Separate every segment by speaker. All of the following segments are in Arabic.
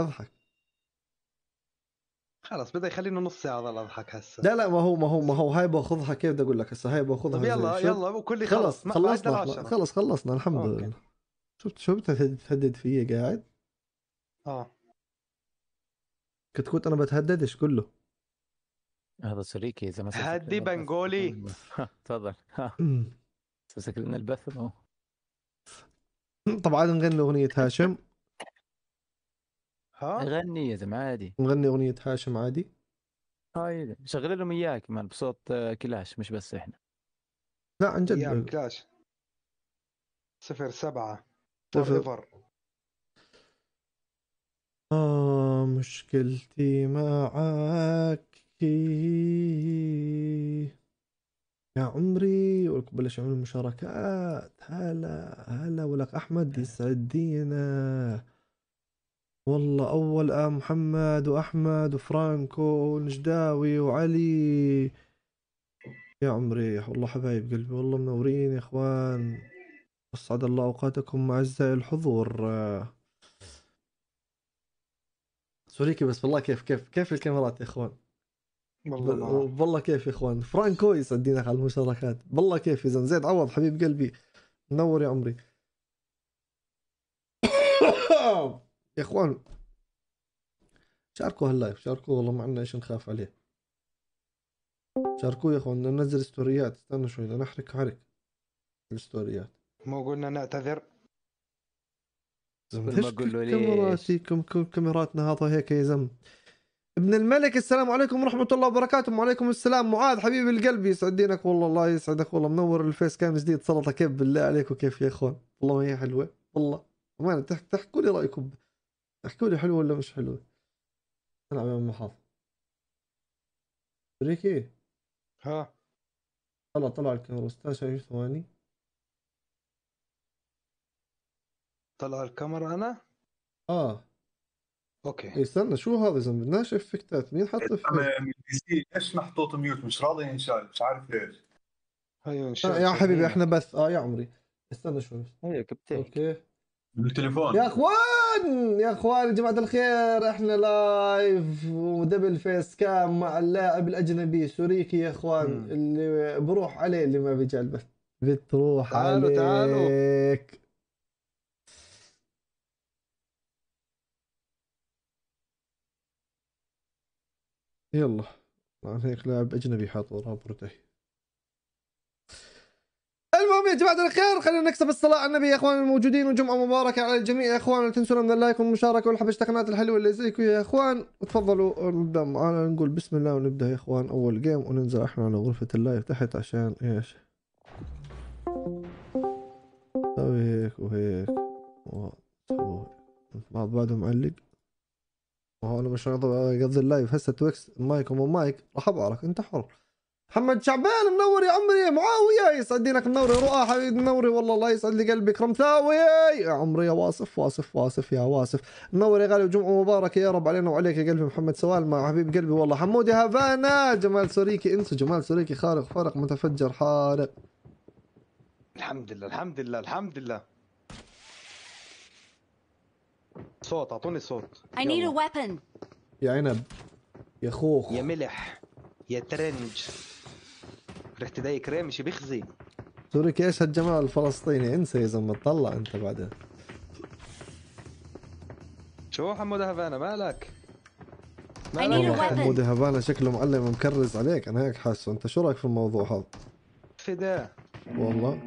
Speaker 1: أضحك.
Speaker 2: خلاص بدأ يخلينا نص ساعة ظل أضحك هسه.
Speaker 1: لا لا ما هو ما هو ما هو هاي بأخذها كيف بدي أقول لك هسه؟ هاي بأخذها
Speaker 2: طب يلا يلا وكل
Speaker 1: خلص
Speaker 2: ما-
Speaker 1: خلصنا. خلص خلصنا الحمد
Speaker 2: أوكي.
Speaker 1: لله. شفت شو بتهدد فيي قاعد؟
Speaker 2: آه.
Speaker 1: كنت كنت أنا بتهددش كله؟
Speaker 3: هذا سوريكي إذا مسك
Speaker 2: هدي. بنغولي.
Speaker 3: تفضل. ها، مسك لنا البث.
Speaker 1: طبعا نغني أغنية هاشم.
Speaker 2: ها
Speaker 3: غني يا زلمة عادي.
Speaker 1: نغني أغنية هاشم عادي.
Speaker 3: هاي شغل لهم اياه كمان بصوت آه، كلاش مش بس إحنا.
Speaker 1: لا عن
Speaker 2: أيام
Speaker 1: جد
Speaker 2: كلاش. صفر سبعة.
Speaker 1: صفر. آه مشكلتي معك يا عمري ولك بلش يعملوا مشاركات. هلا هلا ولك أحمد يسعد دينا والله أول آه محمد وأحمد وفرانكو ونجداوي وعلي. يا عمري والله حبايب قلبي والله منورين يا إخوان. أسعد الله أوقاتكم أعزائي الحضور. سوريكي بس والله كيف كيف كيف الكاميرات يا إخوان؟
Speaker 2: والله
Speaker 1: والله كيف يا إخوان؟ فرانكو يسعدينك على المشاركات. والله كيف يا زيد عوض حبيب قلبي. منور يا عمري. يا إخوان شاركوا هال live شاركوا والله ما عندنا إيش نخاف عليه. شاركوا يا إخوان بدنا ننزل ستوريات. استنى شوي بدنا نحرك حرك الستوريات.
Speaker 2: مو قلنا نعتذر؟
Speaker 3: ما
Speaker 1: ليش
Speaker 3: أقول له
Speaker 1: كل
Speaker 3: ليش؟
Speaker 1: كاميراتي كم كم كاميراتنا هذا هيك يا زلمة. ابن الملك السلام عليكم ورحمة الله وبركاته. وعليكم السلام معاذ حبيب القلب يسعد دينك والله الله يسعدك والله منور الفيس كام جديد. سلطة كيف بالله عليكم كيف يا إخوان؟ والله ما هي حلوة والله. أمانة تح- تحكوا لي رأيكم. تحكوا لي حلوة ولا مش حلوة؟ نلعب يا محافظ ريكي
Speaker 2: ها.
Speaker 1: طلع طلع الكاميرا. استنى شوي ثواني.
Speaker 2: طلع الكاميرا أنا؟
Speaker 1: آه.
Speaker 2: okay.
Speaker 1: إيه، استنى شو هذا زلمة بدناش إفكتات. مين حط effect؟
Speaker 4: أنا من ال PC. ليش محطوط mute؟ مش راضي ينشال مش عارف ليش.
Speaker 2: هيو ان
Speaker 1: آه،
Speaker 2: شاء
Speaker 1: يا حبيبي إحنا بث آه يا عمري. استنى شوي.
Speaker 3: هيك بتيك
Speaker 1: okay.
Speaker 4: بالتليفون
Speaker 1: يا أخوان! يا أخوان يا جماعة الخير إحنا live و double face cam مع اللاعب الأجنبي سوريكي يا أخوان
Speaker 2: مم.
Speaker 1: اللي بروح عليه اللي ما بيجي على البث بتروح
Speaker 2: تعالوا، تعالوا.
Speaker 1: عليك. يلا. الان هيك لاعب أجنبي حاط وراه بورتي المهم يا جماعة الخير خلينا نكسب الصلاة على النبي يا إخوان الموجودين وجمعه مباركة على الجميع. يا إخوان لا تنسونا من ال like والمشاركة والحبشتكنات الحلوة اللي زيكم يا إخوان. وتفضلوا نبدأ معانا نقول بسم الله ونبدأ يا إخوان أول game وننزل إحنا على غرفة ال live تحت عشان إيش؟ سوي هيك وهيك بعض بعده معلق وهو أنا مش أقضي اللايف. هسه تويكس المايك ومو مايك راح أبعرك. أنت حر. محمد شعبان منور يا عمري معاوية يسعد دينك منوري رؤى حبيبي منوري والله الله يسعد لي قلبك رمثاوي. يا عمري يا واصف واصف واصف يا واصف. منور يا غالي وجمعة مباركة يا رب علينا وعليك يا قلبي محمد سوال مع حبيب قلبي والله حمود يا هافانا جمال سوريكي انسى جمال سوريكي خارق فرق متفجر حارق
Speaker 2: الحمد لله الحمد لله الحمد لله. صوت أعطوني صوت.
Speaker 5: I need a weapon.
Speaker 1: يا عنب يا خوخ.
Speaker 2: يا ملح يا ترنج. ريحة داي كريم شي بيخزي.
Speaker 1: سوريكي إيش هالجمال الفلسطيني؟ انسى يا زلمة طلع انت بعدين.
Speaker 2: شو حمود هافانا مالك؟
Speaker 5: Weapon.
Speaker 1: حمود هافانا شكله معلم مكرز عليك أنا هيك حاسه. أنت شو رأيك في الموضوع هذا؟
Speaker 2: فداه
Speaker 1: والله.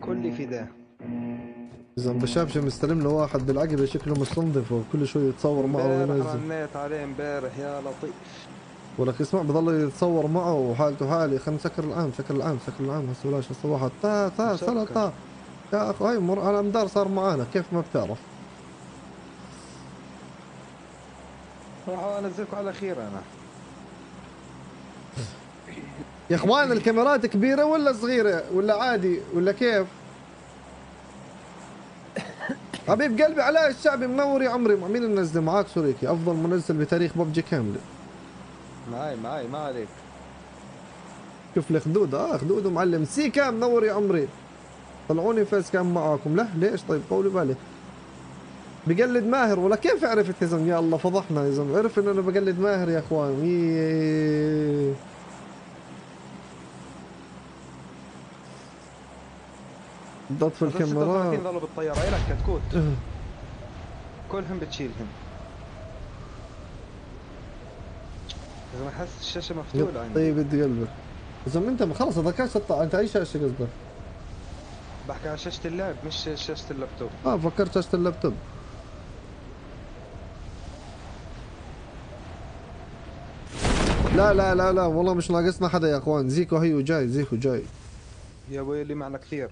Speaker 2: كل فداه
Speaker 1: إذا بشابشه مستلم له واحد بالعقبة شكله مستنظف وكل شوي يتصور معه وينزل.
Speaker 2: رنيت عليه امبارح يا لطيف.
Speaker 1: ولك اسمع بضل يتصور معه وحالته حالي. خلينا نسكر العام سكر العام سكر العام هسه بلاش هسه واحد. تا تا. سلطه يا اخو هاي مر على امدار صار معانا. كيف ما بتعرف.
Speaker 2: راح أنزلكم على خير أنا.
Speaker 1: يا إخوان الكاميرات كبيرة ولا صغيرة؟ ولا عادي؟ ولا كيف؟ حبيب قلبي علاء الشعبي منور يا عمري. مع مين منزل معاك سوريكي. أفضل منزل بتاريخ ببجي كاملة.
Speaker 2: معي معي ما عليك.
Speaker 1: شوف لي خدود آه خدود ومعلم. سيكا منور يا عمري. طلعوني فيس كام معاكم. لا ليش؟ طيب طولي بالك بقلد ماهر ولا كيف عرفت يا زلمة؟ يا الله فضحنا يا زلمة. عرف انه أنا بقلد ماهر يا أخوان. إيه.
Speaker 2: هذول 36
Speaker 1: الكاميرا.
Speaker 2: ظلوا بالطياره إلك كتكوت. كلهم بتشيلهم. إذا ما احس الشاشة مفتوله عندي
Speaker 1: طيب يد قلبك. يا زلمه أنت خلص هذا كاش الط- أنت أي شاشة قصدك؟
Speaker 2: بحكي على شاشة اللعب مش شاشة اللابتوب.
Speaker 1: آه فكرت شاشة اللابتوب. لا لا لا لا والله مش ناقصنا حدا يا أخوان. زيكو هيو جاي زيكو جاي.
Speaker 2: يا أبوي اللي معنا كثير.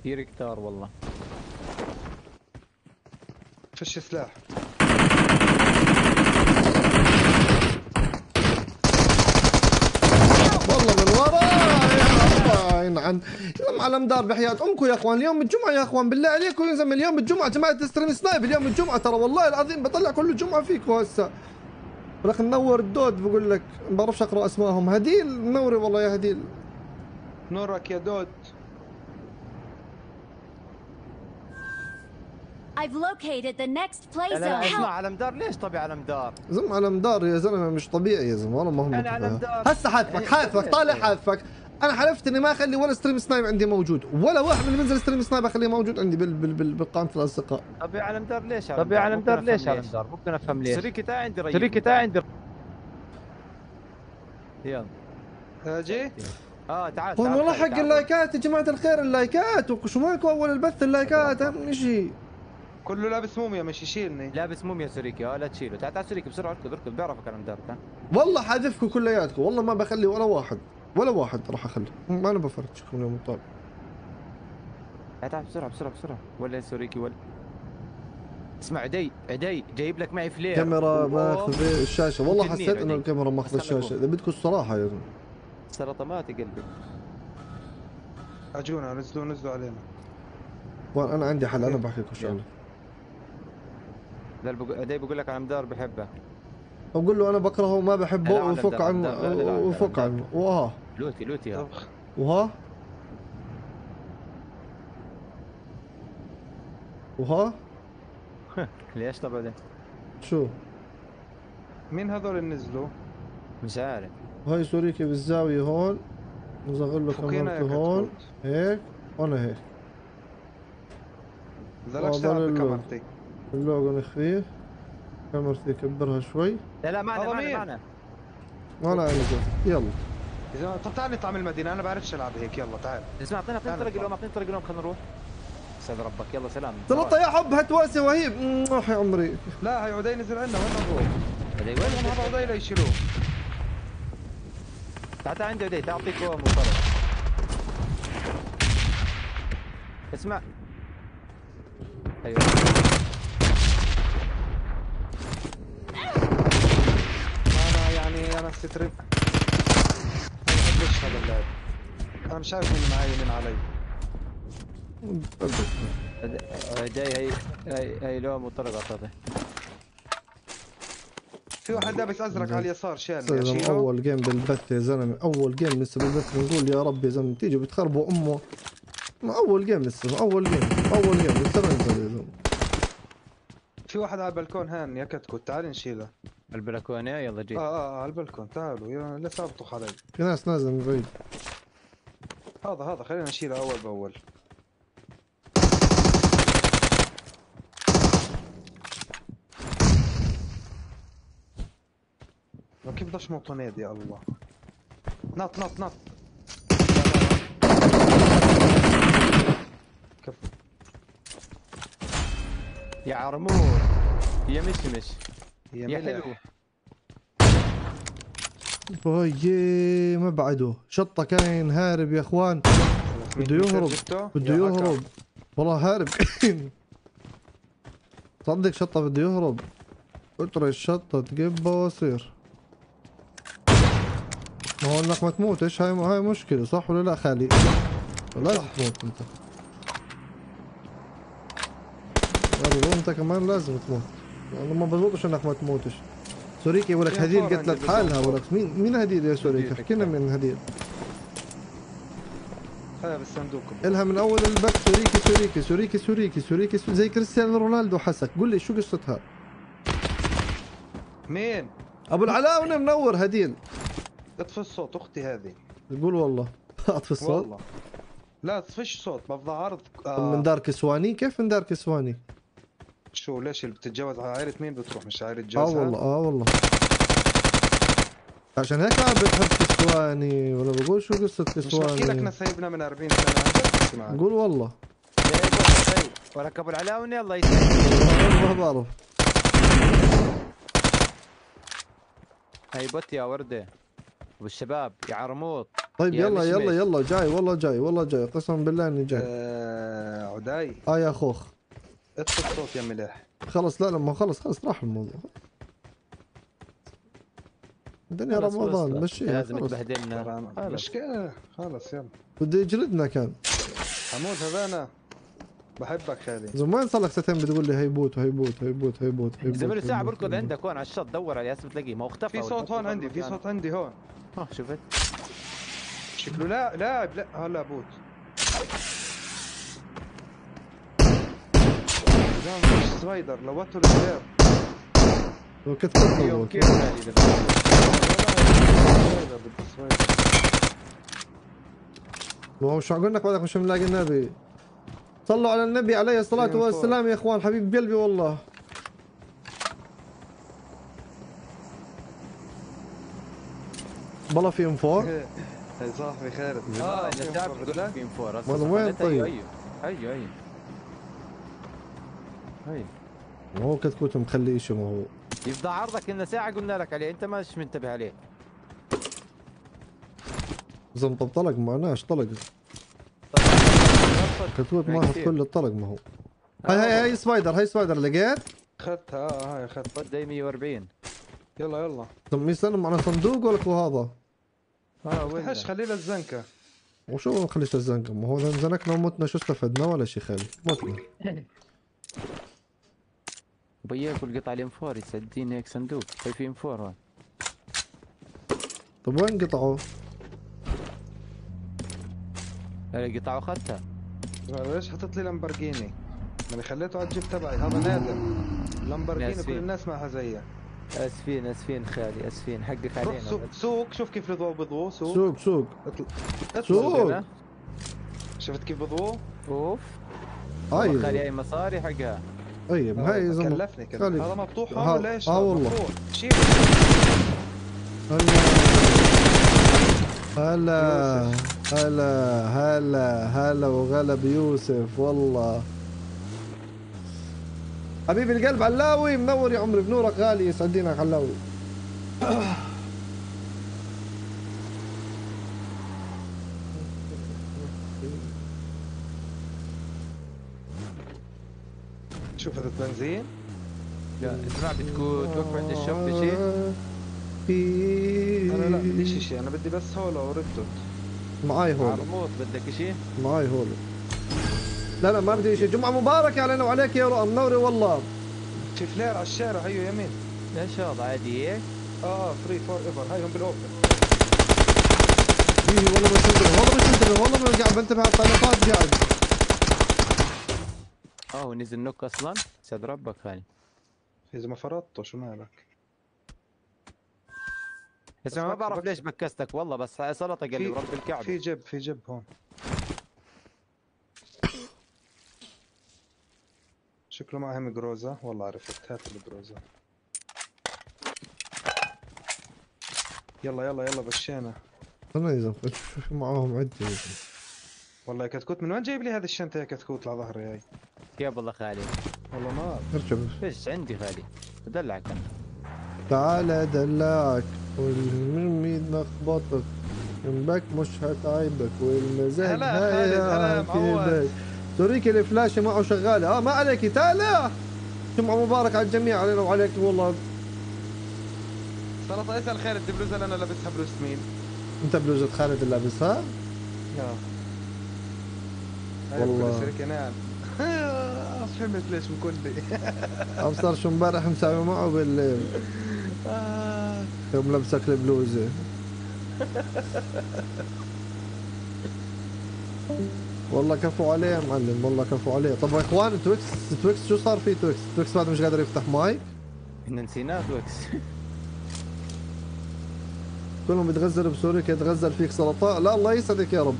Speaker 3: كثير كتار والله.
Speaker 2: فش سلاح
Speaker 1: والله من وراي ينعن يا على مدار بحياة امكم يا أخوان اليوم الجمعة يا أخوان بالله عليكم يا زلمة اليوم الجمعة جماعة ستريم سنايب اليوم الجمعة ترى والله العظيم بطلع كل جمعة فيكم هسه ولك منور الدود بقول لك ما بعرفش أقرأ اسمائهم هديل منوري والله يا هديل
Speaker 2: نورك يا دود
Speaker 5: I've located the next play zone.
Speaker 3: أسمع
Speaker 5: Help!
Speaker 3: على مدار ليش طبي على مدار؟
Speaker 1: زلمة على مدار يا زلمة مش طبيعي يا زلمة والله ما هم
Speaker 3: أنا على
Speaker 1: متفاهم.
Speaker 3: مدار.
Speaker 1: هسه حاتفك
Speaker 3: طبيعي.
Speaker 1: طالع حاتفك أنا حلفت اني ما اخلي ولا ستريم سنايب عندي موجود ولا واحد من بينزل ستريم سنايب اخليه موجود عندي بال بال بال بقائمة الأصدقاء.
Speaker 3: طبي على مدار ليش على
Speaker 6: طبيعي على
Speaker 3: ممكن
Speaker 6: مدار
Speaker 3: أفهم
Speaker 6: ليش على مدار ممكن أفهم ليش.
Speaker 3: شريكي تاعي عندي ريب
Speaker 6: شريكي تاعي عندي
Speaker 3: يلا.
Speaker 2: أجي
Speaker 3: آه تعال
Speaker 1: طيب
Speaker 3: تعال
Speaker 1: والله حق. اللايكات يا جماعة الخير اللايكات وشو مالكم أول البث اللايكات؟ اهم شيء
Speaker 2: كله لابس موميا مش يشيلني
Speaker 3: لابس موم يا سريكي آه لا تشيله. تعال تعال سريكي بسرعة اركض اركض بيعرفك على مدار تعال.
Speaker 1: والله حاذفكم كلياتكم والله ما بخلي ولا واحد. ولا واحد راح أخلي. ما أنا بفرجكم اليوم الطالع
Speaker 3: تعال تعال بسرعة بسرعة بسرعة. ولا يا سريكي ولا. اسمع عدي عدي. جايب لك معي فلير.
Speaker 1: كاميرا. ماخذ الشاشة. والله حسيت
Speaker 3: إنه.
Speaker 1: الكاميرا ماخذ
Speaker 3: نقول.
Speaker 1: إذا بدكم الصراحة يا زلمة.
Speaker 3: سرطماتي قلبي.
Speaker 2: أجونا نزلوا نزلوا علينا.
Speaker 1: وأنا أنا عندي حل أنا بحكي لكم
Speaker 3: لا البق- عدي بقول لك على مدار بحبه.
Speaker 1: بقول له أنا بكرهه وما بحبه وفك عنه وفك. عنه. وها.
Speaker 3: لوتي لوتي يا
Speaker 2: طبخ.
Speaker 1: وها؟ وها؟
Speaker 3: ليش طب بعدين
Speaker 1: شو؟
Speaker 2: مين هذول اللي نزلوا؟
Speaker 3: مش عارف.
Speaker 1: هاي سوريكي بالزاوية هون؟ نصغر له كاميرته هون. هيك؟ وأنا هيك.
Speaker 2: بدلكش تلعب
Speaker 1: اللون.
Speaker 2: بكاميرتي
Speaker 1: اللوجو نخفيه كاميرتي كبرها شوي.
Speaker 3: لا لا معنا معنا؟ معنا
Speaker 1: نزلت يلا.
Speaker 2: إذا طب تعال نطلع من المدينة أنا بعرفش ألعب هيك. يلا تعال.
Speaker 3: اسمع اعطينا اعطينا طريق. اليوم اعطينا طريق اليوم خلينا نروح. سعد ربك يلا سلام.
Speaker 1: سلطة يا حب هتواسي وهيب. موح يا عمري
Speaker 2: لا هي عدي نزل عنا وين نروح؟
Speaker 3: عدي
Speaker 2: وين؟ هذا عدي ليشيلوه؟
Speaker 3: تعال تعال عندي عدي تعال أعطيك هو مطرد اسمع. أيوه.
Speaker 2: أنا يعني أنا ستريم هذا اللعب. أنا مش عارف مين معي ومين علي.
Speaker 3: عدي هي هي هي لو مطرد اعطيته
Speaker 2: في واحد لابس أزرق على اليسار اشيله
Speaker 1: أول جيم بالبث يا زلمة أول جيم لسه بالبث. بنقول يا رب يا زلمة تيجي بتخربوا أمه. ما أول game لسه أول game أول جيم لسه بنزل يا زلمة.
Speaker 2: في واحد على البلكون هان يا كتكوت تعال نشيله.
Speaker 3: البلكونة يلا
Speaker 2: آه
Speaker 3: جيت.
Speaker 2: آه, آه على البلكون تعالوا يا لا سابطوا علي
Speaker 1: في ناس نازله من بعيد.
Speaker 2: هذا هذا خلينا نشيله أول بأول. كيف بدش نادي يا الله. نط نط نط. كيف
Speaker 3: يا عرمور يا مشمش.
Speaker 2: يا
Speaker 3: يا
Speaker 2: ملح
Speaker 3: حلو.
Speaker 1: باي ما بعده. شطة كاين هارب يا أخوان. بده يهرب. بده يهرب. والله هارب. صدق شطة بده يهرب. اترك الشطة تجيب بواسير ما هو إنك ما تموتش هاي هاي مشكلة صح ولا لا خالي؟ لازم تموت أنت. انت كمان لازم تموت. أنا ما بزبطش إنك ما تموتش. سوريكي ولك
Speaker 2: فور
Speaker 1: قتلت حالها. ولك مين مين هديل يا سوريكي؟ احكي لنا من هديل
Speaker 2: هاي بالصندوق.
Speaker 1: إلها من أول البث. سوريكي سوريكي سوريكي سوريكي سوريكي زي كريستيانو رونالدو حسك. قول لي شو قصتها؟
Speaker 2: مين؟
Speaker 1: أبو العلاء منور هديل
Speaker 2: اطفي الصوت أختي هذه.
Speaker 1: قول والله. اطفي الصوت
Speaker 2: والله. لا تطفيش صوت بفضل عرض آه.
Speaker 1: من دار كسواني؟ كيف من دار كسواني؟
Speaker 2: شو ليش اللي بتتجوز على عائلة مين بتروح؟ مش عائلة
Speaker 1: آه
Speaker 2: جوزها؟
Speaker 1: والله آه والله. عشان هيك عم بتحب كسواني ولا بقول شو قصة
Speaker 2: مش بحكي لك نسايبنا من 40 سنة.
Speaker 1: قول والله.
Speaker 3: ولك ابو العلاون يلا يسلم
Speaker 1: ما بعرف.
Speaker 3: هاي بوت يا وردة. والشباب يا عرموط
Speaker 1: طيب
Speaker 3: يا
Speaker 1: يلا يلا
Speaker 3: مشمش.
Speaker 1: يلا جاي والله جاي والله جاي. قسما بالله إني جاي.
Speaker 2: آه عداي.
Speaker 1: آه يا خوخ.
Speaker 2: اطفي الصوت يا مليح
Speaker 1: خلص لا لما خلص خلص راح الموضوع. الدنيا
Speaker 3: خلص
Speaker 1: رمضان. مشيها
Speaker 3: لازم
Speaker 1: خلص
Speaker 3: تبهدلنا
Speaker 2: ترى
Speaker 3: خلص.
Speaker 2: مش كده خلص يلا
Speaker 1: بده يجلدنا كان.
Speaker 2: حمود هذانا بحبك خالي.
Speaker 1: وين صار لك سنتين بتقول لي هيبوت هيبوت هيبوت هيبوت هيبوت
Speaker 3: زميلي ساعة بركض. عندك هون على الشط دور على ياسر بتلاقيه ما هو اختفى.
Speaker 2: في صوت هون عندي في صوت عندي هون.
Speaker 3: آه شفت
Speaker 2: شكله لا لاعب لا هلا بوت. لا مش سبايدر لوته
Speaker 1: كيف تطلبه
Speaker 3: يوم
Speaker 1: كيف ما هو شو أقول لك بعدك مش ملاقي النبي صلوا على النبي عليه
Speaker 2: فوق.
Speaker 1: والسلام يا اخوان حبيب قلبي والله بالله في ام 4
Speaker 2: هي صاحبي خالد
Speaker 3: آه
Speaker 2: لا؟
Speaker 3: لك في فور
Speaker 1: والله وين طيب؟
Speaker 3: أيوه أيوه أيوه أيوه
Speaker 1: ما هو كتكوت مخليه شو ما هو.
Speaker 3: يفضى عرضك لنا ساعة قلنا لك عليه أنت مش منتبه عليه.
Speaker 1: زين طب طلق معناش طلق؟ كتكوت ما
Speaker 3: كثير.
Speaker 1: كل الطلق ما هو. هاي هاي هاي سبايدر هاي سبايدر لقيت؟
Speaker 2: أخذتها آه هاي أخذتها.
Speaker 3: بدي 140
Speaker 2: يلا يلا.
Speaker 1: طب يسلم على صندوق ولا هو هذا؟
Speaker 3: آه وين
Speaker 2: خليه للزنكة
Speaker 1: وشو ما نخليش الزنقة ما هو اذا انزنقنا ومتنا شو استفدنا؟ ولا شي خالي متنا.
Speaker 3: بياك والقطع الام 4 يسديني هيك صندوق. في ام 4 هون.
Speaker 1: طب وين قطعوا؟
Speaker 3: هاي قطعة اخذتها
Speaker 2: ليش حطيت لي لامبرجيني؟ أنا خليته على الجيب تبعي. هذا نادر. لامبرجيني كل. الناس معها زيها
Speaker 3: آسفين آسفين خالي آسفين. حقك علينا.
Speaker 2: سوق سوق. شوف كيف الضوء بضوء سوق.
Speaker 1: سوق سوق.
Speaker 2: اطلع. اطلع.
Speaker 1: سوق.
Speaker 2: شفت كيف بضوء؟
Speaker 3: أوف. خالي
Speaker 1: هاي
Speaker 3: هاي مصاري حقها.
Speaker 1: طيب هاي زلمة
Speaker 2: كلفني كلفني. هذا مفتوح
Speaker 1: ها-
Speaker 2: هون ولا
Speaker 1: إيش؟
Speaker 2: آه
Speaker 1: والله.
Speaker 2: شيل
Speaker 1: هلا هلا هلا هلا وغلا بيوسف والله حبيبي القلب علاوي منور يا عمري بنورك غالي يسعد دينك علاوي
Speaker 2: شوف هذا البنزين
Speaker 3: لا اسمع بتكون توقف عند الشوب شيء
Speaker 2: أنا لا بديش شيء أنا بدي بس هولا وريدوت
Speaker 1: معاي هولو
Speaker 3: عرموط بدك شيء
Speaker 1: معاي هولو لا لا ما بدي شيء جمعة مباركة علينا وعليك يا رؤى منوري والله
Speaker 2: في فلير على الشارع هيو يمين
Speaker 3: لا شاط عادي هيك
Speaker 2: آه فري فور ايفر هاي هم بالاوبن
Speaker 1: والله مش منتبه والله مش منتبه والله ما قاعد بنتبه على الطلقات قاعد
Speaker 3: آه هو نزل نوك أصلا. سعد ربك هاني
Speaker 2: اذا ما فرطته شو مالك؟
Speaker 3: بس ما بعرف
Speaker 2: بك-
Speaker 3: ليش بكستك. والله بس هاي سلطة قال لي
Speaker 2: في-
Speaker 3: برب الكعبة.
Speaker 2: في جب في جب هون. شكله معهم جروزا. والله عرفت هات الجروزا يلا يلا يلا بشينا.
Speaker 1: أنا إذا شوف معاهم عدة
Speaker 2: والله يا كتكوت من وين جايب لي هذه الشنطة يا كتكوت؟ على ظهري هاي.
Speaker 3: كيف والله خالي.
Speaker 2: والله ما
Speaker 1: اركب
Speaker 3: فيش عندي خالي؟ بدلعك أنا
Speaker 1: تعال أدلعك. والمرمي مخبطك. جنبك مش هتعيبك. والمزاج. هيعجبك توريك الفلاشة معه شغالة. آه ما عليك. تعال. جمعة مبارك على الجميع علينا وعليك. والله.
Speaker 2: سلطة إسأل خالد. دي بلوزه اللي أنا لابسها بلوز مين؟
Speaker 1: أنت بلوزة خالد اللي لابسها؟
Speaker 2: آه
Speaker 1: والله.
Speaker 2: فهمت ليش مكلي
Speaker 1: ابصر شو امبارح مساوي معه بالليل. يوم لبسك البلوزة. والله كفو عليه يا معلم والله كفو عليه. طب يا إخوان تويكس تويكس شو صار فيه تويكس؟ تويكس بعد مش قادر يفتح مايك؟
Speaker 3: إحنا نسيناه توكس
Speaker 1: كلهم بيتغزل بسوريا يتغزل فيك سلطاء لا الله يسعدك يا رب.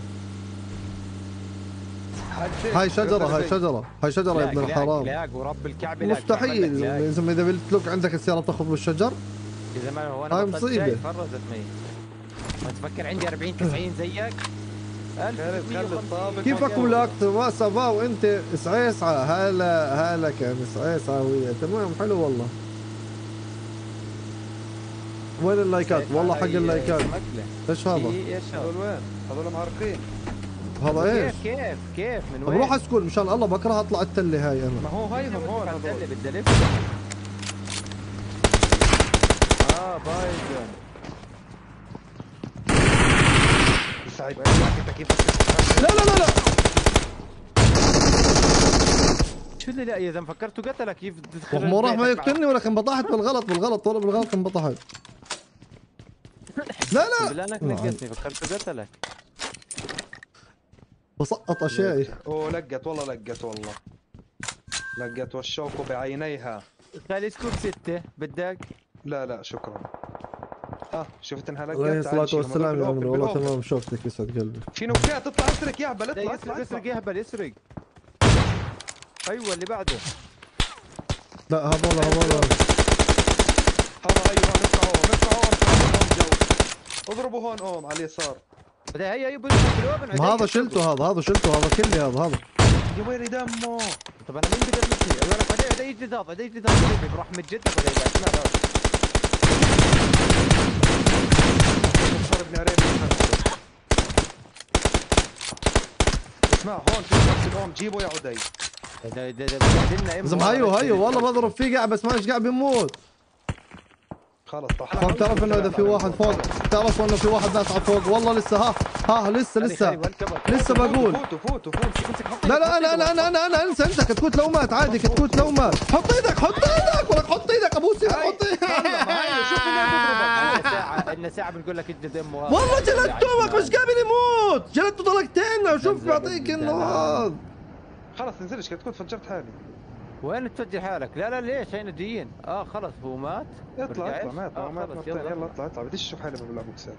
Speaker 1: هاي شجرة هاي شجرة هاي شجرة يا ابن الحرام.
Speaker 3: ورب الكعبة لاق.
Speaker 1: مستحيل.
Speaker 3: لك
Speaker 1: إذا بتلوك عندك السيارة بتاخذ بالشجر.
Speaker 3: يا زلمه هو
Speaker 1: هاي
Speaker 3: أنا
Speaker 1: مصيبة.
Speaker 3: جاي فرزت مي ما تفكر عندي 40 90 زيك.
Speaker 1: كيفك ولاك ما سافا وأنت سعيسعة هلا هلا كان سعيسعة ويا تمام حلو والله. وين اللايكات؟ والله حق اللايكات. إيش هذا؟
Speaker 3: إيش هذا؟
Speaker 2: هذول وين؟ هذول معرقين
Speaker 1: هذا إيش؟
Speaker 3: كيف كيف كيف من وين؟
Speaker 1: روح School مشان الله بكره اطلع التلة هاي
Speaker 2: ما
Speaker 1: أنا
Speaker 2: هو هايهم هون هذول
Speaker 3: بدي الف
Speaker 2: آه انت كيف؟
Speaker 1: لا لا لا لا.
Speaker 3: شو اللي لا يا زلمة؟ فكرته قتلك. كيف تدخل
Speaker 1: مو راح ما يقتلني ولكن بطحت بالغلط؟ بالغلط والله بالغلط انبطحت لا لا.
Speaker 3: بالله انك
Speaker 1: نعم.
Speaker 3: نقصني فكرته قتلك.
Speaker 1: بسقط اشيائي
Speaker 2: أوه لقت والله لقت والله. لقت والشوك بعينيها.
Speaker 3: خلي scope ستة بدك؟
Speaker 2: لا لا شكرا. آه شفت إنها لقت؟
Speaker 1: عليه الصلاة. والسلام يا عمري والله. تمام شوفتك يسعد قلبي
Speaker 2: في نوكات اطلع اسرق يا هبل اطلع
Speaker 3: يسرق
Speaker 2: اطلع
Speaker 3: يسرق
Speaker 2: اطلع.
Speaker 3: يهبل يسرق أيوه اللي بعده.
Speaker 1: لا هذول هذول
Speaker 2: هذا أيوه ندفع هون ندفع هون هون جو اضربوا هون أوم على اليسار.
Speaker 3: بدي هي هي بالوبن
Speaker 1: ما هذا شلته هذا هذا شلته هذا كلي هذا هذا
Speaker 2: يا ويلي دمه
Speaker 3: طب أنا مين بدي امشي؟ أقول لك بعدين ضغط بعدين يجي ضغط بروح من جدك ولا يبعد لا لا.
Speaker 2: اسمع هون في نفس الأوم جيبه يا عدي.
Speaker 1: زلمة هيو هيو والله بضرب فيه قاعد بس ماش قاعد بيموت
Speaker 2: خلص
Speaker 1: تعرف إنه إذا في واحد فوق تعرف إنه في واحد ناس على فوق. والله لسه ها ها لسه لسه. لسه بقول.
Speaker 2: فوتوا فوتوا فوتوا.
Speaker 1: لا لا
Speaker 3: أنا
Speaker 1: أنا أنا أنا أنا أنسى أنسى. كتكوت لو مات. عادي كتكوت لو مات. حط إيدك حط إيدك ولك حط إيدك. أبوس إيدك حط إيدك.
Speaker 2: شوف
Speaker 3: إلنا ساعة بنقول لك اجلد أمه.
Speaker 1: والله جلدته مش قابل يموت جلدته ضلقتين شوف بيعطيك
Speaker 2: خلص تنزلش كنت كنت فجرت حالي.
Speaker 3: وين تفجر حالك؟ لا لا ليش؟ هينا جايين آه خلص هو مات.
Speaker 2: اطلع؟ اطلع مات
Speaker 3: آه،
Speaker 2: مات
Speaker 3: خلص،
Speaker 2: مات
Speaker 3: يلا.
Speaker 2: يلا اطلع اطلع. بديش أشوف حالي بلعب بوكسات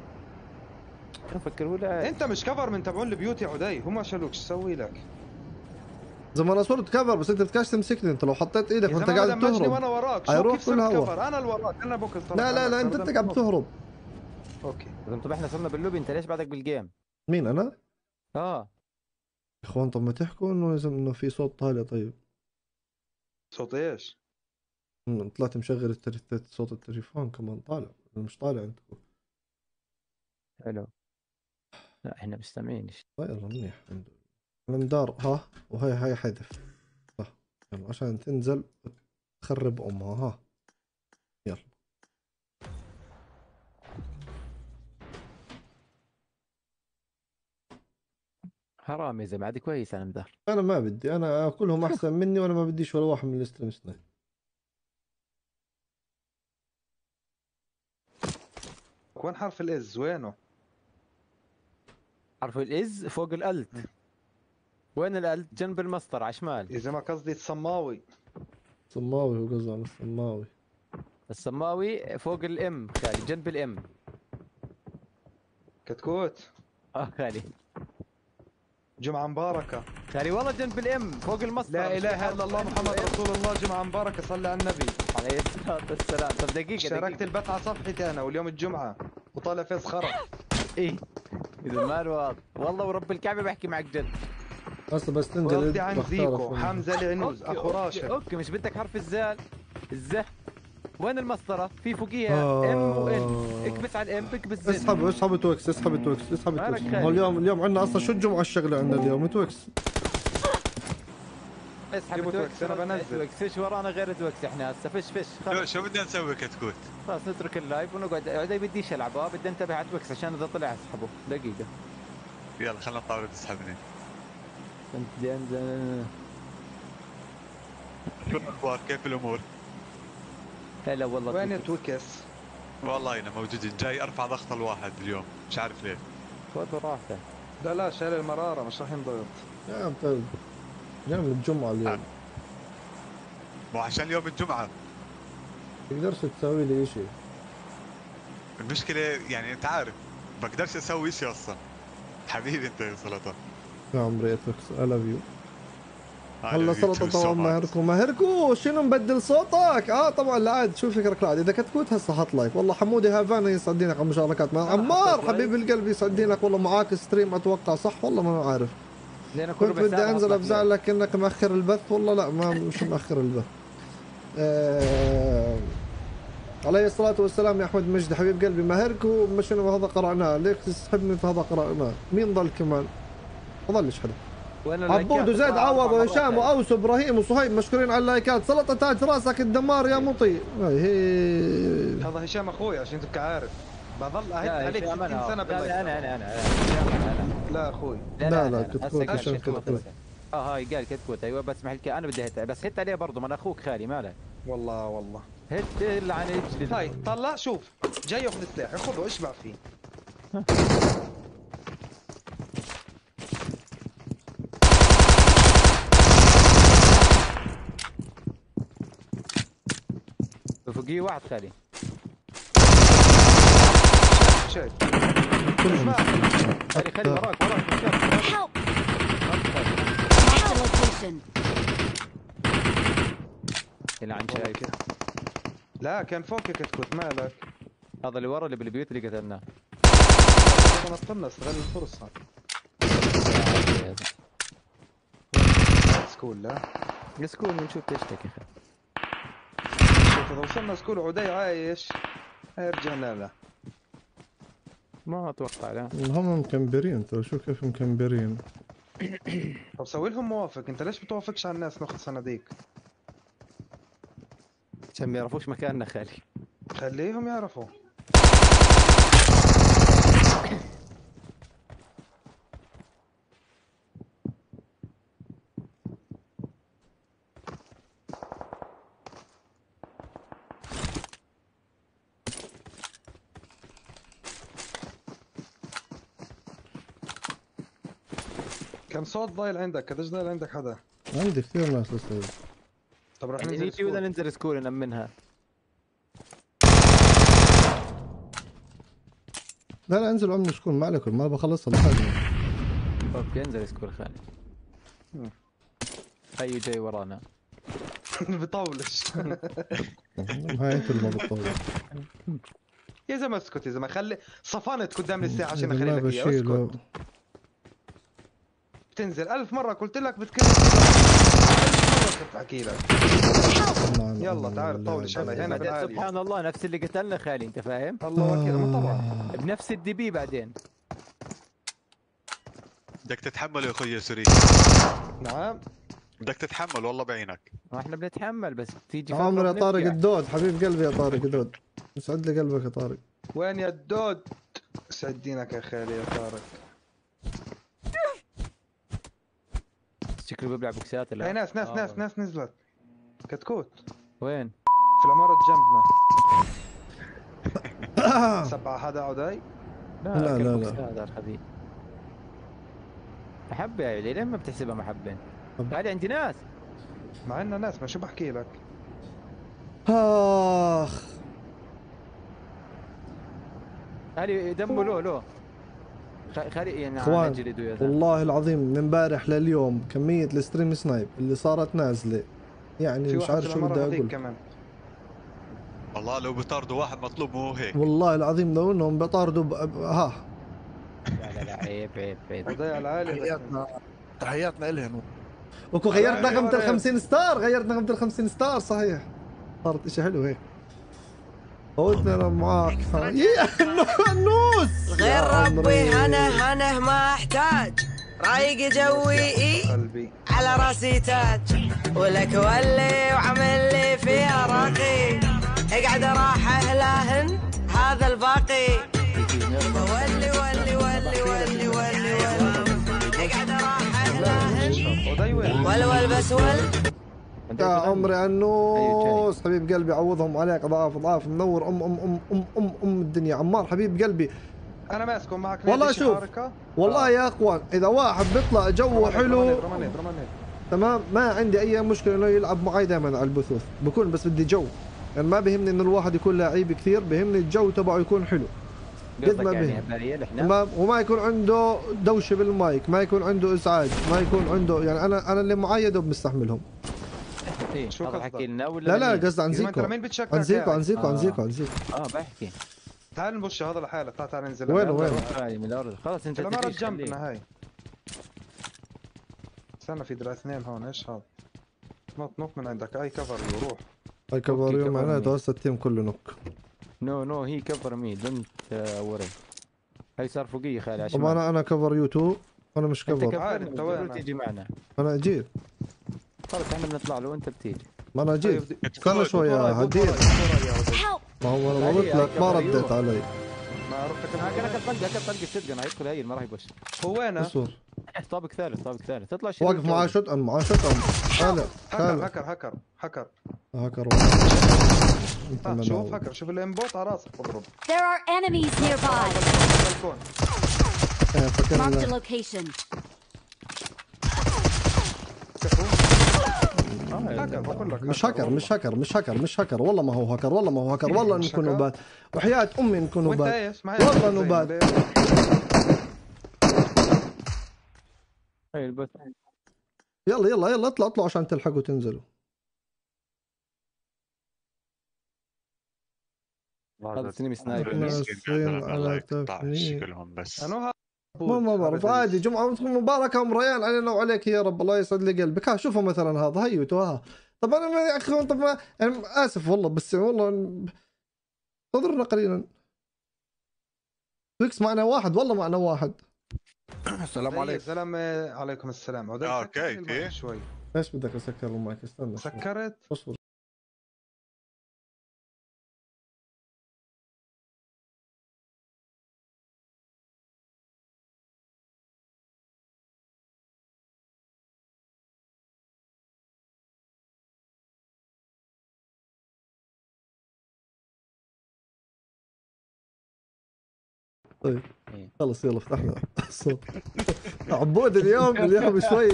Speaker 3: نفكر هو لا.
Speaker 2: أنت مش cover من تبعون البيوت يا عدي هم ما شالوك إيش أسوي لك؟
Speaker 1: زي ما أنا صرت cover بس أنت بدكش تمسكني. أنت لو حطيت إيدك
Speaker 2: وأنت
Speaker 1: قاعد تهرب
Speaker 2: وأنا وراك شو
Speaker 1: هيروح كل هوا.
Speaker 2: cover أنا اللي وراك أنا box
Speaker 1: لا لا لا انت أنت قاعد تهرب
Speaker 2: okay.
Speaker 3: طب إحنا صرنا باللوبي أنت ليش بعدك بال game؟
Speaker 1: مين أنا؟
Speaker 3: آه.
Speaker 1: يا إخوان طب ما تحكوا إنه لازم إنه في صوت طالع طيب.
Speaker 2: صوت
Speaker 1: إيش؟ طلعت مشغل التليف- صوت التليفون كمان. طالع. أنا مش طالع عندكم
Speaker 3: حلو. لا إحنا مستمعين.
Speaker 1: طيب منيح الحمد لله المدار ها؟ وهي هاي حذف. صح. يلا عشان تنزل تخرب أمها. ها.
Speaker 3: حرام يا زلمة عادي كويس أنا مدار
Speaker 1: أنا ما بدي أنا كلهم أحسن مني وأنا ما بديش ولا واحد من الاستريم سنايب.
Speaker 2: وين حرف الإز؟ وينه؟
Speaker 3: حرف الإز فوق الألت. وين الألت؟ جنب المسطر على شمال
Speaker 2: إذا ما قصدي الصماوي.
Speaker 1: صماوي هو قصده على الصماوي.
Speaker 3: السماوي فوق الإم خالي جنب الإم.
Speaker 2: كتكوت.
Speaker 3: آه خالي.
Speaker 2: جمعة مباركة.
Speaker 3: خالي والله جنب الام فوق المسطر
Speaker 2: لا
Speaker 3: إله
Speaker 2: إلا الله محمد. رسول الله جمعة مباركة صلي على النبي.
Speaker 3: عليه الصلاة والسلام. طب دقيقة
Speaker 2: اشتركت
Speaker 3: دقيقه
Speaker 2: البث على صفحتي أنا واليوم الجمعة. وطالع فيس خرا
Speaker 3: إيه. إذا ما الواضح والله ورب الكعبة بحكي معك جد.
Speaker 1: هسه بس تنزل
Speaker 2: وقصدي عن زيكو. حمزة العنوز أخو
Speaker 3: أوكي،
Speaker 2: راشد.
Speaker 3: أوكي. مش بدك حرف الزال؟ الزه. وين المسطرة؟ في فوقيها
Speaker 1: آه.
Speaker 3: M و N. اكبس على ال M اكبس Z
Speaker 1: اسحب اسحب توكس اسحب توكس اسحب توكس؟ هو اليوم اليوم عندنا أصلا شو الجمعة الشغلة عندنا اليوم؟ توكس.
Speaker 3: اسحب توكس.
Speaker 2: أنا بنزل.
Speaker 3: توكس فيش ورانا غير توكس إحنا هسه. فش فش
Speaker 6: شو,
Speaker 3: خلص
Speaker 6: شو بدنا نسوي كتكوت؟
Speaker 3: خلاص نترك ال live ونقعد. عدي بديش ألعب. آه بدي أنتبه على توكس عشان إذا طلع أسحبه. دقيقة.
Speaker 6: يلا خلينا الطاولة تسحبني
Speaker 3: أنت انت-
Speaker 6: شو الأخبار؟ كيف الأمور؟
Speaker 3: هلا والله
Speaker 2: وين
Speaker 3: توكس.
Speaker 6: والله أنا موجودين جاي أرفع ضغط الواحد اليوم. مش عارف ليه.
Speaker 3: خذ راحتك
Speaker 2: لا لا شايل المرارة مش راح ينضبط
Speaker 1: يا طيب جاي من الجمعة اليوم.
Speaker 6: مو عشان يوم الجمعة.
Speaker 1: تقدرش تسوي لي شيء
Speaker 6: المشكلة يعني أنت عارف بقدرش أسوي شيء أصلا. حبيبي أنت يا سلطه
Speaker 1: يا عمري اتوكس love you.
Speaker 6: I
Speaker 1: هلا سلطة. ماهركو ماهركو شنو مبدل صوتك؟ آه طبعا لا عاد شو فكرك لا عاد اذا كتكوت هسه حط like. والله حمودي هافانا يسعد دينك على المشاركات. عمار. حبيب القلب يسعد دينك والله معاك stream أتوقع صح؟ والله ما عارف. كنت بدي أنزل
Speaker 3: أفزع.
Speaker 1: لك إنك مأخر البث. والله لا ما مش مأخر البث. آه عليه الصلاة والسلام يا أحمد مجدي. حبيب قلبي ماهركو ما شنو هذا قرأناه؟ ليك تسحبني في هذا قرأناه. مين ضل كمان؟ ما ضلش حدا عبود؟ وزيد
Speaker 3: أطلع
Speaker 1: عوض وهشام. وأوس وإبراهيم وصهيب مشكورين على اللايكات. سلطة تاج راسك الدمار يا مطي.
Speaker 2: هذا هشام أخوي عشان تبقى عارف. بظل اهد
Speaker 3: لا
Speaker 2: عليك
Speaker 3: هشام
Speaker 2: 60
Speaker 3: أنا
Speaker 2: سنة
Speaker 3: لا لا
Speaker 2: بالله.
Speaker 3: أنا أنا أنا هشام أنا أنا
Speaker 2: لا أخوي.
Speaker 1: لا، لا، كنت
Speaker 3: قال
Speaker 1: عشان
Speaker 3: كتكوت. آه هاي قال كتكوت. أيوه بس اسمح لي أنا بدي هت بس هت عليه برضه ما أنا أخوك خالي مالك
Speaker 2: والله والله.
Speaker 3: هت لعن اجلد
Speaker 2: هاي طلع شوف. جاي ياخذ سلاح خذه اشبع فيه؟
Speaker 3: فوقيه واحد خالي
Speaker 2: شايف
Speaker 1: كلهم
Speaker 3: خالي وراك وراك. يلعن شايف
Speaker 2: لا كان فوقك كتكوت مالك.
Speaker 3: هذا اللي ورا اللي بالبيوت اللي قتلناه.
Speaker 2: استنى استغل الفرصة. School لا.
Speaker 3: مسكون ونشوف تشتكي
Speaker 2: اذا وصلنا School وعدي عايش. رجعنا له
Speaker 3: ما أتوقع لا.
Speaker 1: هم مكمبرين ترى شو كيف مكمبرين؟
Speaker 2: طب سوي لهم موافق. انت ليش بتوافقش على الناس ناخذ صناديق؟
Speaker 3: عشان ما يعرفوش مكاننا خالي.
Speaker 2: خليهم يعرفوا كم صوت ضايل عندك قديش ضايل عندك حدا؟
Speaker 1: عندي كثير ناس لسه
Speaker 2: طب رح
Speaker 3: يعني
Speaker 2: ننزل
Speaker 3: نيجي ولا
Speaker 2: school.
Speaker 3: ننزل school نأمنها
Speaker 1: لا لا انزلوا عمي شكون ما عليكم ما بخلصها لحالي
Speaker 3: okay انزل school خالي. اي جاي ورانا.
Speaker 2: بطولش.
Speaker 1: هاي أنتوا اللي ما بتطول
Speaker 2: يا زلمة اسكت يا زلمة خلي صفنت قدام الساعة عشان اخلي لك اياها اسكت. بتنزل. ألف مرة قلت لك بتكلم. ألف مرة كنت أحكي لك. يلا تعال طولش علي هنا
Speaker 3: بعدين
Speaker 2: بالعالي
Speaker 3: سبحان الله نفس اللي قتلنا خالي أنت فاهم؟
Speaker 2: الله أكبر طبعا.
Speaker 3: بنفس ال DP بعدين.
Speaker 6: بدك تتحمل يا أخوي سوري.
Speaker 2: نعم.
Speaker 6: بدك تتحمل والله بعينك.
Speaker 3: إحنا بنتحمل بس تيجي
Speaker 1: عمر يا طارق. الدود. حبيب قلبي يا طارق الدود. يسعد لي قلبك يا طارق.
Speaker 2: وين يا الدود؟ سعد دينك يا خالي يا طارق.
Speaker 3: شكله بيلعب بوكسات
Speaker 2: هاي ناس ناس
Speaker 3: آه.
Speaker 2: ناس ناس نزلت. كتكوت.
Speaker 3: وين؟
Speaker 2: في العمارة جنبنا. سبعة حدا عداي.
Speaker 3: لا
Speaker 1: لا، لا، لا.
Speaker 3: هذا الخبيث. محبة يا عيلي ليه ما بتحسبها محبة؟ هذه عندي ناس.
Speaker 2: مع إنه ناس ما شو بحكي لك؟
Speaker 1: آخ.
Speaker 3: خالي دمه لو لو. يعني زلمة
Speaker 1: والله العظيم من امبارح لليوم كمية ال stream snipe اللي صارت نازلة. يعني مش عارف شو بدي أقول.
Speaker 2: كمان؟
Speaker 6: والله لو بطاردوا واحد مطلوب مو هيك.
Speaker 1: والله العظيم لو إنهم بطاردوا ب... ب- ها.
Speaker 3: لا لا لا عيب عيب عيب.
Speaker 2: على العالي
Speaker 7: تحياتنا تحياتنا
Speaker 1: وكو غيرت نغمة ال 50 star غيرت نغمة ال 50 star صحيح. صارت إشي حلو هيك. أنا معاك يا النوس
Speaker 8: غير. ربي هنه هنه ما أحتاج. رايق جوي
Speaker 2: قلبي.
Speaker 8: على راسي تاج. ولك ولي وعمل لي فيها راقي اقعد راحه لاهن هذا الباقي. ولي ولي ولي ولي ولي ولي. اقعد راحه لاهن
Speaker 2: عداي وين
Speaker 8: ولول بس ول.
Speaker 1: يا عمري النوس حبيب قلبي عوضهم عليك أضعاف أضعاف منور أم أم أم أم أم, أم الدنيا. عمار حبيب قلبي.
Speaker 2: أنا ماسكه معك
Speaker 1: والله شوف.
Speaker 2: حركة؟
Speaker 1: والله يا أخوان إذا واحد بيطلع جوه حلو تمام؟ ما عندي أي مشكلة إنه يلعب معي دائما على البثوث. بكون بس بدي جو. يعني ما بيهمني إنه الواحد يكون لعيب كثير بيهمني الجو تبعه يكون حلو. قد ما
Speaker 3: يعني
Speaker 1: تمام؟ وما يكون عنده دوشة بالمايك ما يكون عنده إزعاج ما يكون عنده يعني أنا أنا اللي معي يا دوب مستحملهم.
Speaker 3: إيه،
Speaker 2: شو
Speaker 3: هذا
Speaker 2: قصدك؟
Speaker 3: حكي لنا ولا
Speaker 1: لا لا؟ قصدي عن زيكو. عن زيكو
Speaker 2: قاعد؟
Speaker 1: عن زيكو عن
Speaker 3: آه.
Speaker 1: زيكو عن زيكو.
Speaker 3: آه بحكي.
Speaker 2: تعال ن push هذا لحاله تعال تعال ننزل.
Speaker 1: وينه
Speaker 2: يلا.
Speaker 1: وينه؟
Speaker 3: هاي من الأرض. خلاص أنت
Speaker 2: العمارة. جنبنا هاي. استنى في درا اثنين هون. إيش هذا؟ نط نط من عندك. اي cover روح.
Speaker 1: هاي cover
Speaker 3: you cover you.
Speaker 1: معناته هسه ال team كله knock.
Speaker 3: نو نو هي كفر مي دونت وري هاي صار فوقية خالي عشان
Speaker 1: طب أنا أنا كفر يو 2 أنا مش
Speaker 3: أنت
Speaker 1: كفر
Speaker 3: كفر انت
Speaker 2: وين؟
Speaker 3: تيجي معنا.
Speaker 1: أنا جيت
Speaker 3: خلص إحنا بنطلع له وانت بتيجي.
Speaker 1: ما أنا جيت.
Speaker 2: طيب،
Speaker 1: استنى شوي يا هدير
Speaker 5: Help!
Speaker 1: ما هو أنا قلت لك ما رديت علي.
Speaker 2: ما رحت
Speaker 3: هاك هاك الطلقه هاك الطلقه صدق أنا يدخل هاي ما راح يبش.
Speaker 2: هو وينه؟
Speaker 1: اصبر
Speaker 3: طابق ثالث طابق ثالث. تطلع شيء
Speaker 1: واقف معاه شوت ان معاه شوت ان هلا
Speaker 2: هكر هكر هكر هكر. آه،
Speaker 1: من
Speaker 2: شوف. هكر شوف الانبوت على راسك اضرب
Speaker 5: There are enemies nearby.
Speaker 2: بالكون.
Speaker 1: إيه،
Speaker 5: a
Speaker 1: إنه-
Speaker 5: location.
Speaker 2: هكر بقول لك
Speaker 1: مش هكر
Speaker 2: والله.
Speaker 1: مش هكر مش هكر مش هكر والله ما هو هكر والله ما هو هكر والله نكون؟ نوبات وحياة أمي نكون نوبات والله نوبات.
Speaker 3: البث
Speaker 1: يلا يلا يلا اطلع اطلعوا عشان تلحقوا تنزلوا.
Speaker 3: هذا سنيم سنايبر.
Speaker 6: مسكين
Speaker 1: على تفنيد.
Speaker 6: شكلهم بس.
Speaker 1: ما ما بعرف عادي جمعة مباركة ام ريان علينا وعليك يا رب الله يسعد لي قلبك. ها شوفوا مثلا هذا هيتوا ها طب أنا ما يا أخي طب ما يعني آسف والله بس والله انتظرنا قليلا. فيكس معنا واحد والله معنا واحد.
Speaker 7: السلام
Speaker 2: عليكم. السلام عليكم السلام.
Speaker 6: آه،؟
Speaker 2: المايك
Speaker 6: كيف؟
Speaker 2: شوي.
Speaker 1: ليش بدك أسكر المايك؟ استنى.
Speaker 2: سكرت؟
Speaker 1: اصبر. طيب.
Speaker 3: إيه.
Speaker 1: خلص يلا فتحنا. الصوت عبود اليوم اليوم شوي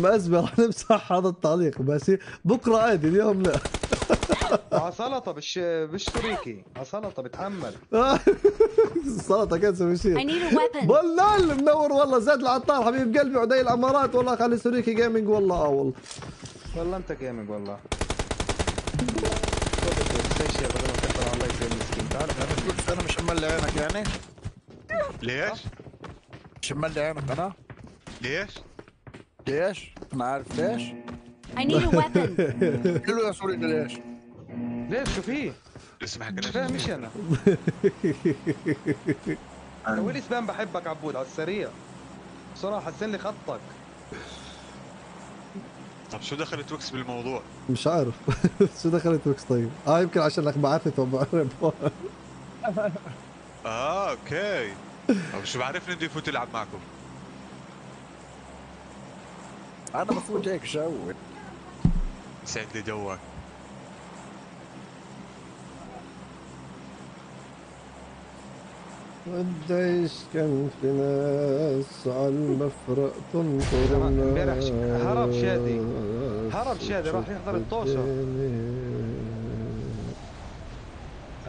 Speaker 1: مأزمة. راح نمسح هذا التعليق بس بكرة عادي اليوم لا.
Speaker 2: على سلطة بالش بالشريكي. على سلطة بتحمل.
Speaker 1: السلطه كان تسوي
Speaker 5: I
Speaker 1: شيء. والله منور والله زاد العطار. حبيب قلبي عدي الامارات والله خلي سوريكي جيمنج والله آه والله.
Speaker 2: والله أنت جيمنج والله.
Speaker 7: أنا مش مملي عينك يعني.
Speaker 6: ليش؟
Speaker 7: مش مملي عينك أنا
Speaker 6: ليش؟
Speaker 7: ليش؟ أنا عارف ليش؟
Speaker 5: I need a weapon.
Speaker 7: حلو يا سوري ليش؟
Speaker 2: ليش شو فيه؟
Speaker 6: لسه ما
Speaker 2: مش
Speaker 6: حكيناش
Speaker 2: فاهم إيش أنا سوي لي spam بحبك عبود على السريع بصراحه حسن لي خطك
Speaker 6: طب شو دخل توكس بالموضوع؟
Speaker 1: مش عارف شو دخل توكس طيب آه يمكن عشانك بعثته بعرف
Speaker 6: آه okay طب شو بعرفني بده يفوت يلعب معكم؟
Speaker 7: أنا بفوت هيك شوي
Speaker 6: سعد لي جوك
Speaker 1: قديش كان في ناس على المفرق تنطر
Speaker 2: امبارح هرب شادي. هرب شادي، راح يحضر الطوشة.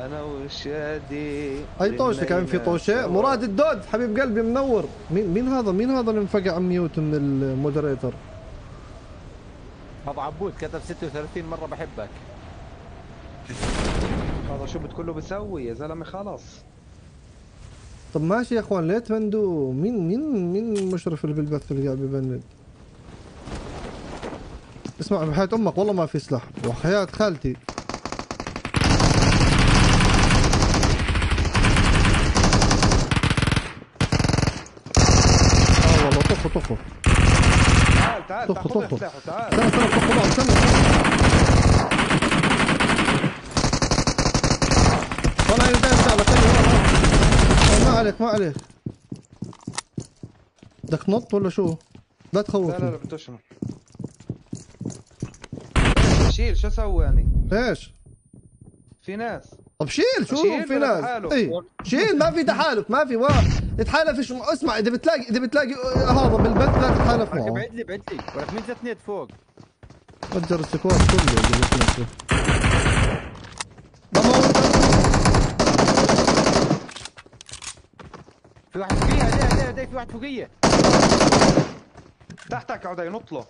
Speaker 2: أنا وشادي
Speaker 1: أي طوشة كان في طوشة؟ مراد الدود حبيب قلبي منور. مين مين هذا مين هذا اللي انفقع mute من ال moderator؟
Speaker 3: هذا عبود كتب 36 مرة بحبك.
Speaker 2: هذا شو بتقول بسوي يا زلمة؟ خلص
Speaker 1: طب ماشي يا أخوان ليه تبندوا مين مين مين المشرف اللي بالبث اللي قاعد ببند؟ اسمع بحياة أمك والله ما في سلاح وحياة خالتي آه والله طخوا طخوا
Speaker 2: تعال تعال
Speaker 1: طخ،
Speaker 2: تعال
Speaker 1: طخ.
Speaker 2: خذ سلاحه تعال
Speaker 1: استنى استنى طخوا بعض استنى طلع يدين تعال خلي ما عليك ما عليك. بدك تنط ولا شو؟ لا
Speaker 2: لا لا لا بتشمل شيل شو أسوي يعني؟
Speaker 1: إيش؟
Speaker 2: في ناس.
Speaker 1: طب شيل شو في ناس؟
Speaker 2: تحالف؟
Speaker 1: اي شيل ما في تحالف ما في واحد. يتحالف شو اسمع إذا بتلاقي إذا بتلاقي هذا بالبث لا تتحالف معه.
Speaker 3: ابعد لي ابعد لي. ولك مين زتنيت فوق.
Speaker 1: فجر السكواد كله اللي هو
Speaker 3: في واحد فوقية عدي عدي في واحد فوقية.
Speaker 2: تحتك عودي نط له.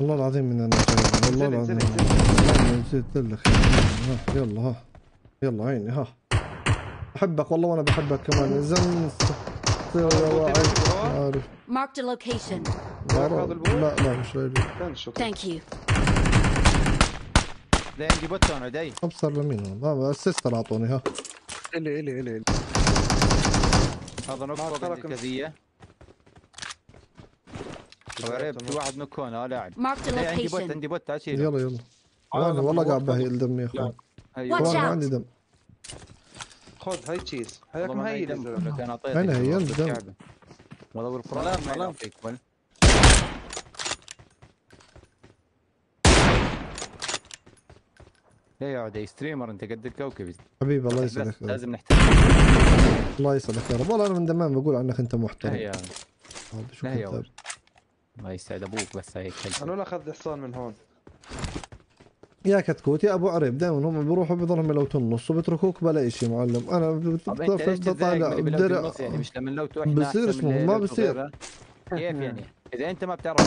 Speaker 1: والله العظيم من أنا. والله العظيم. والله نسيت لك يلا ها. يلا عيني ها. أحبك والله وأنا بحبك كمان. زن عارف
Speaker 5: Marked a location.
Speaker 1: لا؟ لا لا مش رايد
Speaker 2: تنشط
Speaker 5: Thank you.
Speaker 3: لا عندي بوتون عدي.
Speaker 1: أبصر لمين؟ هذا السيستر أعطوني ها.
Speaker 7: إلي إلي إلي
Speaker 3: هذا نوك
Speaker 2: ما
Speaker 3: في واحد نوك هون آه لاعب. عندي بوت. عندي بوت تعال شيله
Speaker 1: يلا يلا. والله والله قاعد بهيل دمي يا اخوان
Speaker 3: أيوه.
Speaker 5: Watch
Speaker 1: والله ما. عندي دم.
Speaker 2: خذ هاي تشيز
Speaker 3: ما
Speaker 2: مهيل
Speaker 3: دم. كان اعطيتك
Speaker 1: أنا هي؟
Speaker 3: والله
Speaker 1: الدم.
Speaker 3: بالكعبة. والله بالقران ما. يعطيك يا عدي ستريمر أنت قد الكوكب.
Speaker 1: حبيبي الله يسعدك.
Speaker 3: لازم نحترم.
Speaker 1: الله يسعدك يا رب. والله أنا من زمان بقول عنك أنت
Speaker 3: لا
Speaker 1: محترم
Speaker 3: يا لا يا. الله يسعد أبوك بس هيك
Speaker 2: أنا ولا أخذ حصان من هون.
Speaker 1: يا كتكوت يا أبو عريب دائما هم بيروحوا بيضلهم لو تنص وبتركوك بلا شيء معلم.
Speaker 3: أنا بلوت
Speaker 1: بدرع
Speaker 3: النص يعني مش لما لو إحنا
Speaker 1: بصير اسمه، ما بصير.
Speaker 3: كيف يعني؟ إذا أنت ما بتعرف.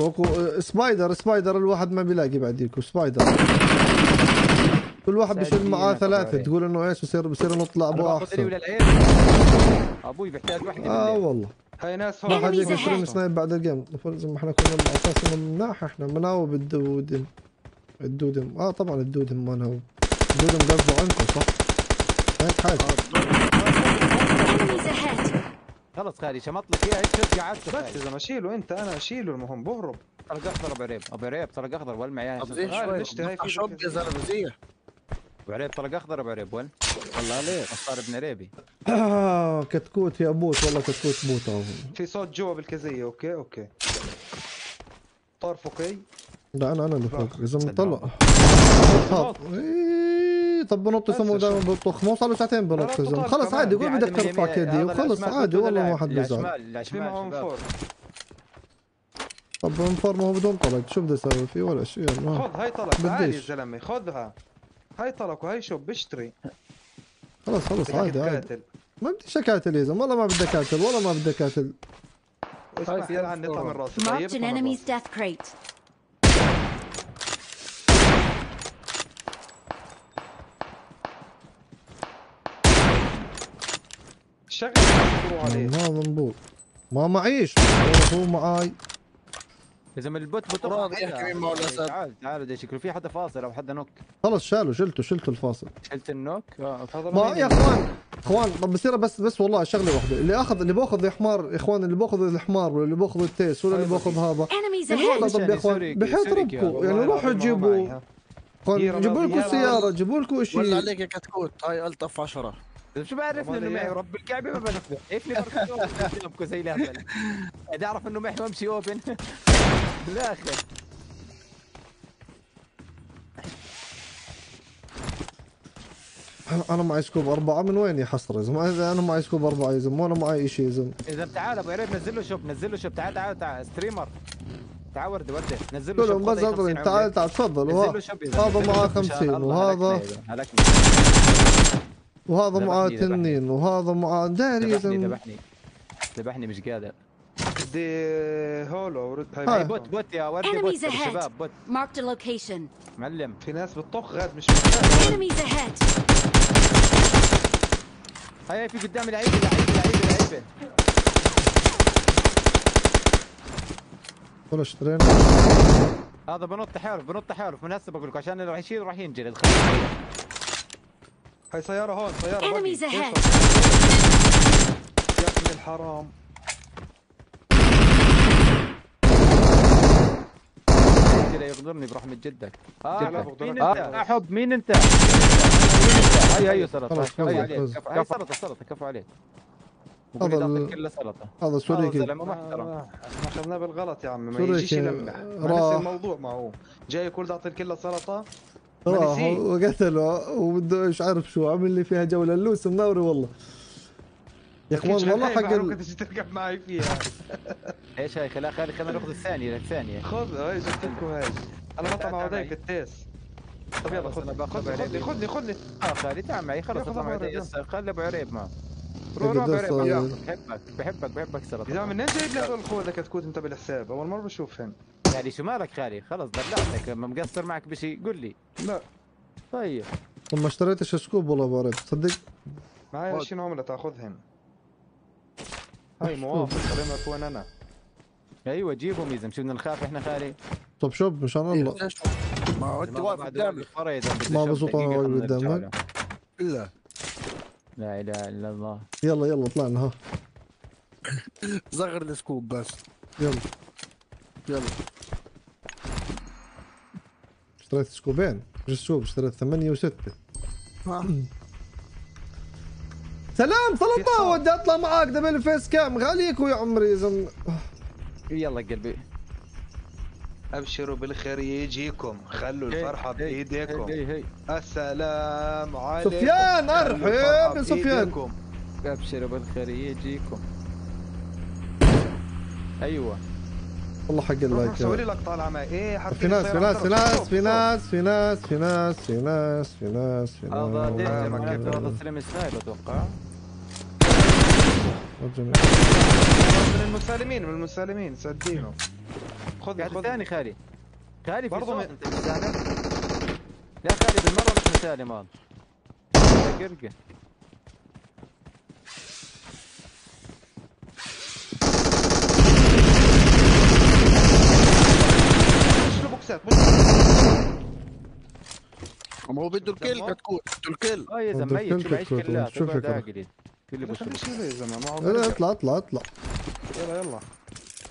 Speaker 1: وكو- سبايدر سبايدر الواحد ما بيلاقي بعديك سبايدر. كل واحد بيشيل معاه ثلاثة تقول إنه إيش بصير بصير نطلع ابو احسن
Speaker 3: أبوي بيحتاج وحده آه.
Speaker 1: والله.
Speaker 2: هاي ناس
Speaker 1: ما
Speaker 2: هون
Speaker 1: حد
Speaker 5: ahead.
Speaker 1: سنايب بعد الجيم. المفروض ما إحنا كنا أساسا مناح إحنا مناوب الدودم الدودم. آه طبعا الدودم ما ناوب الدودم قصده عنكم صح؟ هيك حاجة.
Speaker 5: Enemies ahead.
Speaker 3: خلص خالي شمط لك اياه هيك قعدت
Speaker 2: بس إذا ما شيله أنت أنا أشيله المهم. بهرب.
Speaker 3: طلق أخضر أبو عريب أبو عريب طلق أخضر ولمع
Speaker 7: شوي.
Speaker 2: ليش هاي
Speaker 7: شوب يا زلمه زيه
Speaker 3: ابو عريب طلق أخضر أبو عريب ول
Speaker 7: والله عليك
Speaker 3: صار ابن عريبي
Speaker 1: آه كتكوت يا بوت والله كتكوت بوت أهو.
Speaker 2: في صوت جوا بالكازية okay okay. طار فوقي.
Speaker 1: لا أنا أنا اللي فوق إذا مطلع.
Speaker 2: نط.
Speaker 1: إيه، طب بنط يسموه. دائما بنطخ. ما صار له ساعتين بنط يا زلمه
Speaker 2: طلع
Speaker 1: خلص. عادي قول بدك ترفع. كيدي. وخلص عادي والله ما. حد بيزعل. طب انفر ما هو بدون طلق شو بدي أسوي؟ فيه ولا شيء.
Speaker 2: خذ هاي طلق تعال يا
Speaker 1: بديش.
Speaker 2: زلمة خذها. هاي طلق وهي شوب بشتري
Speaker 1: خلص خلص عادي عادي. ما بديش اكاتل يا زلمة. والله ما بدي اكاتل والله ما بدي اكاتل
Speaker 2: اسمع يلعن نطلع من طيب
Speaker 5: Marked an enemy's death crate.
Speaker 2: شغل عليه
Speaker 1: ما ضنبوط ما معيش. هو معاي.
Speaker 3: يا زلمة البوت بوت
Speaker 7: أسد.
Speaker 3: تعال تعال شكله في حدا فاصل أو حدا نوك؟
Speaker 1: خلص شالوا شلته شلته الفاصل.
Speaker 3: شلت النوك؟
Speaker 2: هذا
Speaker 1: ما؟ يا إخوان إخوان طب بصير بس بس والله شغلة واحدة. اللي أخذ اللي بأخذ الحمار يا إخوان اللي بأخذ الحمار ولا اللي بأخذ التيس ولا اللي بأخذ هذا. يعني والله. طب يا إخوان
Speaker 3: سوريكي
Speaker 1: ربكم
Speaker 2: والله
Speaker 1: يعني روحوا جيبوا جيبوا لكم سيارة جيبوا لكم
Speaker 7: ولا
Speaker 1: شيء
Speaker 7: عليك يا كتكوت. هاي ألطف 10
Speaker 3: شو بعرفني إنه معي رب الكعبة ما بنفع كيف لي قدامكم زي الهبل. إذا أعرف إنه معي وامشي اوبن لا
Speaker 1: أخي أنا معي سكوب أربعة من وين يا حسره يا زلمه إذا أنا معي سكوب أربعة يا زلمه وأنا معي شيء يا زلمه
Speaker 3: إذا تعال أبو عريب نزل له شوب نزل له شوب. تعال تعال تعال ستريمر. تعال ورده ورده نزل له شوب
Speaker 1: بس
Speaker 3: خذ أي 50
Speaker 1: أضرب. تعال. تعال تفضل. هذا معاه
Speaker 3: شوب إن شاء
Speaker 1: 50
Speaker 3: الله.
Speaker 1: وهذا وهذا معاه. تنين. وهذا معاه داري يا زلمه
Speaker 3: ذبحني. ذبحني مش قادر.
Speaker 2: بدي هولو ورد
Speaker 1: هاي.
Speaker 2: هاي
Speaker 3: بوت بوت يا ورده بوت
Speaker 5: Enemies
Speaker 3: يا
Speaker 5: ahead.
Speaker 3: شباب بوت
Speaker 5: Marked a location.
Speaker 3: معلم
Speaker 2: في ناس بتطخ غاد مش
Speaker 5: Enemies ahead.
Speaker 3: هاي هاي في قدامي لعيبة لعيبة لعيبة لعيبة
Speaker 1: ولا اشترينا
Speaker 3: هذا بنط تحالف بنط تحالف من هسه بقول لك عشان اللي راح يشيل راح ينجلد
Speaker 2: هاي سيارة هون سيارة بقي.
Speaker 5: Enemies ahead.
Speaker 2: يا ابن الحرام
Speaker 3: كذا يغدرني برحمة جدك. آه
Speaker 2: لا، لا،
Speaker 3: جدك. مين
Speaker 2: آه.
Speaker 3: أنت؟ يا حب مين أنت؟ مين انت؟ هي هي سلطة
Speaker 1: خلاص،
Speaker 3: عليك. كفو- هاي سلطة سلطة كفو عليك.
Speaker 1: هذا ال-
Speaker 3: كله سلطة.
Speaker 1: هذا
Speaker 3: هذا
Speaker 1: سوريكي.
Speaker 3: زلمه محترم
Speaker 2: آه، إحنا اخذناه بالغلط يا عمي. ما يجيش يلمح. ما الموضوع ما هو. جاي يقول تعطي الكل سلطة؟
Speaker 1: راح. وقتله وبده مش عارف شو عامل لي فيها جولة. اللوس منوري والله. يا اخوان والله حق ال...
Speaker 2: كنت تركب معي فيها.
Speaker 3: إيش هاي خليها خلي خلينا ناخذ الثانية الثانية.
Speaker 2: خذ هاي جبت لكم هاي. أنا بطلع مع
Speaker 3: تعال
Speaker 2: وداي في التيس. طب يلا خذني خذني. خذني خذني
Speaker 3: آه خالي تعال معي. خلص اطلع يس- خلي أبو عريب معه. روح روح ابو عريب. بحبك بحبك بحبك سلطه
Speaker 2: يا عمي منين جايب لي هذول الخوذة كتكوت أنت بالحساب. أول مرة بشوفهن
Speaker 3: خالي شو مالك خالي؟ خلص دلعتك لما مقصر معك بشيء قول لي.
Speaker 2: لا.
Speaker 3: طيب.
Speaker 1: ما اشتريتش scope والله أبو عريب تصدق؟
Speaker 2: معي
Speaker 7: خذ.
Speaker 2: 20 عملة تاخذهن هاي موافق خلينا اكون أنا.
Speaker 3: أيوه جيبهم اذا مش بدنا نخاف إحنا خالي
Speaker 1: طب شوف مشان الله.
Speaker 7: ليش؟ ما أنت واقف قدامي.
Speaker 1: ما بزبط أنا واقف قدامك.
Speaker 7: إلا.
Speaker 3: لا إله إلا الله.
Speaker 1: يلا يلا طلعنا ها.
Speaker 7: صغر السكوب بس.
Speaker 1: يلا.
Speaker 7: يلا.
Speaker 1: اشتريت سكوبين. مش سكوب اشتريت ثمانية وستة.
Speaker 7: ها.
Speaker 1: سلام سلطة؟ ودي أطلع معاك. دبل فيس كام؟ غاليكوا يا عمري. يا زلمة
Speaker 3: يلا قلبي.
Speaker 2: أبشروا بالخير يجيكم. خلوا
Speaker 3: الفرحة بإيديكم.
Speaker 2: السلام عليكم.
Speaker 1: سفيان،
Speaker 2: الفرحة
Speaker 1: يا سفيان.
Speaker 3: أبشروا بالخير يجيكم. أيوه.
Speaker 1: والله حق اللايك.
Speaker 2: سوي لي لقطة على إيه حرفيا
Speaker 1: في ناس في ناس في ناس في ناس في ناس في ناس في ناس في ناس في
Speaker 3: هذا
Speaker 1: ناس.
Speaker 2: كيف
Speaker 3: معناته هذا سليم سنايب أتوقع.
Speaker 2: من المسالمين من المسالمين سدينه خذ خذ.
Speaker 3: ثاني خالي. خالي في
Speaker 2: من-
Speaker 3: أنت مسالم لا خالي بالمرة مش مسالم هذا قرقه
Speaker 2: مش
Speaker 7: ما هو بده الكل. كتكوت. بده الكل
Speaker 3: آه يا زلمه ميت
Speaker 1: كل
Speaker 3: شو بعيش
Speaker 1: كتكوت،
Speaker 3: كلها
Speaker 2: زلمة ما
Speaker 1: لا
Speaker 2: برجع.
Speaker 1: اطلع اطلع اطلع.
Speaker 2: يلا يلا.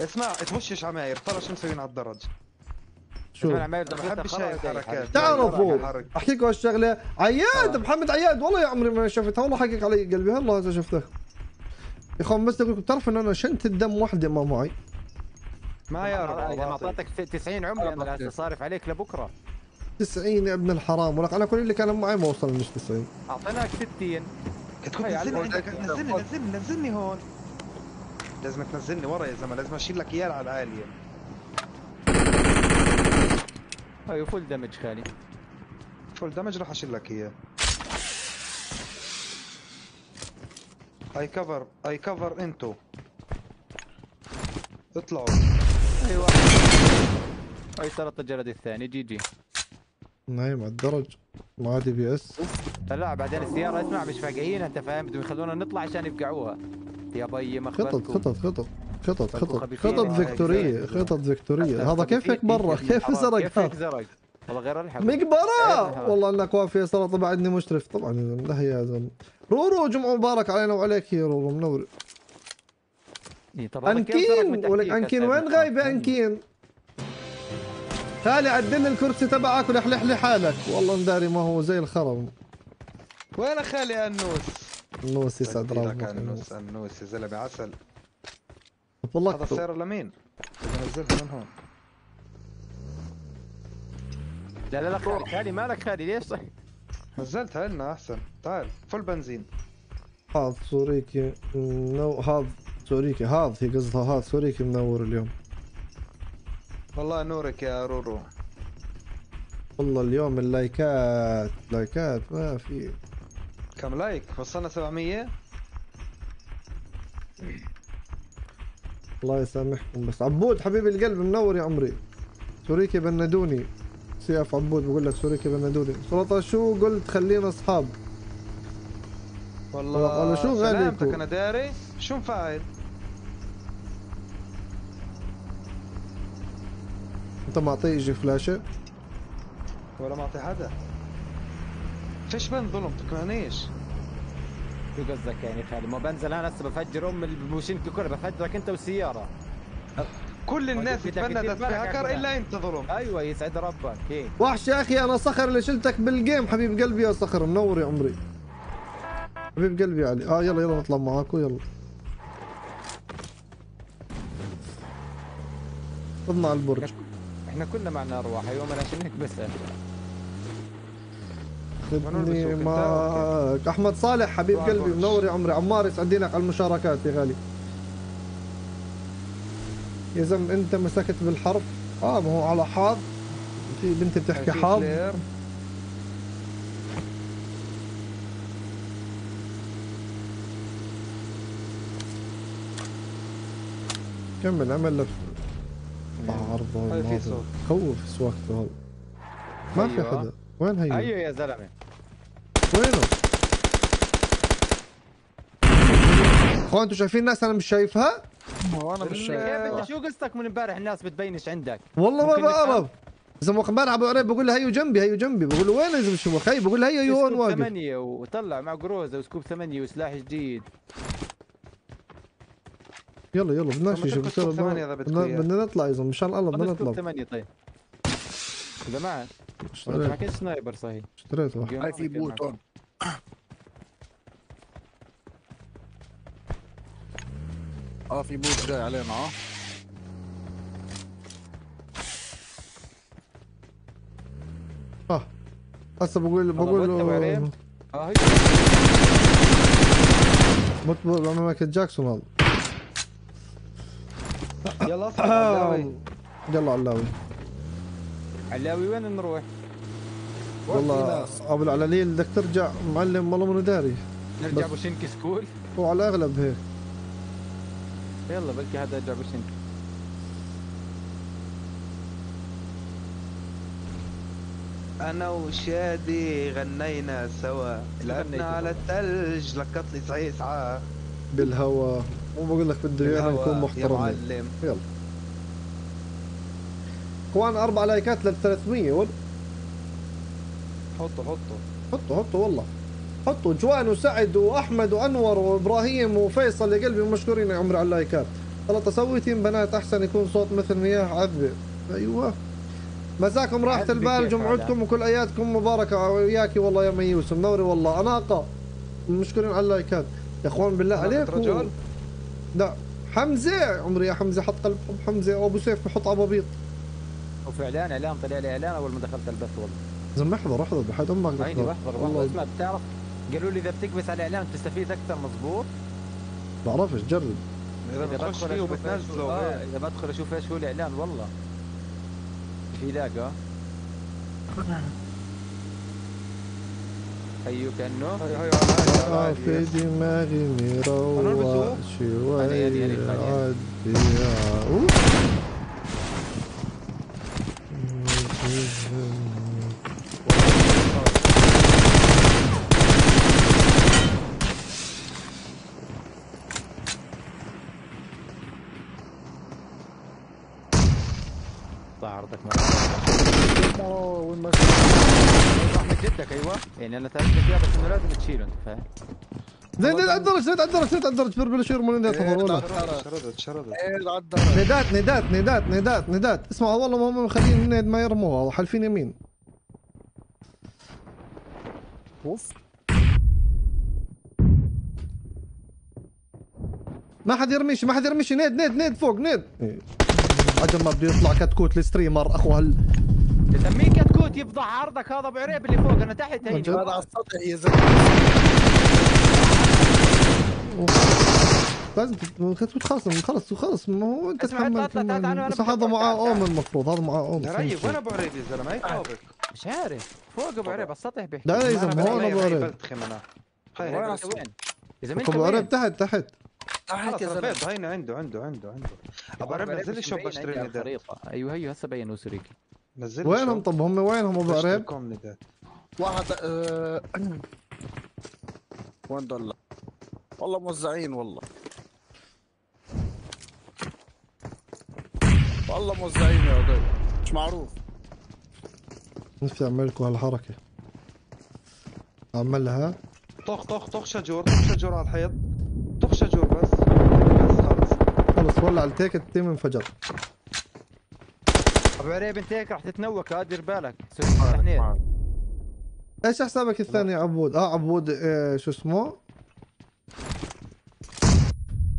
Speaker 2: اسمع تخشش عماير ترى شو مسوين على الدرج؟
Speaker 1: شو؟
Speaker 3: اسمع العمايل
Speaker 2: ما بحبش هاي الحركات
Speaker 1: تعرفوا. احكي لكم الشغلة؟ عياد محمد عياد والله يا عمري ما شفتها والله حقك علي قلبي والله هذا شفته. يا اخوان بس أقول لكم تعرف إن أنا شنت الدم وحده ما معي؟
Speaker 2: ما يا
Speaker 3: إذا ما أعطيتك 90 عمري أنا صارف عليك لبكرة.
Speaker 1: 90 يا ابن الحرام ولك أنا كل اللي كان معي ما وصلنيش 90
Speaker 3: أعطيناك 60
Speaker 2: تكون
Speaker 3: هاي على
Speaker 2: نزلني. عندك نزلني نزلني نزلني هون. لازم تنزلني ورا يا زلمة لازم أشيل لك إياه على العالية.
Speaker 3: أيوه فول دمج خالي.
Speaker 2: فول دمج راح أشيل لك إياه. اي كفر اي كفر انتو اطلعوا.
Speaker 3: أيوه. أي سلطه الجلد الثاني جي جي.
Speaker 1: نايم على الدرج. ما دي بي اس
Speaker 3: لا بعدين السيارة اسمع مش فاقعين أنت فاهم؟ بدهم يخلونا نطلع عشان يفقعوها يا بي
Speaker 1: خطط خطط خطط خطط
Speaker 3: طب
Speaker 1: خطط خطط فيكتورية
Speaker 3: رجال.
Speaker 1: خطط فيكتورية. هذا كيف هيك برا كيف زرق
Speaker 3: كيف زرق والله غير الحق.
Speaker 1: مقبرة! والله إنك واقف يا سلطة بعدني مشرف. طبعا يا زلمة لا يا زلمة. رورو جمعة مبارك علينا وعليك يا رورو. منور
Speaker 3: إيه،
Speaker 1: أنكين! ولك انكين؟ وين غايبة أنكين؟ خالي عدل الكرسي تبعك ولحلح لي حالك. والله مداري ما هو زي الخرم.
Speaker 2: وين خالي أنوس؟
Speaker 1: النوس يسعد راسك
Speaker 2: أنوس أنوس يا زلمة عسل.
Speaker 1: والله
Speaker 2: هذا. السيارة لمين؟ اذا نزلت من هون.
Speaker 3: لا لا لا خالي خالي مالك خالي ليش صح؟
Speaker 2: نزلتها لنا أحسن. تعال فل بنزين.
Speaker 1: هذا سوريكي نو هذا سوريكي هذا هي قصدها هذا سوريكي منور اليوم.
Speaker 2: والله نورك يا رورو.
Speaker 1: والله اليوم اللايكات لايكات ما في.
Speaker 2: كم لايك؟ وصلنا 700
Speaker 1: الله يسامحكم بس عبود حبيب القلب منور يا عمري. سوريكي بندوني سياف عبود بقول لك سوريكي بندوني سلطة شو قلت خلينا أصحاب؟
Speaker 2: والله
Speaker 1: والله شو غاليكو؟
Speaker 2: سلامتك أنا داري. شو مفعل
Speaker 1: أنت معطيه يجي فلاشة.
Speaker 2: ولا معطي حدا. فيش من ظلم؟ تقنعنيش
Speaker 3: شو قصدك يعني خالد ما بنزل أنا هسه بفجر أم البوشنكي كلها بفجرك أنت والسيارة.
Speaker 2: كل الناس
Speaker 3: تبندت
Speaker 2: في هاكر إلا أنت ظلم.
Speaker 3: أيوه يسعد ربك. هيك
Speaker 1: وحش يا أخي أنا صخر اللي شلتك بال game حبيب قلبي يا صخر منور يا عمري. حبيب قلبي يا علي. آه يلا يلا نطلع معاكم يلا. خذنا على البرج.
Speaker 3: إحنا كلنا معنا أرواح أيوه ما عشان هيك بسأل.
Speaker 1: خدني معك. أحمد صالح حبيب قلبي. منور يا عمري. عمار يسعدينك على المشاركات يا غالي. يا زلمة أنت مسكت بالحرب آه ما هو على حاض في بنت بتحكي حاض
Speaker 2: فلير.
Speaker 1: كمل عمل لك عرضه
Speaker 2: هاي في. صوت.
Speaker 1: خوف سواقته هذا. ما في
Speaker 3: أيوة.
Speaker 1: حدا. وين هي؟
Speaker 3: أيوه يا زلمة.
Speaker 1: وينه؟ اخوان أنتوا شايفين ناس أنا مش شايفها؟
Speaker 7: وأنا مش شايف.
Speaker 3: كيف انت شو قصتك من امبارح؟ الناس بتبينش عندك.
Speaker 1: والله ما. بعرف. إذا امبارح ابو عريب بقول له هيو جنبي هيو جنبي. بقول له وين يا زلمه شو بقول له هيو هون
Speaker 3: scope
Speaker 1: واقف.
Speaker 3: ثمانية وطلع مع جروزة و scope ثمانية وسلاح جديد.
Speaker 1: يلا يلا بدناش
Speaker 2: ثمانية إذا بدكم
Speaker 1: بدنا نطلع يا زلمه مشان الله بدنا نطلع.
Speaker 3: ثمانية طيب. إذا معك
Speaker 1: اشتريت.
Speaker 3: معكش sniper صحيح.
Speaker 1: اشتريت واحد.
Speaker 7: هاي في bot هون آه في bot جاي علينا آه.
Speaker 1: آه. هسه بقول بقول.
Speaker 3: آه هي.
Speaker 1: بطبق مايكل جاكسون هذا.
Speaker 2: يلا اصعد علاوي.
Speaker 1: يلا علاوي
Speaker 3: علاوي وين نروح؟
Speaker 1: والله أبو العلاليل بدك ترجع معلم والله ماني داري.
Speaker 3: نرجع بوشنكي school.
Speaker 1: هو على الأغلب هيك.
Speaker 3: يلا بلكي هذا يرجع بوشنكي.
Speaker 2: أنا وشادي غنينا سوا. لعبنا على الثلج لقط لي صحيح ساعة.
Speaker 1: بالهوا. مو بقول لك بده ايانا نكون
Speaker 2: يا
Speaker 1: محترمين يلا. اخوان أربع لايكات لل 300 ولا
Speaker 2: حطوا حطوا
Speaker 1: حطوا حطوا والله. حطوا جوان وسعد وأحمد وأنور وإبراهيم وفيصل يا قلبي مشكورين يا عمري على اللايكات. غلط أسوي team بنات أحسن يكون صوت مثل مياه عذبة. أيوه. مساكم راحة البال جمعتكم وكل اياتكم مباركة. وياكي والله يا ام يوسف منوري والله. أناقة مشكورين على اللايكات. يا أخوان بالله عليكم؟ لا حمزة عمري يا حمزة حط قلب حب حمزة. وابو سيف بحط عبابيط
Speaker 3: وفي اعلان اعلان طلع لي إعلان أول ما دخلت البث والله.
Speaker 1: زلمة احضر احضر بحد أمك.
Speaker 3: عيني. بحضر
Speaker 1: والله.
Speaker 3: بحضر اسمع بتعرف قالوا لي إذا بتكبس على الاعلان بتستفيد أكثر مزبوط
Speaker 1: بعرفش جرب.
Speaker 2: إذا بتخش
Speaker 3: بدخل
Speaker 2: فيه
Speaker 3: أشوف إيش هو-
Speaker 2: وبتنزله
Speaker 3: آه. إذا بدخل أشوف إيش هو الاعلان والله. في لاقى أيوه كانه
Speaker 2: هاي هاي هاي
Speaker 1: آه
Speaker 2: هاي
Speaker 1: في
Speaker 2: هاي
Speaker 1: دماغي مروق
Speaker 2: هنلبسه؟
Speaker 1: شوي
Speaker 3: أنا يدي- يدي خالي.
Speaker 1: عدي أوه.
Speaker 3: طلع عرضك
Speaker 7: وين ما
Speaker 3: راح يعني أنا تعبت فيها بس إنه لازم تشيله أنت فاهم؟
Speaker 1: زيد زيد على الدرج زيد على الدرج زيد على الدرج بر بلا شير من
Speaker 7: إيه،
Speaker 1: تفضل ولا
Speaker 2: شردت شردت
Speaker 1: ندات ندات ندات ندات ندات اسمع والله ما هم مخلين الند ما يرموها وحالفين يمين.
Speaker 7: أوف.
Speaker 1: ما حد يرميش ما حد يرميش. ند ند ند فوق ند إيه. عجل ما بده يطلع كتكوت الستريمر اخو هال
Speaker 3: تسميه كتكوت يفضح عرضك هذا أبو عريب اللي فوق أنا تحت هيني.
Speaker 7: هذا على السطح يا زلمة.
Speaker 1: لازم تت- خلص خلص خلص ما هو انت تحمل بس هذا معاه
Speaker 3: تعال،
Speaker 1: اوم
Speaker 3: تعال.
Speaker 1: المفروض هذا معاه اوم
Speaker 2: يا ريب وين أبو عريب يا زلمة؟ هيك فوقك
Speaker 3: مش عارف فوق أبو عريب على السطح بيحكي.
Speaker 1: لا يا زلمة هون
Speaker 2: أبو
Speaker 1: عريب؟
Speaker 3: وين؟ ما أنت
Speaker 1: أبو عريب؟ تحت تحت.
Speaker 7: تحت يا
Speaker 2: زلمة. هينا عنده عنده عنده عنده. أبو عريب نزل لي شوب اشتري
Speaker 3: الخريطة أيوه هيو هسه بين وسوريكي
Speaker 2: نزل لي
Speaker 1: وينهم؟ طب هم وينهم؟ ابو
Speaker 2: نداء
Speaker 7: واحد آه، وين دول؟ والله موزعين والله. والله موزعين يا ودي مش معروف.
Speaker 1: نفسي اعمل لكم هالحركه اعملها
Speaker 2: طخ طخ طخ شجور طخ شجور على الحيط. طخ شجور بس. بس خلص
Speaker 1: خلص ولع التيك التيم انفجر.
Speaker 3: ابو عريب انت هيك راح تتنوك ها دير بالك. سوري تحنيت
Speaker 1: إيش حسابك الثاني يا عبود؟ آه عبود إيه شو اسمه؟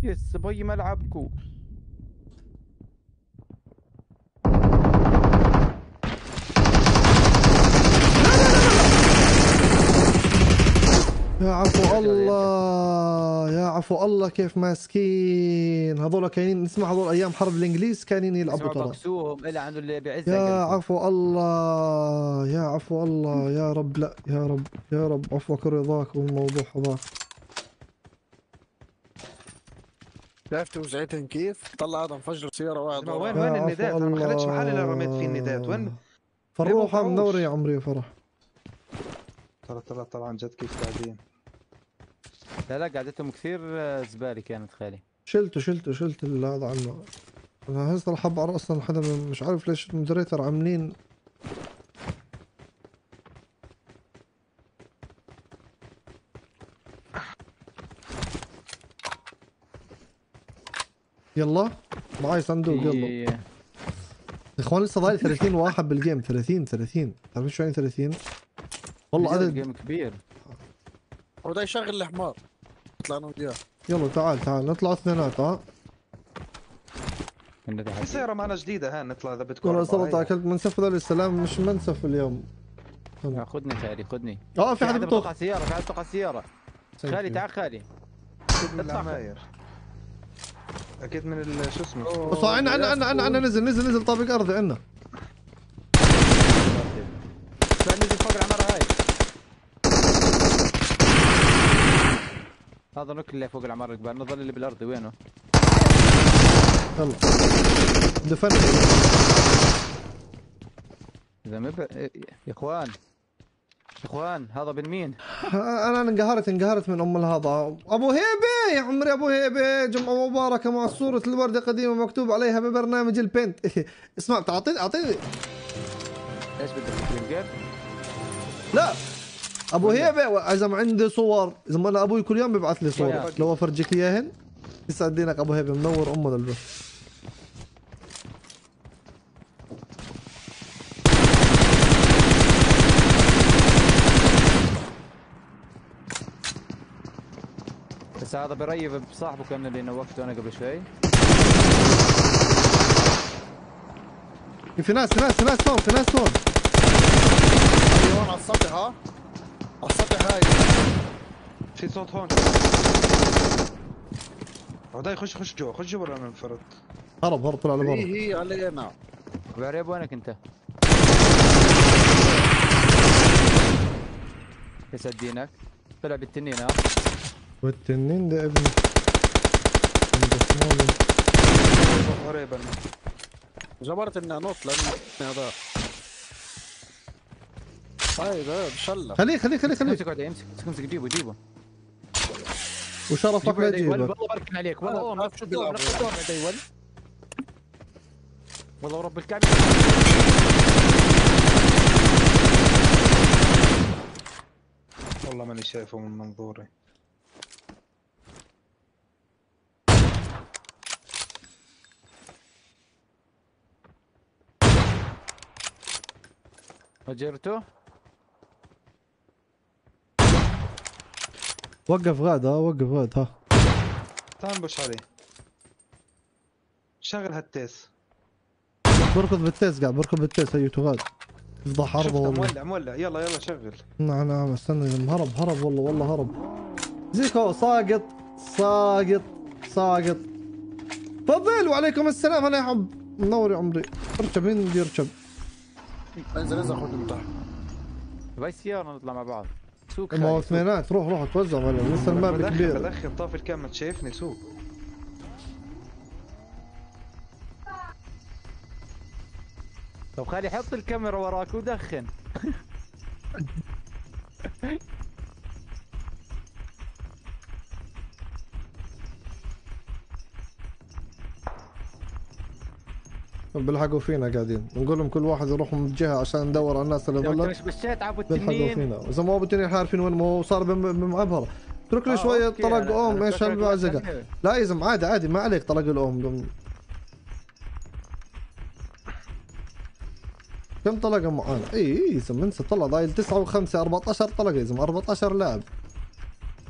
Speaker 3: يس بي ملعبكو.
Speaker 1: يا عفو الله يا عفو الله كيف ماسكين هذول كاينين نسمع هذول أيام حرب الإنجليز كاينين يلعبوا ترى
Speaker 3: بكسوهم الا عنده اللي بيعزها
Speaker 1: يا. عفو الله يا عفو الله يا رب لا يا رب يا رب عفوك ورضاك والموضوع هذاك
Speaker 7: شايف توزيعتهم كيف؟ طلع هذا انفجر سيارة واحد.
Speaker 2: وين وين
Speaker 1: عفو
Speaker 2: الندات أنا ما خليتش محل
Speaker 1: إلا.
Speaker 2: رميت فيه الندات وين
Speaker 1: فروحة
Speaker 2: ليه
Speaker 1: منورة يا؟ عمري يا فرح
Speaker 2: ترى ترى ترى عن جد كيف قاعدين
Speaker 3: لا لا قعدتهم كثير آه، زبالة كانت خالي.
Speaker 1: شلته شلته شلت هذا عنه. أنا هسه الحب على أصلا حدا مش عارف ليش المودريتر عاملين. يلا معي صندوق يلا. يا إخوان لسه ضايل 30 واحد بالجيم 30 30 تعرفين شو يعني 30 والله عدد
Speaker 3: جيم كبير.
Speaker 7: هو ده يشغل الحمار طلع أنا وياه.
Speaker 1: يلا تعال تعال نطلع اثنينات ها؟
Speaker 2: في. سيارة معنا جديدة ها؟ نطلع إذا بدكم.
Speaker 1: والله. سلطة أكلت منسف ذول السلام مش منسف اليوم.
Speaker 3: خدني خالي خدني
Speaker 1: آه في حدا
Speaker 3: بيطلع
Speaker 1: بيطخ
Speaker 3: سيارة في حدا بيطلع سيارة. خالي تعال خالي.
Speaker 2: أكيد من
Speaker 3: اطلع.
Speaker 2: العماير أكيد من ال- شو اسمه؟
Speaker 1: بس عنا عنا عنا عنا عنا نزل نزل نزل طابق أرضي عنا
Speaker 3: تعال نزل فوق العمارة هاي هذا نوك اللي فوق العمارة الكبار نظل اللي بالأرض. وينه؟
Speaker 1: يلا. دفن.
Speaker 3: إذا ما ب... يا إخوان. يا إخوان هذا بن مين؟
Speaker 1: أنا انقهرت انقهرت من أم هذا أبو هيبة! يا عمري أبو هيبة! جمعة مباركة مع صورة الوردة قديمة مكتوب عليها ببرنامج البنت. اسمع تعطيني أعطيني.
Speaker 3: إيش بدك؟
Speaker 1: لا. أبو هيبة إذا ما عندي صور إذا ما أنا أبوي كل يوم بيبعث لي صور. لو افرجيك إياهن يسعد دينك أبو هيبة منور أمه للبس
Speaker 3: بس هذا بريب بصاحبه كان اللي نوقته أنا قبل شوي.
Speaker 1: في ناس في ناس في ناس هون في ناس هون.
Speaker 7: هون على السطح ها السطح هاي
Speaker 2: في صوت هون عداي خش خش جوا خش جوا ولا أنا انفرد
Speaker 1: هرب هرب طلع
Speaker 7: هي
Speaker 1: لبرا
Speaker 7: هي علينا
Speaker 3: ابو عريب وينك انت؟ يسعد دينك طلع بالتنين ها
Speaker 1: والتنين ده ابني.
Speaker 2: قريبا
Speaker 7: جبرت اني انط لأنه هذا هاي ده بشلة
Speaker 1: خليه خليه خليه خليه.
Speaker 3: امسك امسك. امسك امسك جيبه جيبه.
Speaker 1: وشرفك
Speaker 3: جيبه
Speaker 1: لا يجيبك
Speaker 3: والله بركن عليك. والله نفس
Speaker 7: شو
Speaker 3: الدور نفس الدور عدي ول والله ورب الكعبة.
Speaker 2: والله ماني شايفه من منظوري.
Speaker 3: هجرته
Speaker 1: وقف غاد ها وقف غاد ها.
Speaker 2: تعال نبش عليه شغل هالتيس.
Speaker 1: بركض بالتيس قاعد بركض بالتيس أيوه غاد. يفضح حربه
Speaker 2: شفته
Speaker 1: والله.
Speaker 2: مولع مولع. يلا يلا شغل.
Speaker 1: نعم نعم استنى هرب هرب والله والله هرب. زيكو ساقط ساقط ساقط. تفضل وعليكم السلام. هلا يا حب منور يا عمري. اركب مين بده يركب
Speaker 7: أنزل أنزل خذ من تحت
Speaker 3: باي سيارة نطلع مع بعض. سوق
Speaker 1: ما هو. اثنينات روح روح توزع ولا لسه الماب كبير
Speaker 2: بدخن طافي الكاميرا شايفني سوق
Speaker 3: طب خالي حط الكاميرا وراك ودخن.
Speaker 1: بيلحقوا فينا قاعدين. نقول لهم كل واحد يروح من جهة عشان ندور على الناس اللي ضلت
Speaker 3: مش عبو
Speaker 1: بيلحقوا
Speaker 3: التنين
Speaker 1: فينا إذا ما بالتنين إحنا عارفين وين ما هو صار بم- بمعبره اترك لي
Speaker 3: آه، شوية
Speaker 1: طلق
Speaker 3: أنا
Speaker 1: إيش
Speaker 3: بس-
Speaker 1: لا يا زلمة عادي عادي ما عليك طلق الأم. كم طلقه معانا؟ إي إي يا زلمة انسى طلع ضايل 9 و5 14 طلقة يا زلمة 14 لاعب.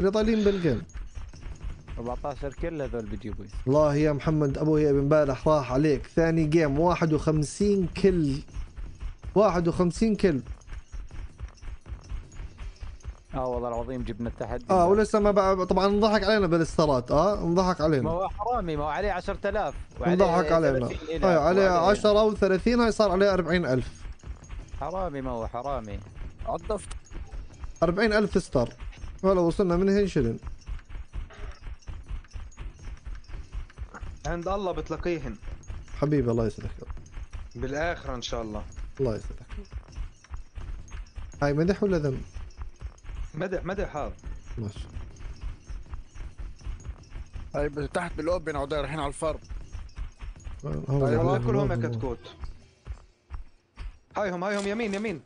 Speaker 1: اللي ضايلين بال game
Speaker 3: 14 كل هذول بيجيبوا
Speaker 1: والله يا محمد أبو هيب امبارح راح عليك. ثاني game 51 kill 51 kill
Speaker 3: آه والله العظيم جبنا التحدي.
Speaker 1: آه ولسه ما بقى طبعا انضحك علينا بالاسترات آه انضحك
Speaker 3: ما
Speaker 1: علينا
Speaker 3: هو حرامي ما هو عليه 10000 وعليه
Speaker 1: انضحك علينا.
Speaker 3: 30,000
Speaker 1: أيوه عليه
Speaker 3: وعليه-
Speaker 1: 10 أو 30 هاي صار عليه 40000
Speaker 3: حرامي ما هو حرامي.
Speaker 7: عضفت.
Speaker 1: 40000 ستار. ولو وصلنا من هين
Speaker 2: عند الله بتلاقيهن
Speaker 1: حبيبي الله يسعدك.
Speaker 2: بالآخرة إن شاء الله.
Speaker 1: الله يسعدك. هاي مدح ولا ذم؟
Speaker 2: مدح مدح هذا
Speaker 1: ماشي.
Speaker 7: هاي تحت بال open عودي رايحين على ال farm
Speaker 1: هو
Speaker 7: أيوة،
Speaker 1: الله-
Speaker 2: كلهم كتكوت. هايهم هايهم يمين يمين.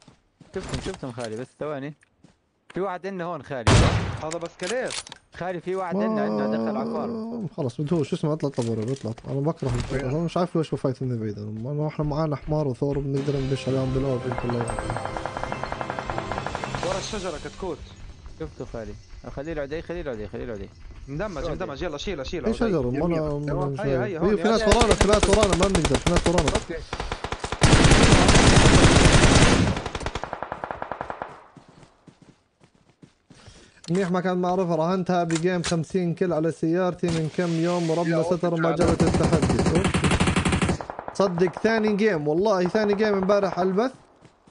Speaker 3: شفتهم شفتهم خالي بس ثواني. في واحد عندنا هون خالي.
Speaker 2: هذا بسكليت
Speaker 3: خالي في واحد عندنا عندنا دخل على ال farm
Speaker 1: آه، خلص بده شو اسمه؟ اطلع اطلع برا اطلع أنا بكره. أنا مش عارف ليش بفايت من بعيد. أنا إحنا معانا حمار وثور بنقدر ندش عليهم بال open كلياتهم
Speaker 2: ورا الشجرة كتكوت.
Speaker 3: شفته خالي خليه له عدي خليه له عدي خليه له عدي
Speaker 2: مندمج مندمج يلا شيله شيله
Speaker 1: إيش
Speaker 2: عودي.
Speaker 1: شجر ما أنا
Speaker 2: أيوة،
Speaker 1: ما أنا
Speaker 2: هيا- هيا،
Speaker 1: شايف.
Speaker 2: هون،
Speaker 1: أيوه في. ناس ورانا في ناس ورانا. ما بنقدر في ناس ورانا. منيح ما كان معروف راهنتها ب game 50 kill على سيارتي من كم يوم وربنا ستر ما. جرت التحدي. صدق ثاني game والله ثاني game امبارح على البث.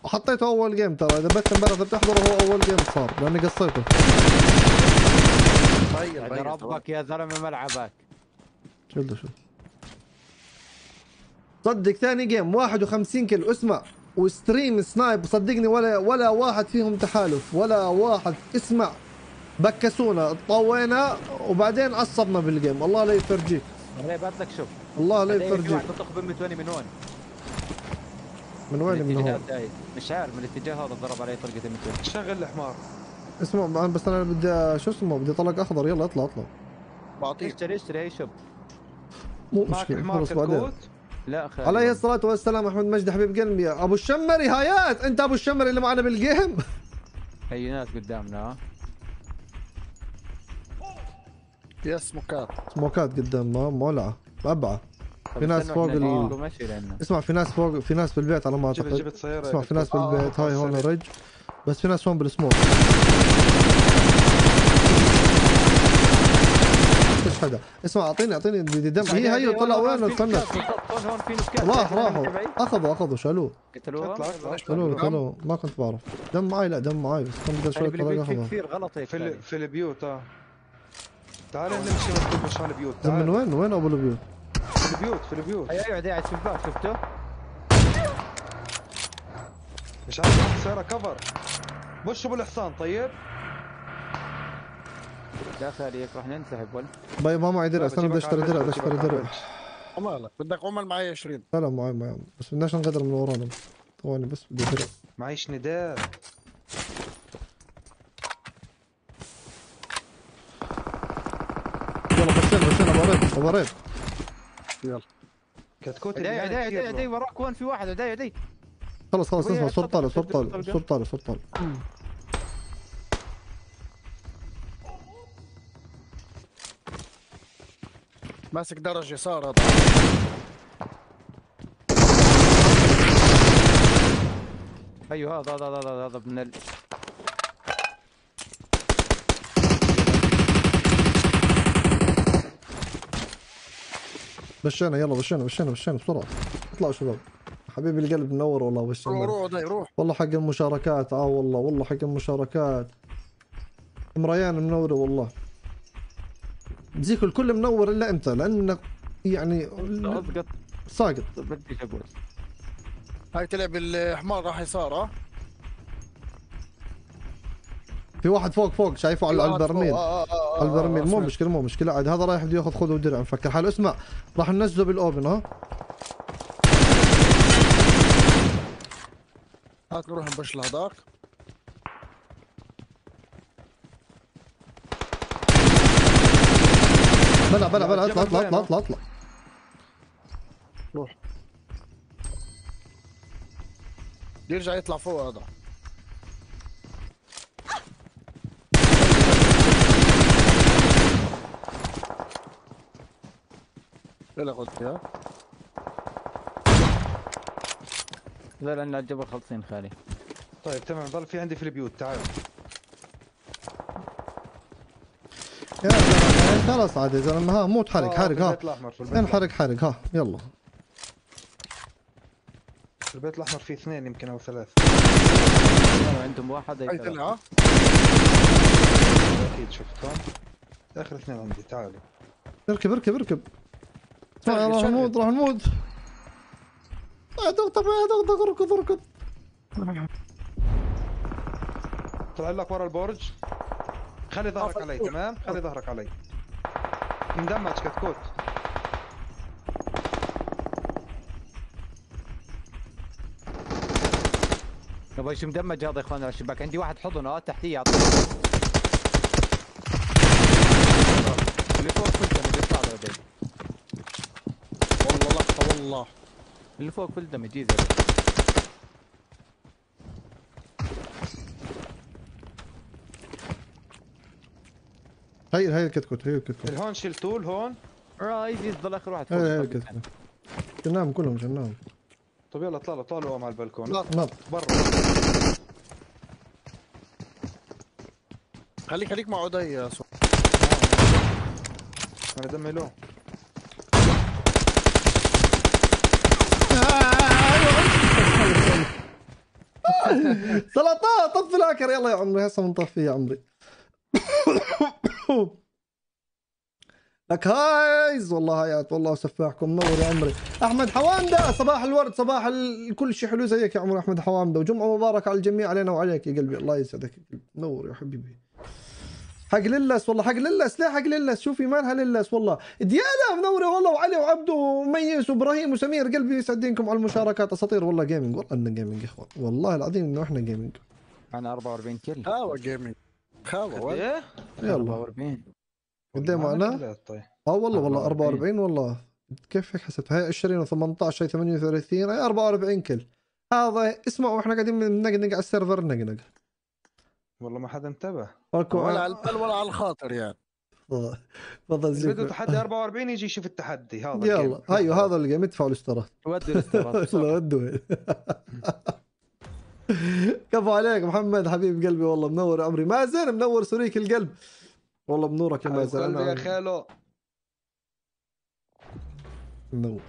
Speaker 1: وحطيته أول game ترى إذا بث امبارح بتحضره هو أول game صار لأني قصيته.
Speaker 7: طيب طيب
Speaker 3: ربك يا زلمة ملعبك.
Speaker 1: شلته شو؟ صدق ثاني game 51 kill اسمع و stream snipe صدقني ولا ولا واحد فيهم تحالف ولا واحد. اسمع. بكسونا طوينا وبعدين عصبنا بال game الله لا يفرجيك.
Speaker 3: هي بات لك شوف.
Speaker 1: الله لا يفرجيك.
Speaker 3: واحد بيطخ ب 120 من وين؟
Speaker 1: من وين؟ من هون.
Speaker 3: مش عارف من الاتجاه هذا ضرب علي طلقه 200
Speaker 2: شغل الحمار.
Speaker 1: اسمع بس أنا بدي شو اسمه؟ بدي طلق أخضر. يلا اطلع اطلع.
Speaker 7: بعطيك
Speaker 3: اشتري اشتري أي شوب
Speaker 1: مو
Speaker 2: معك
Speaker 1: مشكلة
Speaker 2: حمار
Speaker 1: خلص بعدين.
Speaker 3: لا خالي
Speaker 1: عليه الصلاة والسلام أحمد مجدي حبيب قلبي. يا أبو الشمري هايات! أنت أبو الشمري اللي معنا بالجيم
Speaker 3: هي ناس قدامنا. ها
Speaker 7: يا سموكات.
Speaker 1: سموكات قدام أبعة
Speaker 3: طب
Speaker 1: في ناس فوق ال- اسمع في ناس فوق في ناس بالبيت على ما
Speaker 2: جبت
Speaker 1: أعتقد.
Speaker 2: جبت سياره
Speaker 1: اسمع في ناس
Speaker 2: كتكوت.
Speaker 1: بالبيت. هاي
Speaker 2: آه،
Speaker 1: هون
Speaker 2: سريع.
Speaker 1: رج بس في ناس هون بالسموك. فيش حدا؟ اسمع اعطيني أعطيني بدي دم. هي هي طلع وين؟ استنى.
Speaker 3: هون هون
Speaker 1: راح راحوا اخذوا أخذوا شالوه. شالوه قتلوه. ما كنت بعرف. دم معي لا دم معي بس كان بدي شوي
Speaker 3: في
Speaker 1: اخذها
Speaker 3: كثير غلط
Speaker 2: في. ال- في البيوت آه. تعال نمشي نكتب مش على البيوت
Speaker 1: دم من
Speaker 2: تعال.
Speaker 1: وين؟ وين أبو البيوت؟
Speaker 2: في البيوت في البيوت.
Speaker 3: اي أيوه قاعد في الباب شفته؟
Speaker 2: مش عارف سياره كفر. بشوا بالحصان طيب؟
Speaker 3: لا خالي هيك راح ننسحب ولا
Speaker 1: باي ما معي درع. استنى بدي اشتري درع بدي اشتري درع.
Speaker 2: البنش.
Speaker 7: مالك بدك عمل معي 20
Speaker 1: لا لا معي معي بس بدناش نقدر من ورانا. ثواني بس بدي درع.
Speaker 2: معيش نداء
Speaker 1: يلا بشينا ابو ريب
Speaker 2: كتكوت يعني كثير
Speaker 3: عدي
Speaker 2: له.
Speaker 3: وراك وين في واحد عدي عدي
Speaker 1: خلص خلص اسمع صرت طالع صرت طالع. صرت طالع صرت طالع
Speaker 7: ماسك درج يسار هذا
Speaker 3: أيوه هذا هذا هذا هذا هذا من ال...
Speaker 1: بشينا يلا بشينا بشينا بشينا بسرعة. اطلعوا شباب. حبيبي القلب منور والله
Speaker 7: روح
Speaker 1: بشينا
Speaker 7: روح عودي روح.
Speaker 1: والله حق المشاركات. آه والله والله حق المشاركات. مريان منورة والله. زيكو الكل منور إلا أنت لانك يعني ساقط.
Speaker 3: أقول
Speaker 7: هاي تلعب الحمار راح يسار ها؟
Speaker 1: في واحد فوق فوق شايفه على على البرميل.
Speaker 7: آه، آه، آه،
Speaker 1: على البرميل.
Speaker 7: آه،
Speaker 1: مو. مشكلة مو مشكلة. عاد هذا رايح بده ياخذ خذ ودرع. مفكر حاله اسمع. راح ننزله بالأوبن ها؟
Speaker 7: هات نروح نبش لهذاك
Speaker 1: بلع بلع بلع.
Speaker 2: لا،
Speaker 1: اطلع اطلع اطلع؟ اطلع اطلع.
Speaker 7: روح. يرجع يطلع فوق هذا. يلا قلت يا.
Speaker 3: لا لأن الجبل خلصين خالي.
Speaker 2: طيب تمام ضل في عندي في البيوت تعال.
Speaker 1: يا زلمه خلاص عاد يا زلمة ها موت حرق
Speaker 2: آه،
Speaker 1: حرق ها. انحرق حرق ها يلا.
Speaker 2: في البيت الأحمر في اثنين يمكن أو ثلاث
Speaker 3: كانوا عندهم واحد
Speaker 7: طلع ها
Speaker 2: أكيد شفتهم. آخر اثنين عندي تعالوا.
Speaker 1: اركب اركب اركب. راح
Speaker 2: شغل.
Speaker 1: نموت راح نموت. لا تغطى لا تغطى اركض اركض
Speaker 2: طلع لك ورا البرج. خلي ظهرك علي تمام؟ خلي ظهرك علي. مدمج كتكوت.
Speaker 3: يبغى شو مدمج هذا يا إخوان على الشباك عندي واحد حضن آه تحتيه اللي فوق فل دمج يطلع له يدي.
Speaker 7: والله
Speaker 3: اللي فوق فل دمج يجي
Speaker 1: هي هي الكتكوت هي الكتكوت.
Speaker 2: الهون شلتوه الهون
Speaker 3: آه يجي يفضل آخر واحد.
Speaker 1: هي هي
Speaker 3: فوق.
Speaker 1: الكتكوت. جناهم كلهم جناهم
Speaker 2: طب يلا طلعوا طلعوا مع البلكون
Speaker 1: نط.
Speaker 2: برا.
Speaker 7: خليك خليك مع عدي يا سو
Speaker 2: أنا دمي له
Speaker 1: سلطات طفي الاكر يلا يا عمري هسه بنطفي يا عمري. لك هايز. والله هايات والله سفاحكم منور يا عمري. أحمد حوامدة صباح الورد صباح. كل شيء حلو. زيك يا عمري أحمد حوامدة. وجمعة مباركة على الجميع علينا وعليك يا قلبي. الله يسعدك يا قلبي. نور يا حبيبي. حق للس والله حق للس ليه حق للس شوفي مالها للس والله. ديالا منوره والله وعلي وعبده وميس وإبراهيم وسمير قلبي يسعد دينكم على المشاركات. أساطير والله gaming والله إنه gaming يا إخوان. والله العظيم إنه إحنا gaming
Speaker 3: أنا 44 kill
Speaker 7: خاوة gaming خاوة ولا
Speaker 2: إيه؟
Speaker 1: يلا.
Speaker 3: 44
Speaker 1: قد إيه معنا؟
Speaker 2: طيب.
Speaker 1: آه والله والله
Speaker 3: 44.
Speaker 1: 44 والله. كيف هيك حسبت؟ هاي 20 و18 هاي 38 هاي 44 kill هذا اسمعوا إحنا قاعدين ننقنق على ال server نقنق.
Speaker 2: والله ما حدا انتبه.
Speaker 1: Okay.
Speaker 7: ولا على البال ولا على الخاطر يعني.
Speaker 1: تفضل تفضل
Speaker 2: اللي بده تحدي 44 يجي يشوف التحدي هذا
Speaker 1: يلا
Speaker 2: ال game.
Speaker 1: هايو هذا ال game. ادفعوا الاشتراك.
Speaker 3: ودي
Speaker 1: والله ودوا كفو عليك محمد حبيب قلبي والله منور عمري. مازن منور سوريك القلب. والله بنورك يا مازن
Speaker 2: قلبي يا خالو.
Speaker 1: منور.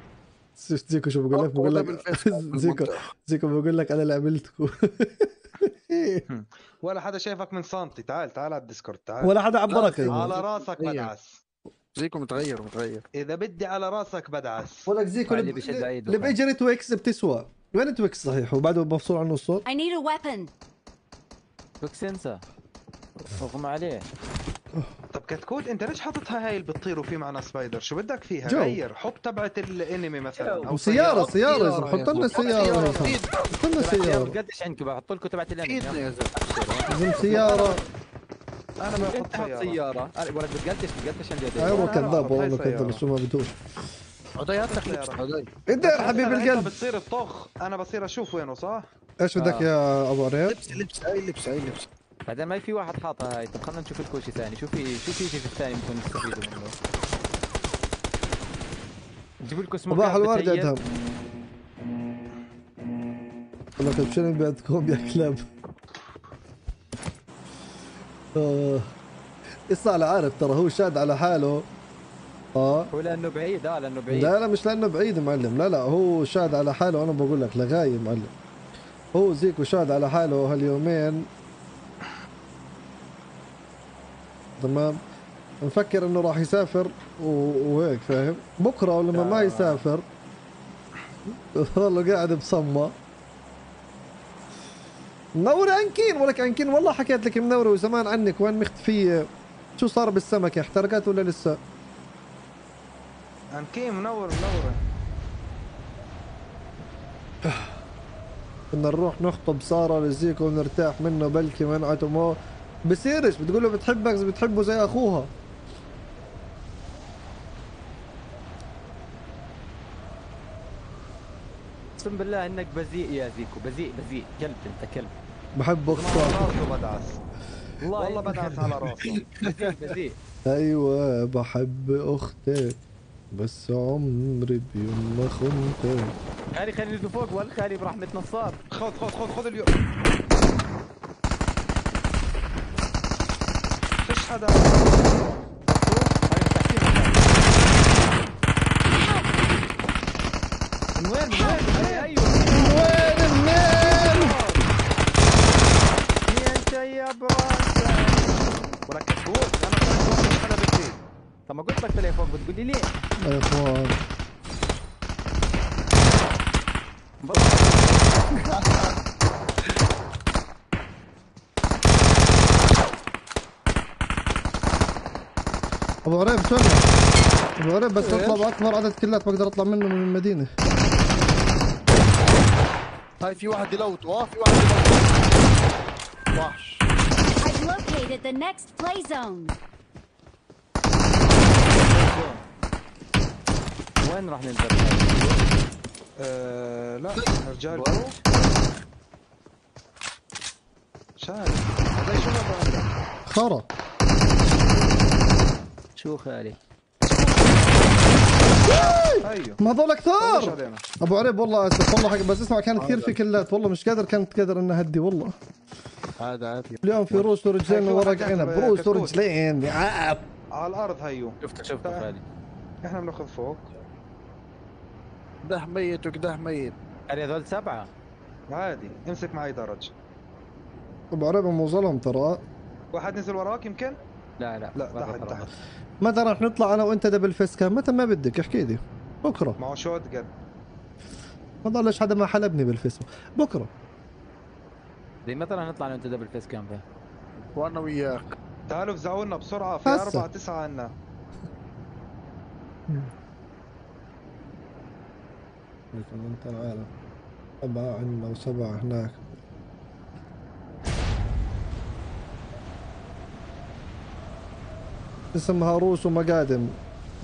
Speaker 1: زيكو شو بقول لك؟ بقول لك زيكو. زيكو بقول لك أنا اللي عملتكم
Speaker 2: ولا حدا شايفك من سنتي تعال تعال على ال Discord تعال.
Speaker 1: ولا حدا عبرك.
Speaker 2: على. راسك. بدعس.
Speaker 7: زيكو متغير متغير.
Speaker 2: إذا بدي على راسك بدعس.
Speaker 1: ولك زيكو
Speaker 3: اللي بيشد عيده.
Speaker 1: اللي بيجري تويكس بتسوى. وين تويكس صحيح؟ وبعده مفصول عنه الصوت.
Speaker 5: I need a weapon.
Speaker 3: بوكسنسا أغمى عليه.
Speaker 2: طب كتكوت انت ليش حاططها هاي اللي بتطير وفي معنا سبايدر؟ شو بدك فيها؟
Speaker 1: جو.
Speaker 2: غير حط تبعت الانمي مثلا
Speaker 1: أو سيارة. زلمة حط لنا
Speaker 7: زلمة.
Speaker 1: حط لنا سيارة.
Speaker 3: قديش عندكم بحط لكم تبعت الانمي.
Speaker 7: يا
Speaker 1: زلمة. سيارة.
Speaker 2: أنا
Speaker 3: انت
Speaker 2: بحط
Speaker 3: أنا- ولك بتقدش بتقدش عندي.
Speaker 1: أيوه
Speaker 2: أنا
Speaker 1: كذاب والله كذاب. شو ما بدوش.
Speaker 7: عدي هات لك لبس عدي.
Speaker 1: انت يا حبيب القلب.
Speaker 2: بتصير تطخ أنا بصير أشوف وينه صح؟
Speaker 1: إيش بدك يا أبو عريض
Speaker 7: لبس لبس أي لبس أي لبس.
Speaker 3: بعدين ما في واحد حاطها هاي. طب خلينا نشوف لكم شيء ثاني شو في شو في شيء في الثاني ممكن نستفيدوا منه. نجيب لكم سموكات
Speaker 1: صباح الورد. ادهم والله شنو بعدكم يا كلاب. آه. إصال عارف؟ ترى هو شاد على حاله. آه.
Speaker 3: هو لأنه بعيد. آه لأنه بعيد.
Speaker 1: لا لا مش لأنه بعيد معلم. لا لا هو شاد على حاله. أنا بقول لك لغاية معلم. هو زيكو شاد على حاله هاليومين. تمام؟ مفكر إنه راح يسافر وهيك فاهم؟ بكرة ولما ما يسافر والله قاعد بصمة. منورة عنكين ولك عنكين والله حكيت لك منورة وزمان عنك وين مختفية شو صار بالسمكة احترقت ولا لسه؟
Speaker 2: انكي منور منور
Speaker 1: بدنا نروح نخطب سارة لزيكو ونرتاح منه بلكي منعته مو بصيرش بتقول له بتحبك زي بتحبه زي أخوها.
Speaker 3: أقسم بالله إنك بذيء يا زيكو بذيء بذيء. كلب أنت كلب.
Speaker 1: بحب
Speaker 2: راسه بدعس والله بدعس على راسه
Speaker 3: بذيء بذيء.
Speaker 1: أيوه بحب أختك. بس عمري بيوم ما خنتك.
Speaker 3: خالي خليني فوق والخالي برحمة نصار.
Speaker 2: خذ خذ خذ خذ اليوم. adam.
Speaker 3: من وين من وين من وين ايوه من وين
Speaker 1: منين؟
Speaker 3: مين انت يا براسك؟
Speaker 2: ولك فوق انا طلعت فوق من حدا بالبيت طب
Speaker 3: ما قلت لك طلع فوق بتقول لي ليه؟
Speaker 1: طلع فوق بالله أبو عريب سمع أبو عريب بس اطلع باكبر عدد كلات بقدر أطلع منه من المدينة.
Speaker 7: هاي في واحد يلوتو آه في واحد وحش
Speaker 5: I've located the next play zone.
Speaker 3: وين راح ننزل؟
Speaker 2: آه لا رجال مش عارف هذا شو
Speaker 1: خرا.
Speaker 3: شو خالي؟
Speaker 2: أيوه.
Speaker 1: ما هذول
Speaker 2: طلعش
Speaker 1: كثار أبو عريب والله أسف والله حق بس اسمع كان كثير في كلات. والله مش قادر كانت قادر إني أهدي والله.
Speaker 7: هذا عادي.
Speaker 1: اليوم في روس ورجلين وورق عنب. روس. ورجلين عاب.
Speaker 2: على الأرض هيو.
Speaker 3: شفته شفته خالي.
Speaker 2: إحنا بناخذ فوق.
Speaker 7: ده ميت وكده ميت.
Speaker 3: خالي هذول سبعة.
Speaker 2: عادي. امسك معي درج.
Speaker 1: أبو عريب موصلهم ترى.
Speaker 2: واحد نزل وراك يمكن؟
Speaker 3: لا لا.
Speaker 2: لا تحت. تحت.
Speaker 1: متى راح نطلع أنا وأنت double face cam متى ما بدك احكي لي. بكرة.
Speaker 2: معه shotgun؟
Speaker 1: ما ضلش حدا ما حلبني بالفيسبوك؟ بكرة.
Speaker 3: زي متى راح نطلع أنا وأنت double face cam؟
Speaker 7: وأنا وياك.
Speaker 2: تعالوا فزعوا لنا بسرعة في
Speaker 1: هسه.
Speaker 2: أربعة تسعة عنا.
Speaker 1: لكن أنت العالم. سبعة عندنا وسبعة هناك. اسمها روس ومقادم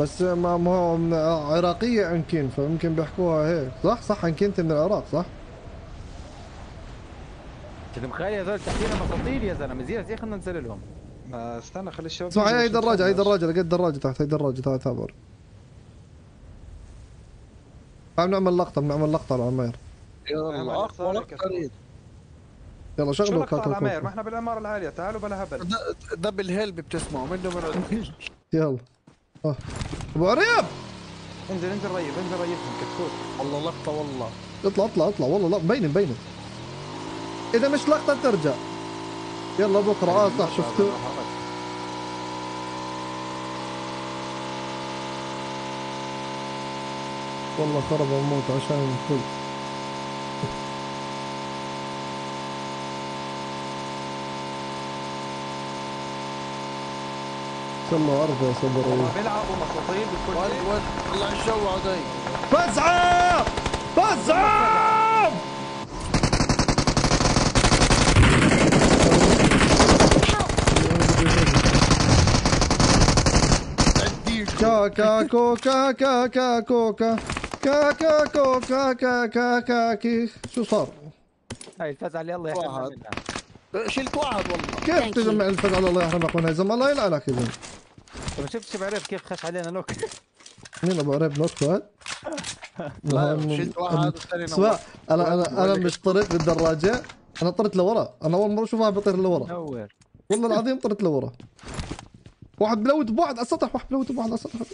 Speaker 1: بس ما ما هو من عراقية عنكين فيمكن بيحكوها هيك. صح؟ صح عنكين انت من العراق صح؟
Speaker 3: انت مخيل هذول تحتينا مساطيل يا زلمة؟ زين زين خلينا ننزل لهم.
Speaker 2: استنى خلي الشباب
Speaker 1: اسمع دراجة هاي
Speaker 2: نخلص.
Speaker 1: دراجة لقيت دراجة تحت هاي دراجة تعال تعبر تعال. نعمل لقطة بنعمل لقطة على العماير
Speaker 7: يلا.
Speaker 2: نعم،
Speaker 7: اخ
Speaker 2: صار
Speaker 7: ولا
Speaker 2: كتكوت.
Speaker 7: قريب
Speaker 1: يلا شغلوا
Speaker 2: على العماير ما
Speaker 1: كاكا
Speaker 2: إحنا بالعمارة العالية. تعالوا بلا هبل.
Speaker 7: ده بالهلب بتسمعه منه من
Speaker 1: يلا. آه أبو عريب
Speaker 2: انزل انزل ريب انزل ريبهم كتكوت.
Speaker 7: والله لقطة والله.
Speaker 1: اطلع اطلع اطلع. والله لا مبينه مبينه إذا مش لقطة ترجع. يلا بكرة آه صح شفتوا؟ والله خرب أموت عشان الكل يلا ارجع صبر
Speaker 2: والله بيلعبوا مساطيل بكل
Speaker 7: وين
Speaker 2: شيء.
Speaker 7: وين طلع الجو عدي.
Speaker 1: فزعة! فزعة! كاكا كوكا كاكا كوكا كاكا كوكا كاكا كاكي شو صار؟
Speaker 3: هاي الفزعة اللي الله يحرمنا
Speaker 7: واحد.
Speaker 3: منها
Speaker 7: شلت واحد والله.
Speaker 1: كيف تجمع الفزع الله يحرمك من هزم الله يلعنك إذا.
Speaker 3: طب شفت شو بعرف كيف خش علينا نوك
Speaker 1: مين أبو عريب؟ فؤاد؟
Speaker 7: لا
Speaker 1: نعم.
Speaker 7: شلت واحد والثاني
Speaker 1: اسمع. أنا أنا أنا مش طريت بالدراجة. أنا طرت لورا. أنا أول مرة اشوفها بيطير لورا.
Speaker 3: نور.
Speaker 1: والله العظيم طرت لورا. واحد بلوت بواحد على السطح واحد بلوت بواحد على السطح.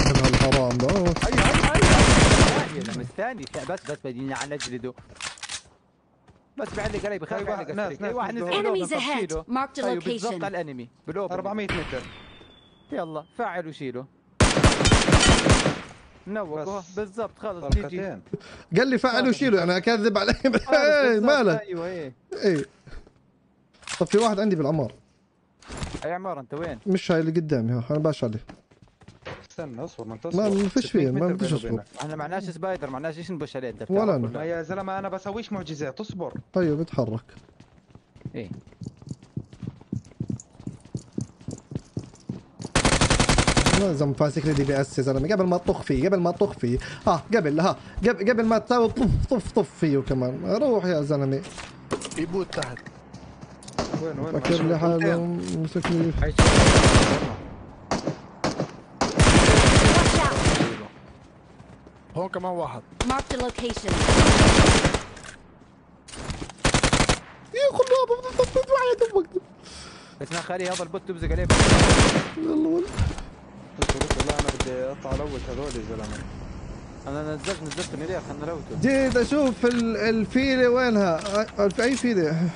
Speaker 1: هالحرام ده
Speaker 3: مستني بس بس بدينا على نجلده بس بيعلق علي بخاف
Speaker 2: أيوة،
Speaker 3: يعلق
Speaker 2: ناس- ناس
Speaker 3: اي واحد نزل
Speaker 5: Enemies ahead.
Speaker 3: فشيله.
Speaker 5: Marked a
Speaker 3: أيوه بالضبط. على الأنمي. بالاوبن
Speaker 2: 400 متر.
Speaker 3: يلا فعل وشيله نوقه. بالضبط خلص.
Speaker 2: GG.
Speaker 1: قال لي فعل وشيله يعني اكذب عليه.
Speaker 3: خلص إيه
Speaker 1: مالك
Speaker 3: أيوه إيه.
Speaker 1: إيه. طب في واحد عندي بالعمار.
Speaker 3: أي عمار أنت وين؟
Speaker 1: مش هاي اللي قدامي ها أنا باش عليه.
Speaker 2: استنى اصبر ما انت
Speaker 1: ما
Speaker 2: اصبر
Speaker 1: ما فيش
Speaker 2: 600
Speaker 1: فيه ما فيش
Speaker 2: أصبر.
Speaker 3: إحنا معناش spider معناش إيش نبش عليه أنت
Speaker 1: ولا.
Speaker 2: ما يا زلمة أنا بسويش معجزات اصبر.
Speaker 1: أيوه بتحرك
Speaker 3: إيه.
Speaker 1: لازم فاسك DBS يا زلمه قبل ما تطخ فيه قبل ما تطخ فيه. ها قبل ها. قبل, قبل ما تساوي طف طف طف فيه كمان. روح يا زلمة.
Speaker 7: يبوت تحت.
Speaker 2: وين وين؟
Speaker 1: فكر لي. حاله مسك لي
Speaker 3: هاي
Speaker 5: Watch out.
Speaker 7: هون كمان واحد.
Speaker 5: Marked a location.
Speaker 1: يا خلوها
Speaker 3: اسمع خلي هذا البوت تبزق عليه.
Speaker 1: يلا والله.
Speaker 2: اصبر لا أنا بدي أقطع الأول هذول يا زلمة.
Speaker 3: أنا نزلت نزلت مليار خلنا نروته
Speaker 1: جيت أشوف ال- الفيلة وينها؟ أي فيلة؟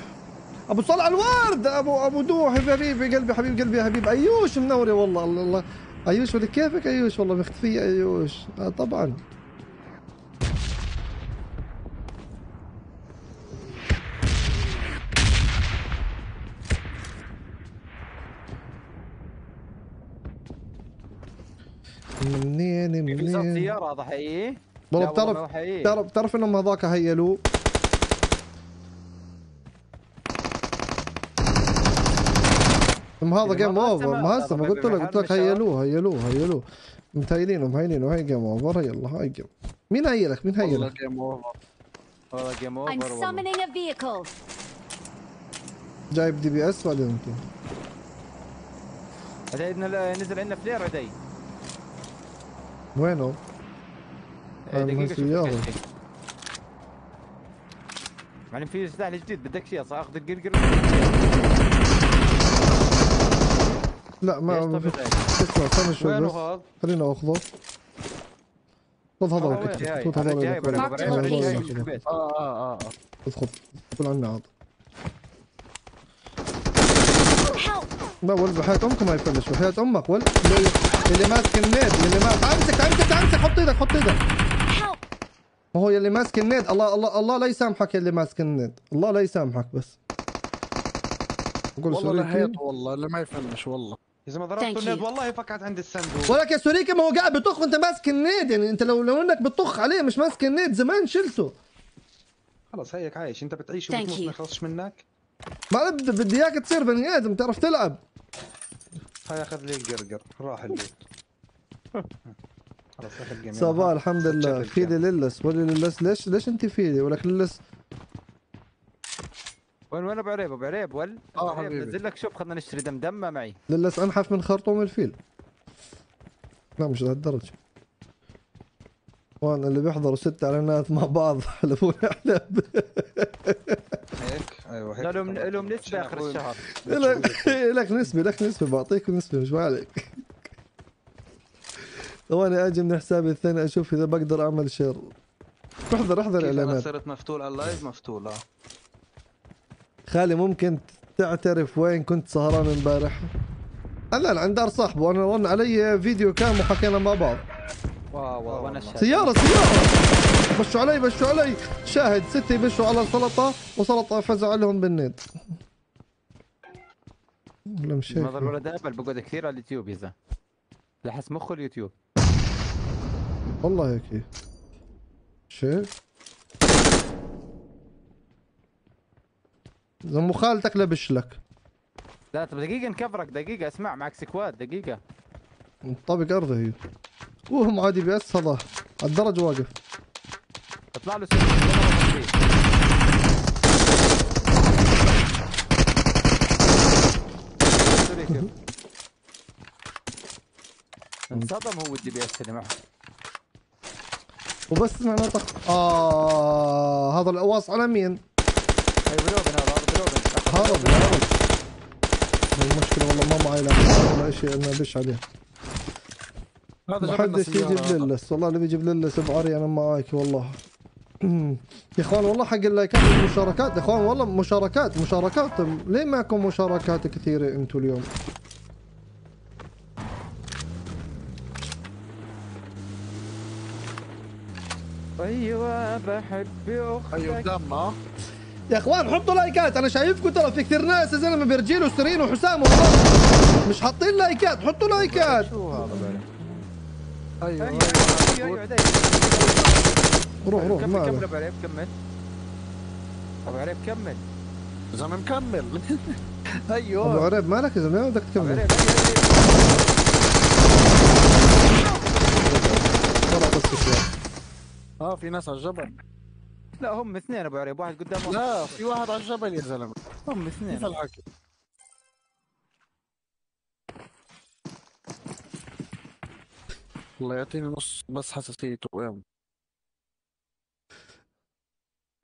Speaker 1: أبو صلع الورد ابو أبو دوحي حبيبي قلبي حبيب قلبي يا حبيب أيوش منوري والله الله الله. أيوش ولك كيفك أيوش؟ والله مختفيه أيوش. آه طبعا. منين
Speaker 3: في صوت
Speaker 1: منين
Speaker 3: سياره هذا حقيقي؟
Speaker 1: والله بتعرف بتعرف بتعرف انهم هذاك هيلوه ما هذا game
Speaker 3: ما over
Speaker 1: ما هسه ما قلت لك قلت لك هيلوه هيلوه هيلوه متهيلين ومهيلين وهي game over يلا هاي game مين هيلك؟ مين
Speaker 7: والله
Speaker 1: هيلك؟
Speaker 7: game over
Speaker 3: والله
Speaker 5: game
Speaker 3: over والله.
Speaker 5: summoning a vehicle.
Speaker 1: جايب DBS ولا يمكن
Speaker 3: عدي نزل عندنا فلير عدي.
Speaker 1: وينه؟
Speaker 3: إيه، دقيقة. معلم في سلاح جديد بدك شيء صح اخذ القرقر
Speaker 1: لا ما اسمع استنى شوي بس؟ خلينا اخذه خذ هذا
Speaker 3: آه، جاي.
Speaker 1: خذ هذا
Speaker 3: البيت.
Speaker 7: آه آه آه
Speaker 1: خذ خذ خذ عني عاد
Speaker 5: Help!
Speaker 1: لا ول بحياة امكم ما يفلش بحياة أمك. ول اللي, اللي ماسك النيد اللي ماسك أمسك أمسك أمسك. حط إيدك حط
Speaker 5: إيدك!
Speaker 1: ما هو يلي ماسك النيد الله الله الله لا يسامحك يلي ماسك النيد الله لا يسامحك بس. قول
Speaker 7: والله
Speaker 1: سوريكي
Speaker 7: لهيت والله اللي ما يفلش والله.
Speaker 2: إذا ما
Speaker 5: Thank
Speaker 2: ضربته
Speaker 5: you.
Speaker 2: النيد والله فقعت عند الصندوق.
Speaker 1: ولك يا سوريكي ما هو قاعد بطخ وأنت ماسك النيد يعني أنت لو لو إنك بتطخ عليه مش ماسك النيد زمان شلته.
Speaker 2: خلص هيك عايش. أنت بتعيش وبتموت. ما يخلصش منك.
Speaker 1: ما بدي بدي إياك تصير بني آدم تعرف تلعب.
Speaker 2: هاي أخذ لي القرقر راح الجيم
Speaker 1: صباح الحمد لله. في لي للس ولي للس. ليش ليش أنت في لي ولك للس.
Speaker 3: وين وين أبو عريب؟ أبو عريب ول. عريب،
Speaker 7: حبيبي.
Speaker 3: نزل لك شوف خلنا نشتري دمدمة معي.
Speaker 1: للس أنحف من خرطوم الفيل. لا مش لهالدرجة. وأنا اللي بيحضروا ست إعلانات مع بعض. حلفوني احلام
Speaker 2: هيك. أيوه هيك
Speaker 3: لا لهم. لهم نسبة
Speaker 2: آخر
Speaker 3: الشهر.
Speaker 1: لك لك نسبة لك نسبة بعطيك نسبة مش عليك. ثواني أجي من حسابي الثاني أشوف إذا بقدر أعمل share. احضر احضر
Speaker 2: كيف
Speaker 1: أنا
Speaker 2: صرت مفتول على ال live؟ مفتول آه.
Speaker 1: خالي ممكن تعترف وين كنت سهران امبارح؟ أنا عند دار صاحبه. وأنا رن علي فيديو call وحكينا مع بعض.
Speaker 3: wow wow اشهد
Speaker 1: سيارة سيارة. بشوا علي بشوا علي. شاهد ستة يبشوا على السلطة وسلطة فزعوا عليهم بالنيد ولا مش هيك
Speaker 3: نظر ولد هبل بقعد كثير على اليوتيوب يزا لحس مخه اليوتيوب.
Speaker 1: والله هيك شيء. إذا مو خالتك لبش لك.
Speaker 3: لا طب دقيقة نكفرك دقيقة. اسمع معك سكواد دقيقة.
Speaker 1: طابق أرضي هي. وهم عادي بي اس هذا على الدرج واقف.
Speaker 3: اطلع له كيف انصدم هو اللي معه
Speaker 1: وبس معناته آه هذا القواص على مين؟
Speaker 3: هاي بلوبن هذا هذا بلوبن
Speaker 1: هرب هرب المشكلة والله ما معي لا ولا شيء أنا بش عليه.
Speaker 7: هذا
Speaker 1: ما حدش يجيب. للس والله اللي بيجيب للس بعري أنا معاك والله. يا اخوان والله حق اللايكات والمشاركات يا اخوان والله مشاركات مشاركات ليه معكم مشاركات كثيرة أنتم اليوم؟
Speaker 3: أيوه بحب
Speaker 7: أيوه
Speaker 3: أختك
Speaker 7: قدامنا
Speaker 1: يا اخوان حطوا لايكات أنا شايفكم ترى في كثير ناس يا زلمه بيرجيل وسرين وحسام والله مش حاطين لايكات حطوا لايكات
Speaker 3: شو هذا
Speaker 7: أيوه
Speaker 3: أيوه
Speaker 7: أيوه
Speaker 3: أيوه أيوه
Speaker 1: روح روح
Speaker 3: كمل كمل. أبو عريب كمل. أبو عريب كمل.
Speaker 7: زلمه مكمل
Speaker 1: أبو
Speaker 7: أيوه
Speaker 1: عريب مالك يا زلمة؟ بدك
Speaker 3: أبو
Speaker 1: تكمل
Speaker 7: آه في ناس على الجبل.
Speaker 3: لا هم اثنين أبو عريب واحد قدام
Speaker 7: لا في واحد على الجبل يا زلمة.
Speaker 3: هم اثنين.
Speaker 7: كيف الحكي؟ الله يعطيني نص بس حساسيته. وين؟
Speaker 1: يا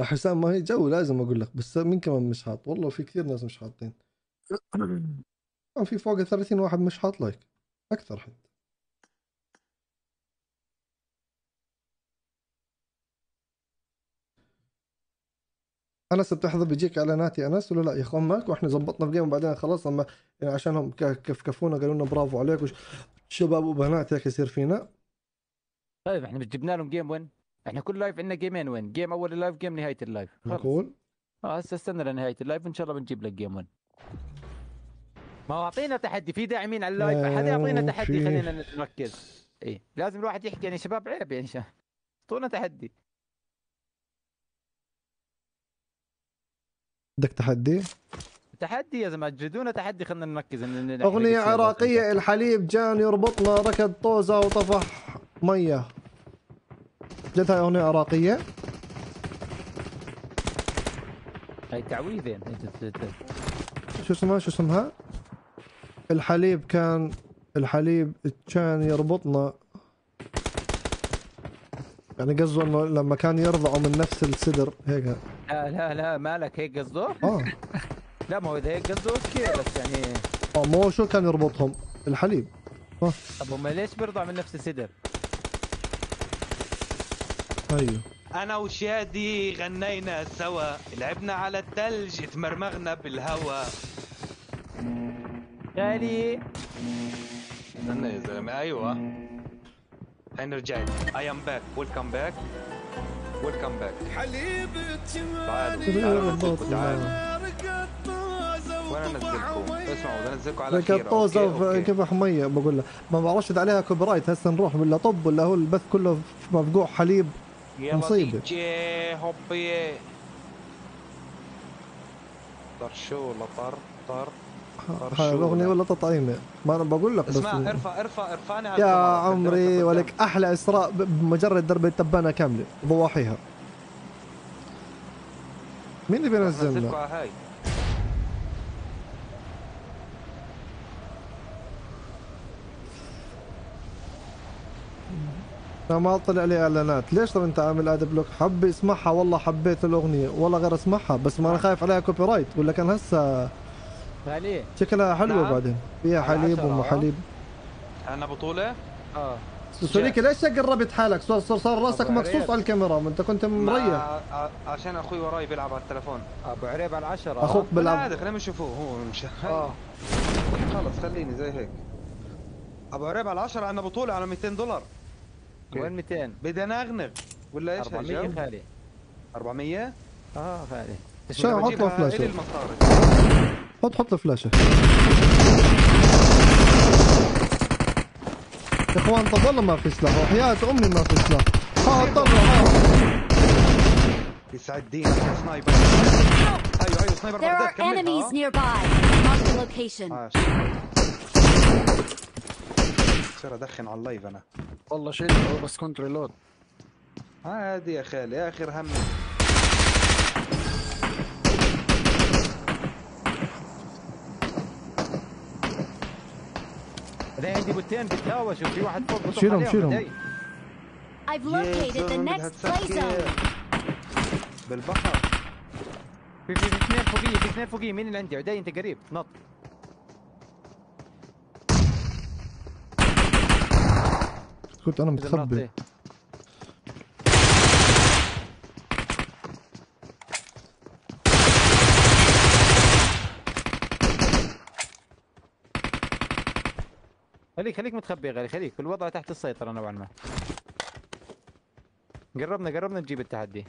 Speaker 1: حسام ما هي جو لازم أقول لك بس مين كمان مش حاط؟ والله في كثير ناس مش حاطين. آه، في فوق ال 30 واحد مش حاط لايك أكثر حتى. أنس بتحضر؟ بيجيك إعلانات يا أنس ولا لا؟ يا أخوان مالك وإحنا زبطنا في game وبعدين خلاص لما يعني ك- كفكفونا قالوا لنا برافو عليك وش شباب وبنات هيك يصير فينا.
Speaker 3: طيب إحنا مش جبنا لهم game win إحنا كل live عندنا جيمين win game اول ال live game نهايه ال live.
Speaker 1: نقول
Speaker 3: آه هسه استنى لنهايه ال live وان شاء الله بنجيب لك game win ما هو اعطينا تحدي في داعمين على اللايف احد يعطينا
Speaker 1: آه،
Speaker 3: تحدي خلينا نركز إيه لازم الواحد يحكي يعني شباب عيب يعني اعطونا تحدي
Speaker 1: بدك تحدي
Speaker 3: تحدي يا زلمه جدونا تحدي خلينا نركز
Speaker 1: اغنيه. عراقيه الحليب جان يربطنا ركض طوزه وطفح ميه جد هاي أغنية عراقية.
Speaker 3: هاي تعويذين.
Speaker 1: شو اسمها؟ شو اسمها؟ الحليب كان الحليب كان يربطنا. يعني قصده إنه لما كان يرضعوا من نفس الصدر هيك.
Speaker 3: لا لا لا مالك هيك قصده؟
Speaker 1: آه.
Speaker 3: لا ما هو إذا هيك قصده أوكي بس يعني
Speaker 1: آه مو شو كان يربطهم الحليب.
Speaker 3: طب هم ليش بيرضع من نفس الصدر؟
Speaker 1: أيوه
Speaker 2: أنا وشادي غنينا سوا. لعبنا على الثلج تمرمغنا بالهوا.
Speaker 3: غالي.
Speaker 2: استنى يا زلمة. أيوه. هاي رجعت I'm back welcome back welcome back تعالوا. تعالوا. تعالوا. وين أنزلكم؟ اسمعوا بدي أنزلكم على
Speaker 1: ركض
Speaker 2: الاخير
Speaker 1: طوزه
Speaker 2: okay، okay.
Speaker 1: وكبح ميه بقول له ما بعرفش عليها كوبي رايت هسه نروح ولا طب ولا هو البث كله مفقوع حليب. مصيبة.
Speaker 2: هوبي طر شو لطر طر طر
Speaker 1: هاي
Speaker 2: لا.
Speaker 1: ولا تطعيمه ما أنا بقول لك بس
Speaker 2: اسمع ارفع ارفع ارفعني
Speaker 1: يا. عمري ولك أحلى اسراء بمجرد درب التبانه كامله ضواحيها مين اللي بينزلنا؟
Speaker 2: هاي
Speaker 1: ما طلع لي إعلانات. ليش طب أنت عامل ad block حب يسمعها والله حبيت الأغنية. والله غير اسمعها بس ما أنا خايف عليها copyright ولا كان هسه
Speaker 3: غالي
Speaker 1: شكلها حلوة
Speaker 2: نعم.
Speaker 1: بعدين. فيها حليب وما
Speaker 3: آه.
Speaker 1: حليب.
Speaker 2: أنا بطولة؟
Speaker 3: آه.
Speaker 1: سوريكي ليش قربت حالك؟ صار صار, صار راسك مقصوص. على الكاميرا. ما أنت كنت مريح.
Speaker 2: عشان أخوي وراي بيلعب على التلفون.
Speaker 3: أبو عريب على العشرة
Speaker 1: أخوك
Speaker 2: بلا
Speaker 1: بلعب
Speaker 2: عادي خلينا نشوفوه. هو مش
Speaker 7: آه.
Speaker 2: خلص خليني زي هيك. أبو عريب على 10 عندنا بطولة على 200 دولار.
Speaker 3: وين 200
Speaker 2: بدنا اغنغ ولا إيش
Speaker 3: 400
Speaker 2: هالجو؟
Speaker 3: خالي.
Speaker 2: 400
Speaker 3: آه خالي.
Speaker 1: شو حط له
Speaker 2: المصاري.
Speaker 1: حط حط الفلاشة. يا إخوان والله ما في سلاح. وحياة أمي ما في سلاح. ها طلع. ها
Speaker 2: يسعد دينك يا سنايبر. أيوه أيوه سنايبر
Speaker 5: There are enemies
Speaker 2: ها؟
Speaker 5: nearby. Mark the location.
Speaker 2: بصير ادخن على ال live أنا.
Speaker 7: والله شيل بس كنت reload
Speaker 2: عادي يا خالي اخر هم
Speaker 3: بعدين عندي بوتين بتهاوى شوف في واحد فوق بطخ
Speaker 1: شيلهم، شيلهم.
Speaker 5: I've located the next play zone.
Speaker 2: بالبحر.
Speaker 3: في في في اثنين فوقي في اثنين فوقي مين اللي عندي؟ عدي انت قريب. نط.
Speaker 1: كنت
Speaker 3: أنا
Speaker 1: متخبي.
Speaker 3: خليك خليك متخبي غالي خليك. الوضع تحت السيطرة نوعا ما. قربنا قربنا نجيب التحدي.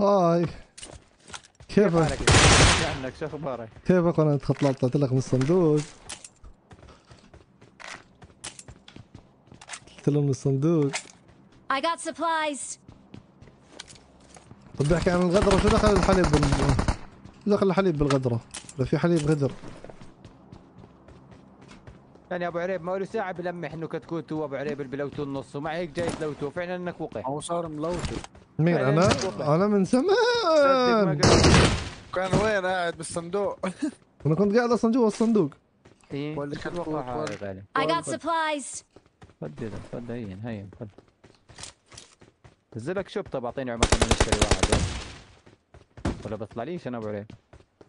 Speaker 1: هاي
Speaker 3: كيف
Speaker 1: كيفك
Speaker 3: عنك شو أخبارك
Speaker 1: كيفك وأنا طلعت طلعت لك من الصندوق؟ طلعت له من الصندوق.
Speaker 5: I got supplies.
Speaker 1: طب بيحكي عن الغدرة شو دخل الحليب بال شو دخل الحليب بالغدرة؟ لا في حليب غدر.
Speaker 3: يعني أبو عريب ما له ساعة بلمح انه كتكوت هو ابو عريب بلوته النص ومع هيك جاي تلوته فعلا إنك وقع.
Speaker 7: هو صار ملوته
Speaker 1: مين؟
Speaker 3: أنا؟
Speaker 1: أنا من زمان.
Speaker 7: كان وين قاعد بالصندوق؟
Speaker 1: أنا كنت قاعد أصلا جوا الصندوق
Speaker 3: إيه
Speaker 5: I got supplies.
Speaker 3: خد هذا خد هين هين خد نزلك شوب طب أعطيني عمر خلينا نشتري واحد يلا. ولا بطلع ليش أنا ابو عريب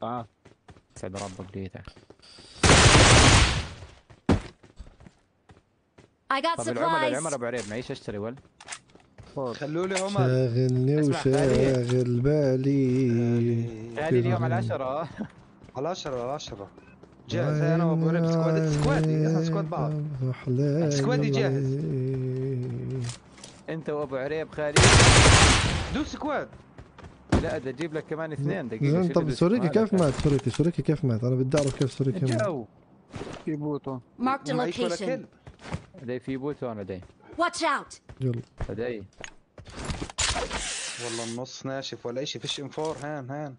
Speaker 7: آه.
Speaker 3: سعد ربك ديتك
Speaker 5: I got
Speaker 3: طب العملاء العمر
Speaker 5: supplies.
Speaker 3: ابو عريب معيش أشتري ول.
Speaker 2: خلوا لي عمر.
Speaker 1: شاغلني. وشاغل بالي.
Speaker 3: هذه اليوم على 10
Speaker 2: على 10 على 10 جاهز. أنا وابو ريب سكواد سكوادي إحنا سكواد بعض. سكوادي جاهز.
Speaker 3: أنت وأبو عريب خالي.
Speaker 2: دو سكواد.
Speaker 3: لا ده أجيب لك كمان اثنين. دقيقة
Speaker 1: طب سوريكي كيف. مات؟ سوريكي سوريكي كيف مات؟ أنا بدي أعرف كيف سوريكي مات.
Speaker 2: جو
Speaker 9: في بوتو
Speaker 5: location.
Speaker 2: كلب.
Speaker 3: لدي في بوت هون لدي
Speaker 5: Watch out!
Speaker 1: يلا.
Speaker 3: لدي
Speaker 2: والله النص ناشف ولا شيء فيش إنفور. هان هان.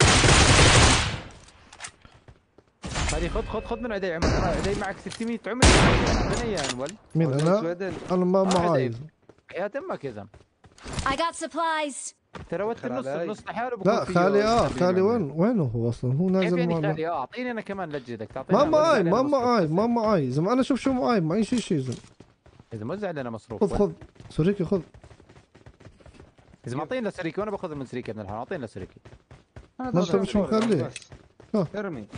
Speaker 3: خلي خذ خذ خذ من عدي عمر. عدي معك 600 عمر. اعطيني اياه انول
Speaker 1: مين
Speaker 2: أنا؟
Speaker 1: أنا ما عايز
Speaker 3: يا تمك يا زلمة.
Speaker 5: I got supplies.
Speaker 3: ترى وقت النص. النص لحاله
Speaker 1: لا خالي آه
Speaker 3: 70
Speaker 1: خالي. وين وينه هو أصلا؟ هو نازل
Speaker 3: يعني
Speaker 1: معنا.
Speaker 3: خالي آه أعطيني أنا كمان لجدك تعطيني
Speaker 1: ما
Speaker 3: أنا
Speaker 1: معاي ما معاي ما. معاي. زلمة أنا شوف شو معاي معي شيء شيء زلمة.
Speaker 3: اذا موزع لنا مصروف.
Speaker 1: خذ خذ. سوريكي خذ.
Speaker 3: اذا ما اعطينا لسريكي وأنا باخذ من سريكي ابن الحرام أعطيني لسريكي
Speaker 2: أنا
Speaker 1: ما
Speaker 2: ضرب
Speaker 1: مش مخليه. آه.
Speaker 2: ارمي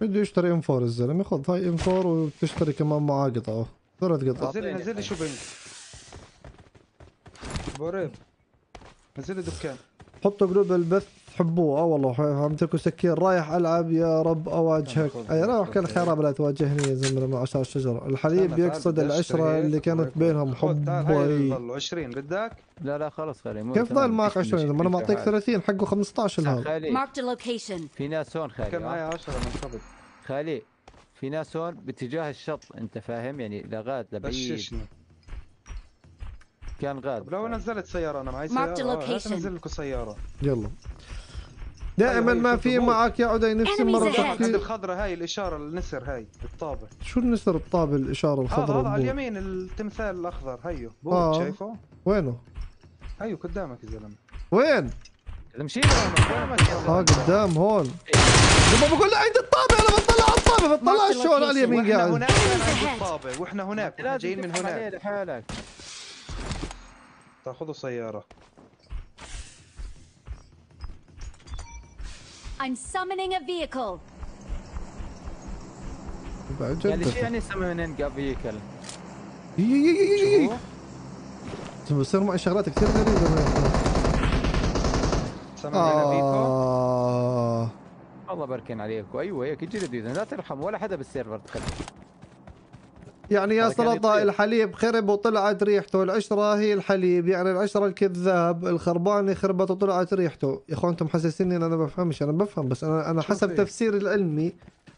Speaker 1: بده يشتري ام 4 الزلمة. خذ هاي ام 4 وتشتري كمان معاه قطعه ثلاث قطع
Speaker 2: نزل لي نزل لي شو بنك بوريب. نزل لي دكان.
Speaker 1: حطوا قلوب البث. حبوه آه والله فهمتكم سكين رايح ألعب يا رب
Speaker 2: أواجهك.
Speaker 1: أي رايح
Speaker 2: خذ-
Speaker 1: كان خيرها بلا تواجهني يا زلمة مع عشان الشجره الحليب يقصد
Speaker 2: العشرة
Speaker 1: اللي كانت. بينهم حب
Speaker 2: ضل 20 بدك؟
Speaker 3: لا لا خلص خالي مو
Speaker 1: كيف ضايل معك
Speaker 3: فيش
Speaker 1: 20
Speaker 3: مشكلة، أنا
Speaker 1: معطيك
Speaker 3: حاجة.
Speaker 1: 30 حقه 15
Speaker 3: آه،
Speaker 1: هذا
Speaker 3: خالي.
Speaker 5: Marked a location.
Speaker 3: في ناس هون
Speaker 2: كان
Speaker 3: خالي
Speaker 2: معي
Speaker 3: آه.
Speaker 2: 10 من قبل؟
Speaker 3: خالي في ناس هون باتجاه الشط أنت فاهم؟ يعني لغاد لبعيد كان غاد.
Speaker 2: لو نزلت سيارة أنا معي
Speaker 5: a
Speaker 2: آه،. انزل لكم سيارة.
Speaker 1: يلا. دائما ما في
Speaker 2: ضبوط.
Speaker 1: معك يا عدي نفسي
Speaker 5: Enemies
Speaker 1: مره
Speaker 5: ahead.
Speaker 2: عند
Speaker 1: تحكي
Speaker 2: الخضرة هاي الإشارة النسر هاي الطابة.
Speaker 1: شو النسر الطابة
Speaker 2: الإشارة
Speaker 1: الخضراء
Speaker 2: هذا على. اليمين التمثال الأخضر هيو. بوت
Speaker 1: آه.
Speaker 2: شايفه؟
Speaker 1: وينه؟
Speaker 2: هيو قدامك يا زلمة.
Speaker 1: وين؟
Speaker 3: مشي
Speaker 1: ها قدام هون. لما بقول له عند الطابة أنا بطلع على الطابة بطلع على
Speaker 5: location.
Speaker 1: اليمين
Speaker 2: وإحنا
Speaker 1: قاعد.
Speaker 2: هناك عند
Speaker 5: ahead.
Speaker 2: الطابة وإحنا هناك وإحنا جايين من هناك.
Speaker 3: لحالك
Speaker 2: تأخذوا سيارة.
Speaker 5: I'm summoning a vehicle.
Speaker 3: يعني شو يعني فيكل
Speaker 2: شو؟
Speaker 1: بصير معي شغلات كثير غريبة
Speaker 2: سمعنا بيكو
Speaker 1: آه.
Speaker 3: الله بركن عليك. أيوه هيك لديزن لا ترحم ولا حدا بالسيرفر تخلف
Speaker 1: يعني يا سلطة. الحليب خرب وطلعت ريحته العشرة هي الحليب يعني العشرة الكذاب الخربانة خربت وطلعت ريحته يا أخوان أنتم محسسيني إن أنا بفهمش أنا بفهم بس أنا
Speaker 2: أنا
Speaker 1: حسب؟ تفسيري العلمي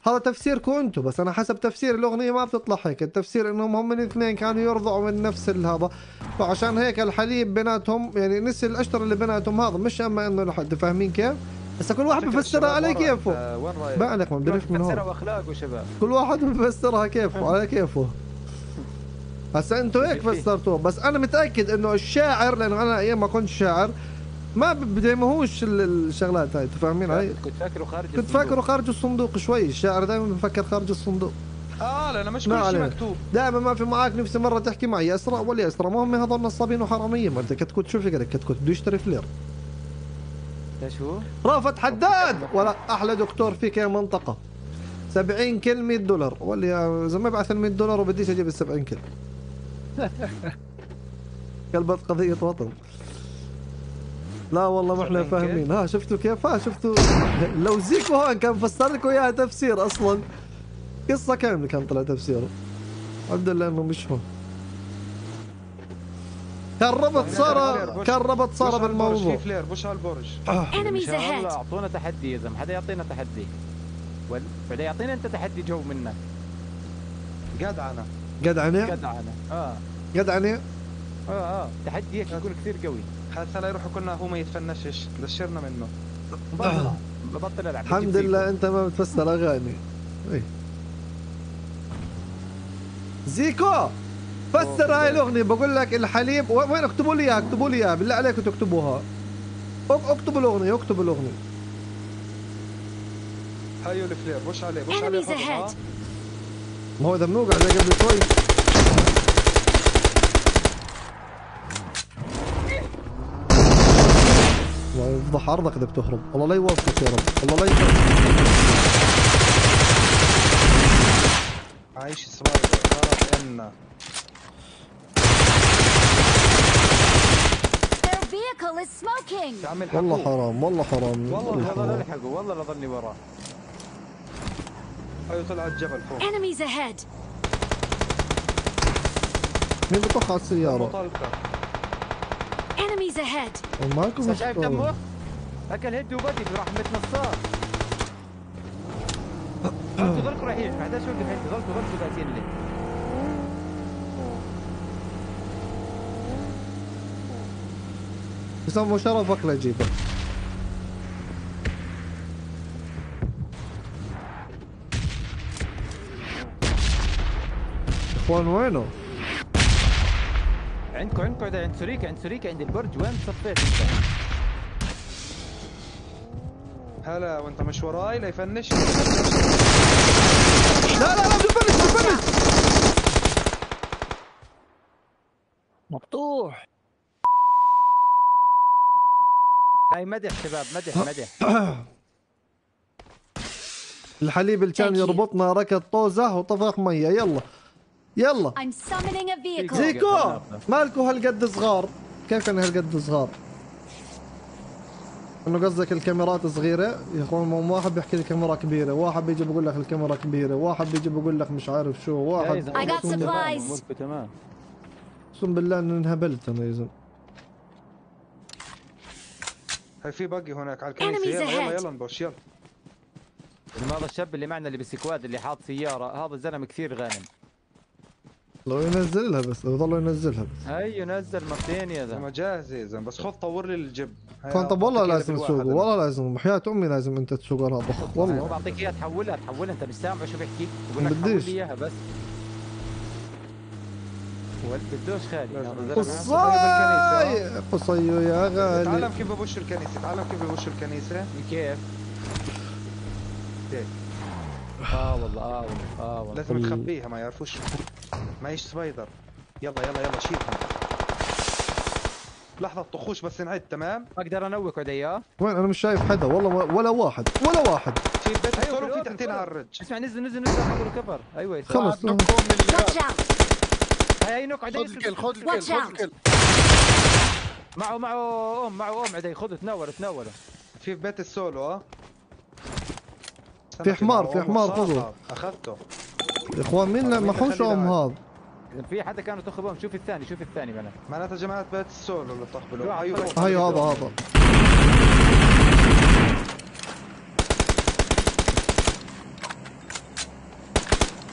Speaker 1: هذا تفسيركم أنتم بس أنا حسب تفسير الأغنية ما بتطلع هيك التفسير إنهم هم الاثنين كانوا يرضعوا من نفس هذا فعشان هيك الحليب بيناتهم يعني نسي العشرة اللي بيناتهم هذا مش أما إنه لحد فاهمين كيف؟ هسا كل واحد بفسرها على كيفه.
Speaker 3: آه، وين رايك؟
Speaker 1: ما عليك ما بدريش من هون.
Speaker 3: واخلاق وشباب
Speaker 1: كل واحد بفسرها كيفه على كيفه. هسا أنتوا هيك فسرتوها بس أنا متأكد إنه الشاعر لأنه أنا أيام ما كنت شاعر ما بديمهوش ال- الشغلات هاي أنتوا فاهمين علي؟
Speaker 3: كنت فاكره خارج
Speaker 1: كنت
Speaker 3: الصندوق.
Speaker 1: فاكره خارج الصندوق شوي الشاعر دائما بفكر خارج الصندوق.
Speaker 2: آه لا مش كل شيء. مكتوب.
Speaker 1: دائما ما في معاك نفسي مرة تحكي معي اسرع ولا اسرع ما هم هذول نصابين وحراميه ما انت كتكوت شو فكرك كتكوت؟ بده يشتري فلير.
Speaker 3: ده شو؟
Speaker 1: رافت حداد ولا أحلى دكتور فيك يا منطقة. 70 كل 100 دولار. ولا يا زلمه ابعث ال 100 دولار وبديش أجيب ال 70 كل. قلبت قضية وطن. لا والله ما إحنا
Speaker 2: 70 كل؟
Speaker 1: فاهمين. ها شفتوا كيف؟ ها شفتوا؟ لو زيكو هون كان فسر لكم إياها تفسير أصلا. قصة كاملة كان طلع تفسيره. الحمد لله انه مش هون. كان ربط صار كان ربط صار بالموضوع.
Speaker 2: في فلير بوش على البرج
Speaker 3: إن
Speaker 5: Enemies
Speaker 3: شاء الله
Speaker 5: ahead.
Speaker 3: أعطونا تحدي يا زلمة حدا يعطينا تحدي. ولا يعطينا أنت تحدي جو منك.
Speaker 2: جدعنة
Speaker 1: قدعنه
Speaker 3: جدعنا آه.
Speaker 1: قدعنه
Speaker 3: آه آه. تحدي هيك يكون كثير قوي.
Speaker 2: هسا لا يروح كنا هو ما يتفنشش دشرنا منه.
Speaker 3: ببطل ببطل ألعب.
Speaker 1: الحمد لله. أنت ما بتفسر أغاني. إيه. زيكو! فسر هاي الأغنية بقول لك الحليب وين اكتبوا لي إياها؟ اكتبوا لي إياها بالله عليكم تكتبوها. أك- اكتبوا الأغنية اكتبوا الأغنية.
Speaker 2: هيو الفلير بوش عليه؟ بوش عليه.
Speaker 1: ما هو إذا بنوقع زي قبل شوي الله يفضح عرضك إذا بتهرب. الله لا يوفقك يا رب. الله لا يوفقك
Speaker 2: عايش سبايدر غلط عنا
Speaker 5: vehicle is smoking.
Speaker 1: والله حرام والله حرام
Speaker 2: والله
Speaker 3: لا لحقوا والله لا ظلني وراه
Speaker 2: أيوه طلع الجبل فوق
Speaker 5: Enemies ahead.
Speaker 1: مين بيطخ على السيارة؟
Speaker 5: Enemies ahead.
Speaker 1: ماكو
Speaker 3: شايف
Speaker 1: مشكلة
Speaker 3: دمه؟ اكل هيد وبدي راح متنصار غلطوا غلطوا رايحين ما حداش يوقف عندي غلطوا غلطوا قاعدين لي
Speaker 1: يسمى شرفك لا يجيبه. إخوان وينه؟
Speaker 3: عندكم عندكم عند عند سوريكا عند سوريكا عند البرج وين صفيت أنت؟
Speaker 2: هلا وأنت مش وراي؟ لا يفنش.
Speaker 1: لا لا لا بفنش بفنش
Speaker 3: مفتوح. هاي مدح شباب مدح مدح
Speaker 1: الحليب اللي كان. يربطنا ركض طوزه وطفخ مية. يلا يلا. زيكو! مالكو هالقد صغار؟ كيف كان هالقد صغار؟ انه قصدك الكاميرات صغيرة؟ يا اخوان واحد بيحكي لي كاميرا كبيرة. واحد بيجي بيقول لك الكاميرا كبيرة. واحد بيجي بيقول لك مش عارف شو. واحد اقسم بالله. ان انهبلت أنا يا زلمة.
Speaker 2: هاي في بقي هناك على الكنيسه يلا يلا. يلا نبوش يلا.
Speaker 3: هذا الشاب اللي معنا اللي بالسكواد اللي حاط سيارة هذا الزلمة كثير غانم.
Speaker 1: لو ينزلها بس لو ضلوا ينزلها بس.
Speaker 3: هي نزل مرتين يا
Speaker 2: زلمة جاهز يا زلمة بس خذ طور لي الجب.
Speaker 1: كان طب والله لازم
Speaker 2: أنا.
Speaker 1: والله لازم. حياة أمي لازم أنت تسوق أنا بخ والله.
Speaker 3: بعطيك إياها تحولها تحولها أنت مش سامع شو بيحكي؟ بقول لك
Speaker 1: بديش.
Speaker 3: إياها بس. بدوش خالي. زلمة.
Speaker 1: قصي يا غالي.
Speaker 2: تعلم كيف ببوش الكنيسة تعلم كيف ببوش الكنيسة.
Speaker 3: كيف؟
Speaker 2: هيك.
Speaker 3: آه والله آه والله آه والله.
Speaker 2: لازم تخبيها ما يعرفوش. معيش سبايدر. يلا يلا يلا شيلها لحظة طخوش بس نعد تمام؟
Speaker 3: أقدر انوك عديا
Speaker 1: وين؟ أنا مش شايف حدا والله ما- ولا واحد ولا واحد.
Speaker 2: في بيت
Speaker 3: أيوة،
Speaker 2: السولو في تحتنا
Speaker 3: بالوقت.
Speaker 2: هالرج
Speaker 3: اسمع نزل نزل نزل حضر كفر. أيوه.
Speaker 1: خلص.
Speaker 3: هاي نوك عدي
Speaker 7: خذ الكل خذ الكل خذ. الكل.
Speaker 3: معه معه أم معه أم عدي خذ تناول تناول
Speaker 2: في بيت السولو آه؟
Speaker 1: في حمار، في حمار،
Speaker 2: خذه. أخذته.
Speaker 1: يا إخوان مين ما حوش
Speaker 2: أم؟
Speaker 1: هذا؟
Speaker 3: في حدا كانوا ام شوف الثاني شوف الثاني بنا
Speaker 2: معناتها جماعة بيت السولو اللي طخ أيوه.
Speaker 3: روح.
Speaker 1: هاي هذا هذا.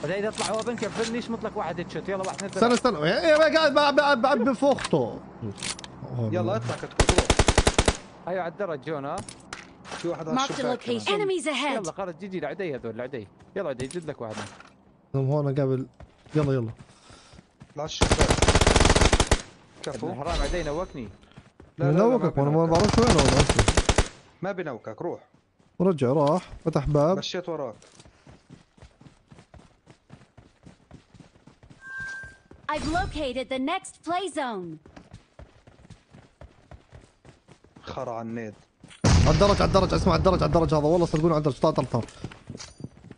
Speaker 3: بعدين إذا طلع أوبن كفلني يشمط لك واحد هيد يلا واحد اثنين
Speaker 1: استنى
Speaker 3: ثلاثة.
Speaker 1: استنى. يا قاعد ب- بعبي في اخته
Speaker 2: يلا اطلع كتكوت روح
Speaker 3: أيوه على الدرج جون ها.
Speaker 2: في واحد على الشباك
Speaker 5: location. Enemies
Speaker 3: يلا
Speaker 5: ahead.
Speaker 3: خرج جيجي العدي هذول العدي يلا عدي جد لك واحد.
Speaker 1: هم هون قبل. يلا يلا.
Speaker 2: على الشباك كفو.
Speaker 3: حرام عدي نوكني.
Speaker 2: لا، لا، لا، ما
Speaker 1: وأنا ما. بعرفش وين هو.
Speaker 2: ما بنوكك روح.
Speaker 1: ورجع راح. فتح باب.
Speaker 2: مشيت وراك.
Speaker 5: I've located the next play zone.
Speaker 2: خرع على النيد
Speaker 1: على الدرج على الدرج اسمع على الدرج على الدرج هذا. والله صدقوني على الدرج طلع طلع طلع.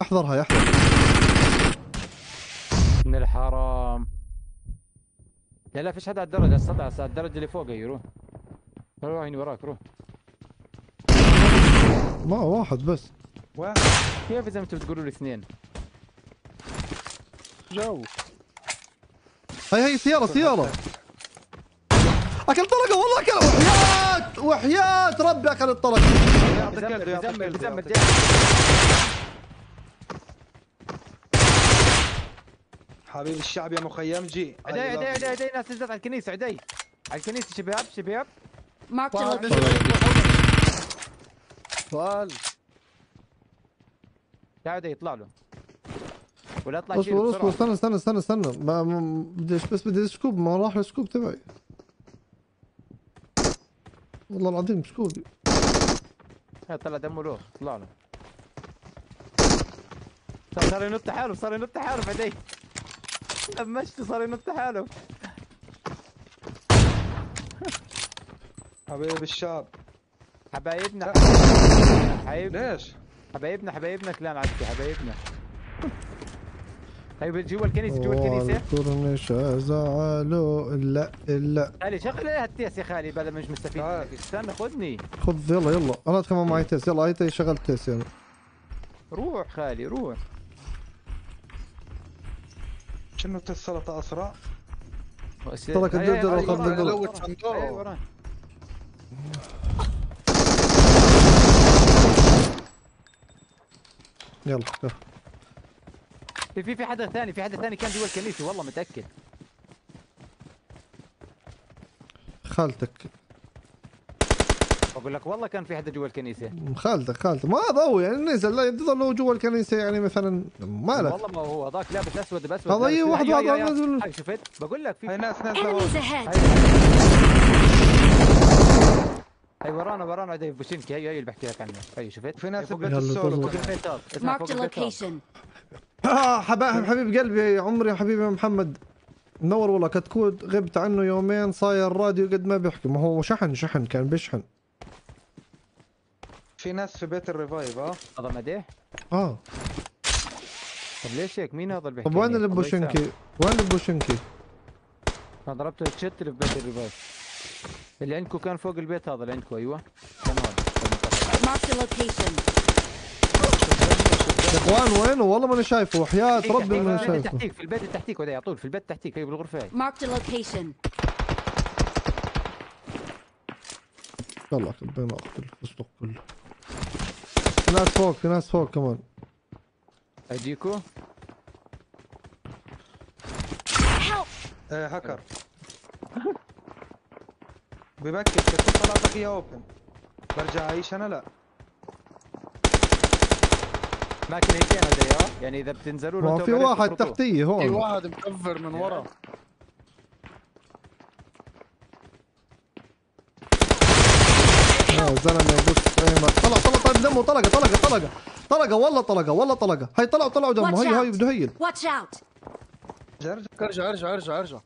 Speaker 1: احذرها يا احذر
Speaker 3: من الحرام. لا لا فيش حدا على الدرج السطح على الدرج اللي فوق هي روح. روح هيني وراك روح.
Speaker 1: ما واحد بس.
Speaker 2: واحد.
Speaker 3: كيف إذا أنتم بتقولوا لي اثنين؟
Speaker 7: جو.
Speaker 1: هاي هاي سيارة سيارة. أكل. طلقة والله أكل. وحياة وحياة ربي أكل
Speaker 2: يعطيك يعطيك حبيب الشعب يا مخيم جي.
Speaker 3: عدي عدي عدي عدي ناس نزلت على الكنيسة عدي. على الكنيسة شباب شباب.
Speaker 5: location.
Speaker 7: سؤال
Speaker 3: يا عدي يطلع له. ولا اطلع
Speaker 1: أصبر
Speaker 3: أصبر
Speaker 1: استنى استنى استنى استنى. ما بدي بس بدي scope ما راح ال scope تبعي. والله العظيم scope ي
Speaker 3: هي طلع دمه له طلع له. صار- ينط حاله صار ينط حاله بعدين. لمشته صار ينط حاله
Speaker 2: حبيب الشعب.
Speaker 3: حبايبنا. حبايبنا
Speaker 2: ليش؟
Speaker 3: حبايبنا حبايبنا كلام عسكري حبايبنا. هاي جوا الكنيسه جوا الكنيسه
Speaker 1: والكورنيش زعلوا لا لا
Speaker 3: خالي شغل التيس يا خالي بدل مش مستفيد. منك. استنى خذني
Speaker 1: خذ يلا يلا أنا كمان معي تيس يلا هاي تيس شغلت تيس يلا
Speaker 3: روح خالي روح
Speaker 2: شنو السلطه اسرع
Speaker 1: ترك
Speaker 3: هاي- هاي-
Speaker 1: الدردرة
Speaker 3: هاي
Speaker 1: وخذ
Speaker 3: ورانا،
Speaker 1: الدردرة.
Speaker 3: ورانا.
Speaker 7: لوت صندوق.
Speaker 3: هاي ورانا.
Speaker 1: يلا يلا.
Speaker 3: في في في حدا ثاني في حدا ثاني كان جوا الكنيسه والله متأكد.
Speaker 1: خالتك.
Speaker 3: بقول لك والله كان في حدا جوا الكنيسه
Speaker 1: خالتك خالتك. ما هو يعني نزل لا هو جوا الكنيسة يعني مثلا مالك.
Speaker 3: والله ما هو هذاك لابس أسود باسود
Speaker 1: هذا واحد واحد نزل.
Speaker 3: شفت؟ بقول لك
Speaker 2: هاي
Speaker 3: في
Speaker 2: ناس
Speaker 5: ahead!
Speaker 3: هاي. ورانا ورانا هذا بوشينكي. هي هي اللي بحكي لك عنه. هي شفت؟
Speaker 2: في ناس
Speaker 3: هي
Speaker 1: يلا
Speaker 2: السولو
Speaker 1: تفضل.
Speaker 3: فوق
Speaker 1: آه حبايب حبيب قلبي يا عمري يا حبيبي يا محمد. منور والله كتكوت غبت عنه يومين صاير راديو قد ما بيحكي. ما هو شحن شحن كان بيشحن.
Speaker 2: في ناس في بيت ال revive آه
Speaker 3: هذا مديح؟
Speaker 1: آه.
Speaker 3: طب ليش هيك؟ مين هذا اللي بيحكي
Speaker 1: طب وين
Speaker 3: عني؟
Speaker 1: اللي
Speaker 3: الله يسامحه.
Speaker 1: بوشنكي وين اللي بوشنكي
Speaker 3: أنا ضربته الشت اللي في بيت ال revive. اللي عندكم كان فوق البيت هذا اللي عندكم أيوه. كان
Speaker 5: Marked a location.
Speaker 1: يا اخوان وينه والله ماني شايفه. وحياة
Speaker 3: تحتيك،
Speaker 1: ربي
Speaker 3: تحتيك،
Speaker 1: ماني
Speaker 3: في البيت
Speaker 1: شايفه.
Speaker 3: تحتيك في البيت التحتيك على طول في البيت التحتيك هي بالغرفه هاي
Speaker 5: Marked a location.
Speaker 1: يلا بين اقتل الفستق كله. في ناس فوق في ناس فوق كمان.
Speaker 5: أجيكو!
Speaker 2: إيه هاكر. ببكر كنت طلعتك اياه اوبن برجع أعيش أنا؟ لا.
Speaker 3: ماكن هيتين هذا يا يعني إذا بتنزلوا له
Speaker 1: في واحد. تحتيه
Speaker 7: في
Speaker 1: هون.
Speaker 7: واحد مكفر من ورا.
Speaker 1: يا زلمة بص ايمن طلع طلع طلع دمه طلقه طلقه طلقه طلقه والله طلقه والله طلقه هاي طلعوا طلعوا دمه هي هاي
Speaker 5: out.
Speaker 1: بده هيل.
Speaker 5: Watch out!
Speaker 2: أرجع
Speaker 7: أرجع أرجع أرجع أرجع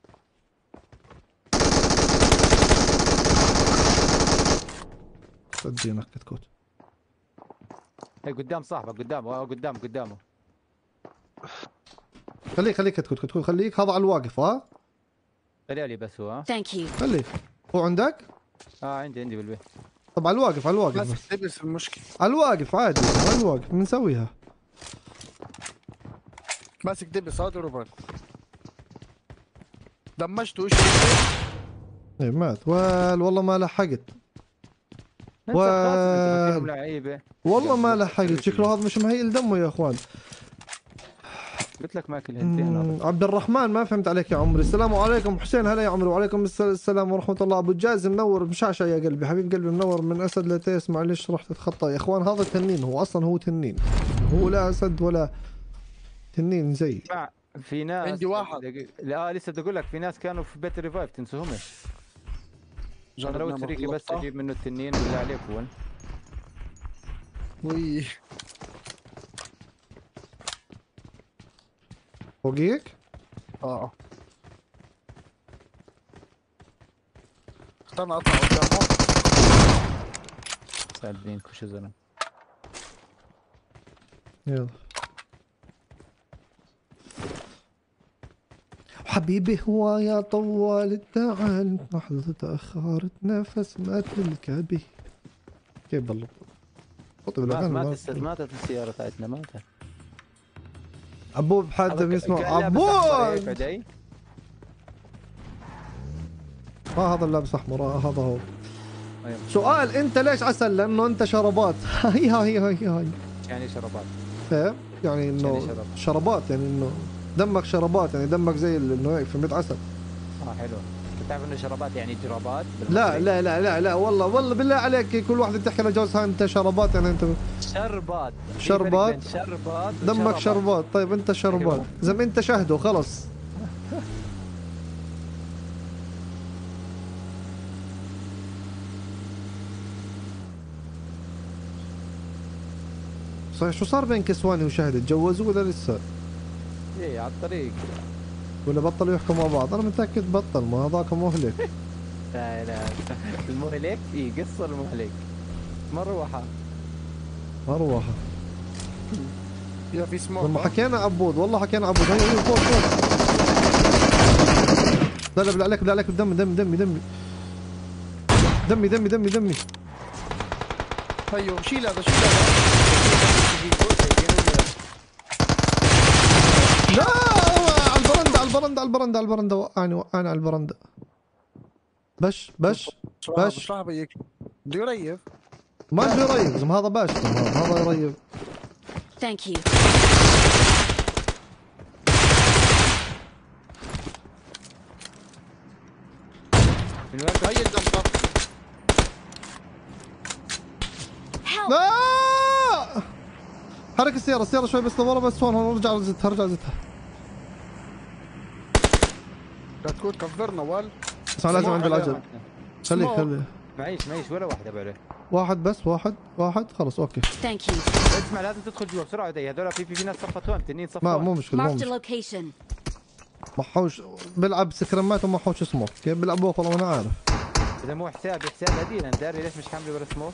Speaker 1: صدقينك كتكوت
Speaker 3: هي قدام صاحبك قدامه آه قدام قدامه.
Speaker 1: خليك خليك كتكوت كتكوت خليك. هذا على الواقف ها؟
Speaker 3: خليها لي بس هو. ها
Speaker 5: Thank you.
Speaker 1: خليك. هو عندك؟
Speaker 3: آه عندي عندي بالبيت.
Speaker 1: طب على الواقف على الواقف.
Speaker 7: بس
Speaker 1: بس
Speaker 7: لبس المشكلة.
Speaker 1: على الواقف عادي. على الواقف بنسويها
Speaker 7: ماسك دبس هذا روبرت. دمجته إيش
Speaker 1: إيه مات. وال والله ما لحقت. و- والله ما لحقت شكله هذا مش مهيل دمه يا إخوان.
Speaker 3: قلت لك ماكل هنتين
Speaker 1: عبد الرحمن ما فهمت عليك يا عمري. السلام عليكم. حسين هلا يا عمري. وعليكم الس- السلام ورحمة الله. أبو جاز منور بشاشة يا قلبي. حبيب قلبي منور من أسد لتيس معلش رحت أتخطى. يا إخوان هذا تنين. هو أصلا هو تنين. هو لا أسد ولا تنين. زي.
Speaker 3: في ناس
Speaker 7: عندي واحد.
Speaker 3: لا لسه بدي أقول لك في ناس كانوا في بيت ال revive تنسوهمش أنا لو تريكي بس أجيب منه التنين بالله عليك وين؟
Speaker 7: وي.
Speaker 1: فوقيك؟
Speaker 7: آه. استنى أطلع قدامه
Speaker 3: سالبينكم شو زلمة؟
Speaker 1: يلا. حبيبي هو يا طوال التعال لحظة تأخرت نفس مات الكبي كيف بالله؟ خطي
Speaker 3: مات
Speaker 1: بالأغاني
Speaker 3: ماتت
Speaker 1: ما-
Speaker 3: ماتت السيارة تاعتنا ماتت.
Speaker 1: عبوب حد
Speaker 3: هذا ك-
Speaker 1: بيسمع
Speaker 3: كان لابس أحمر هيك
Speaker 1: عبود
Speaker 3: عدي.
Speaker 1: آه هذا اللابس أحمر آه هذا هو.
Speaker 3: أيوة.
Speaker 1: سؤال أنت ليش عسل؟ لأنه أنت شربات. هاي هاي هاي هاي.
Speaker 3: يعني شربات.
Speaker 1: فاهم يعني إنه
Speaker 3: شرب.
Speaker 1: شربات يعني إنه دمك شربات يعني دمك زي إنه هيك فهمت عسل؟
Speaker 3: آه حلو. أنت تعرف إنه شربات يعني جرابات
Speaker 1: لا؟ لا لا لا لا والله والله بالله عليك كل واحدة تحكي لجوزها أنت شربات يعني أنت
Speaker 3: شربات.
Speaker 1: شربات.
Speaker 3: شربات
Speaker 1: دمك. شربات. طيب أنت شربات. ما أنت شهده خلص. صحيح شو صار بين كسواني وشهد؟ تجوزوا ولا لسه؟
Speaker 3: إيه على الطريق.
Speaker 1: ولا بطلوا يحكوا مع بعض؟ أنا متأكد بطل ما هذاك مهلك.
Speaker 3: لا لا. المهلك؟ إي قصة المهلك. مروحة.
Speaker 1: مروحة.
Speaker 7: يا في سموك والله
Speaker 1: حكينا عبود والله حكينا عبود. هي هي فوق فوق. لا لا بالله عليك بالله عليك دمي دمي دمي دمي. دمي دمي دمي دمي.
Speaker 7: هيو شيل هذا شيل هذا.
Speaker 1: البرندة على البرندة على البرندة. وقعني وقعني على البرندة. بش بش باش.
Speaker 7: مش راح بيك بده يريف؟
Speaker 1: ما بده يريب زلمة هذا باش زلمة هذا
Speaker 7: هي الدمطة
Speaker 5: Help!
Speaker 1: لا! حرك السيارة السيارة شوي بس لورا بس هون هون ارجع زدها ارجع
Speaker 7: كتكوت كفرنا وال
Speaker 1: اسمع لازم عند العجل خليك
Speaker 7: سموك.
Speaker 1: خليك
Speaker 3: معيش معيش ولا واحدة بعده
Speaker 1: واحد بس واحد واحد خلص okay.
Speaker 5: Thank you.
Speaker 3: اسمع لازم تدخل جوا بسرعة عدي هذول في في في ناس صفت هون تنين صفت
Speaker 1: ما. مو مشكلة مو
Speaker 5: location.
Speaker 1: محوش بيلعب سكرمات ومحوش سموك. كيف بيلعبوه؟ والله أنا عارف
Speaker 3: إذا مو حساب حساب هدينا داري ليش مش حامله ولا سموك؟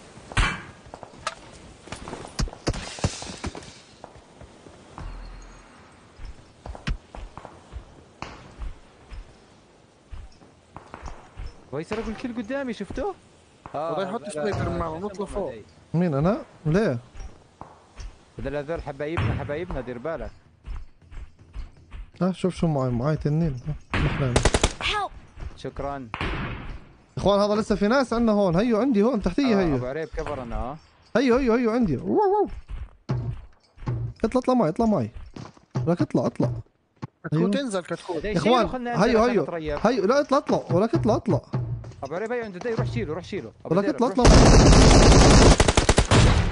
Speaker 3: ويسرقوا الكل قدامي شفتوه؟
Speaker 7: والله يحط
Speaker 3: لا، لا،
Speaker 7: سبايدر
Speaker 3: لا،
Speaker 7: معه،
Speaker 3: لا،
Speaker 7: نطلع
Speaker 3: لا،
Speaker 7: فوق.
Speaker 3: لا.
Speaker 1: مين أنا؟ ليه؟
Speaker 3: هذول هذول حبايبنا حبايبنا دير بالك
Speaker 1: ها شوف شو معي معي تنين!
Speaker 3: شكرا
Speaker 1: إخوان هذا لسه في ناس عندنا هون هيو عندي هون تحتية
Speaker 3: آه، أبو
Speaker 1: هيو
Speaker 3: عريب كفرنا آه
Speaker 1: هيو هيو هيو عندي واو واو. اطلع اطلع معي اطلع معي لك اطلع اطلع
Speaker 7: كتكوت. انزل كتكوت
Speaker 1: إخوان هيو هيو هيو لا اطلع اطلع ولك اطلع اطلع
Speaker 3: أبو عريب هيو عنده داي روح شيله روح شيله.
Speaker 1: ولك
Speaker 3: دير،
Speaker 1: اطلع أطلع.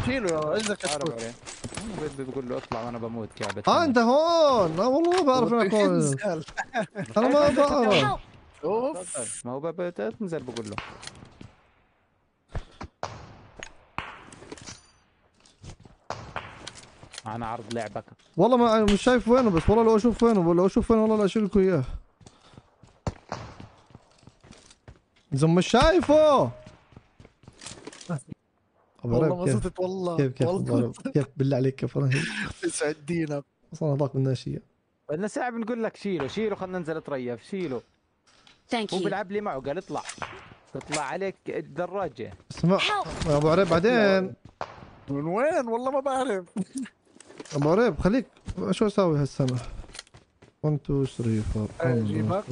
Speaker 7: شيله. يا
Speaker 3: ابو أنا بد- بقول له اطلع وأنا بموت كعبة
Speaker 1: آه أنت هون؟ آه والله ما بعرف انك هون أنا ما بعرف!
Speaker 7: أوف.
Speaker 3: ما هو باب تنزل بقول له. أنا عرض لعبك.
Speaker 1: والله ما مش شايف وينه بس والله لو أشوف وينه لو أشوف وينه والله لا اشيل لكم إياه. زلمة مش شايفه.
Speaker 7: والله
Speaker 1: عريب
Speaker 7: ما والله.
Speaker 1: كيف كيف
Speaker 7: والله؟
Speaker 1: كيف بالله عليك كيف
Speaker 7: يسعد دينك
Speaker 1: أصلا هذاك بدنا شيء
Speaker 3: بدنا ساعة بنقول لك شيله شيله خلينا ننزل تريف شيله
Speaker 5: Thank
Speaker 3: هو
Speaker 5: you.
Speaker 3: بيلعب لي معه قال اطلع. تطلع عليك الدراجة.
Speaker 1: اسمع! يا أبو عريب بعدين.
Speaker 7: من وين؟ والله ما بعرف.
Speaker 1: أبو عريب خليك شو أسوي هالسنة؟ 1 2 3 4
Speaker 7: أجيبك؟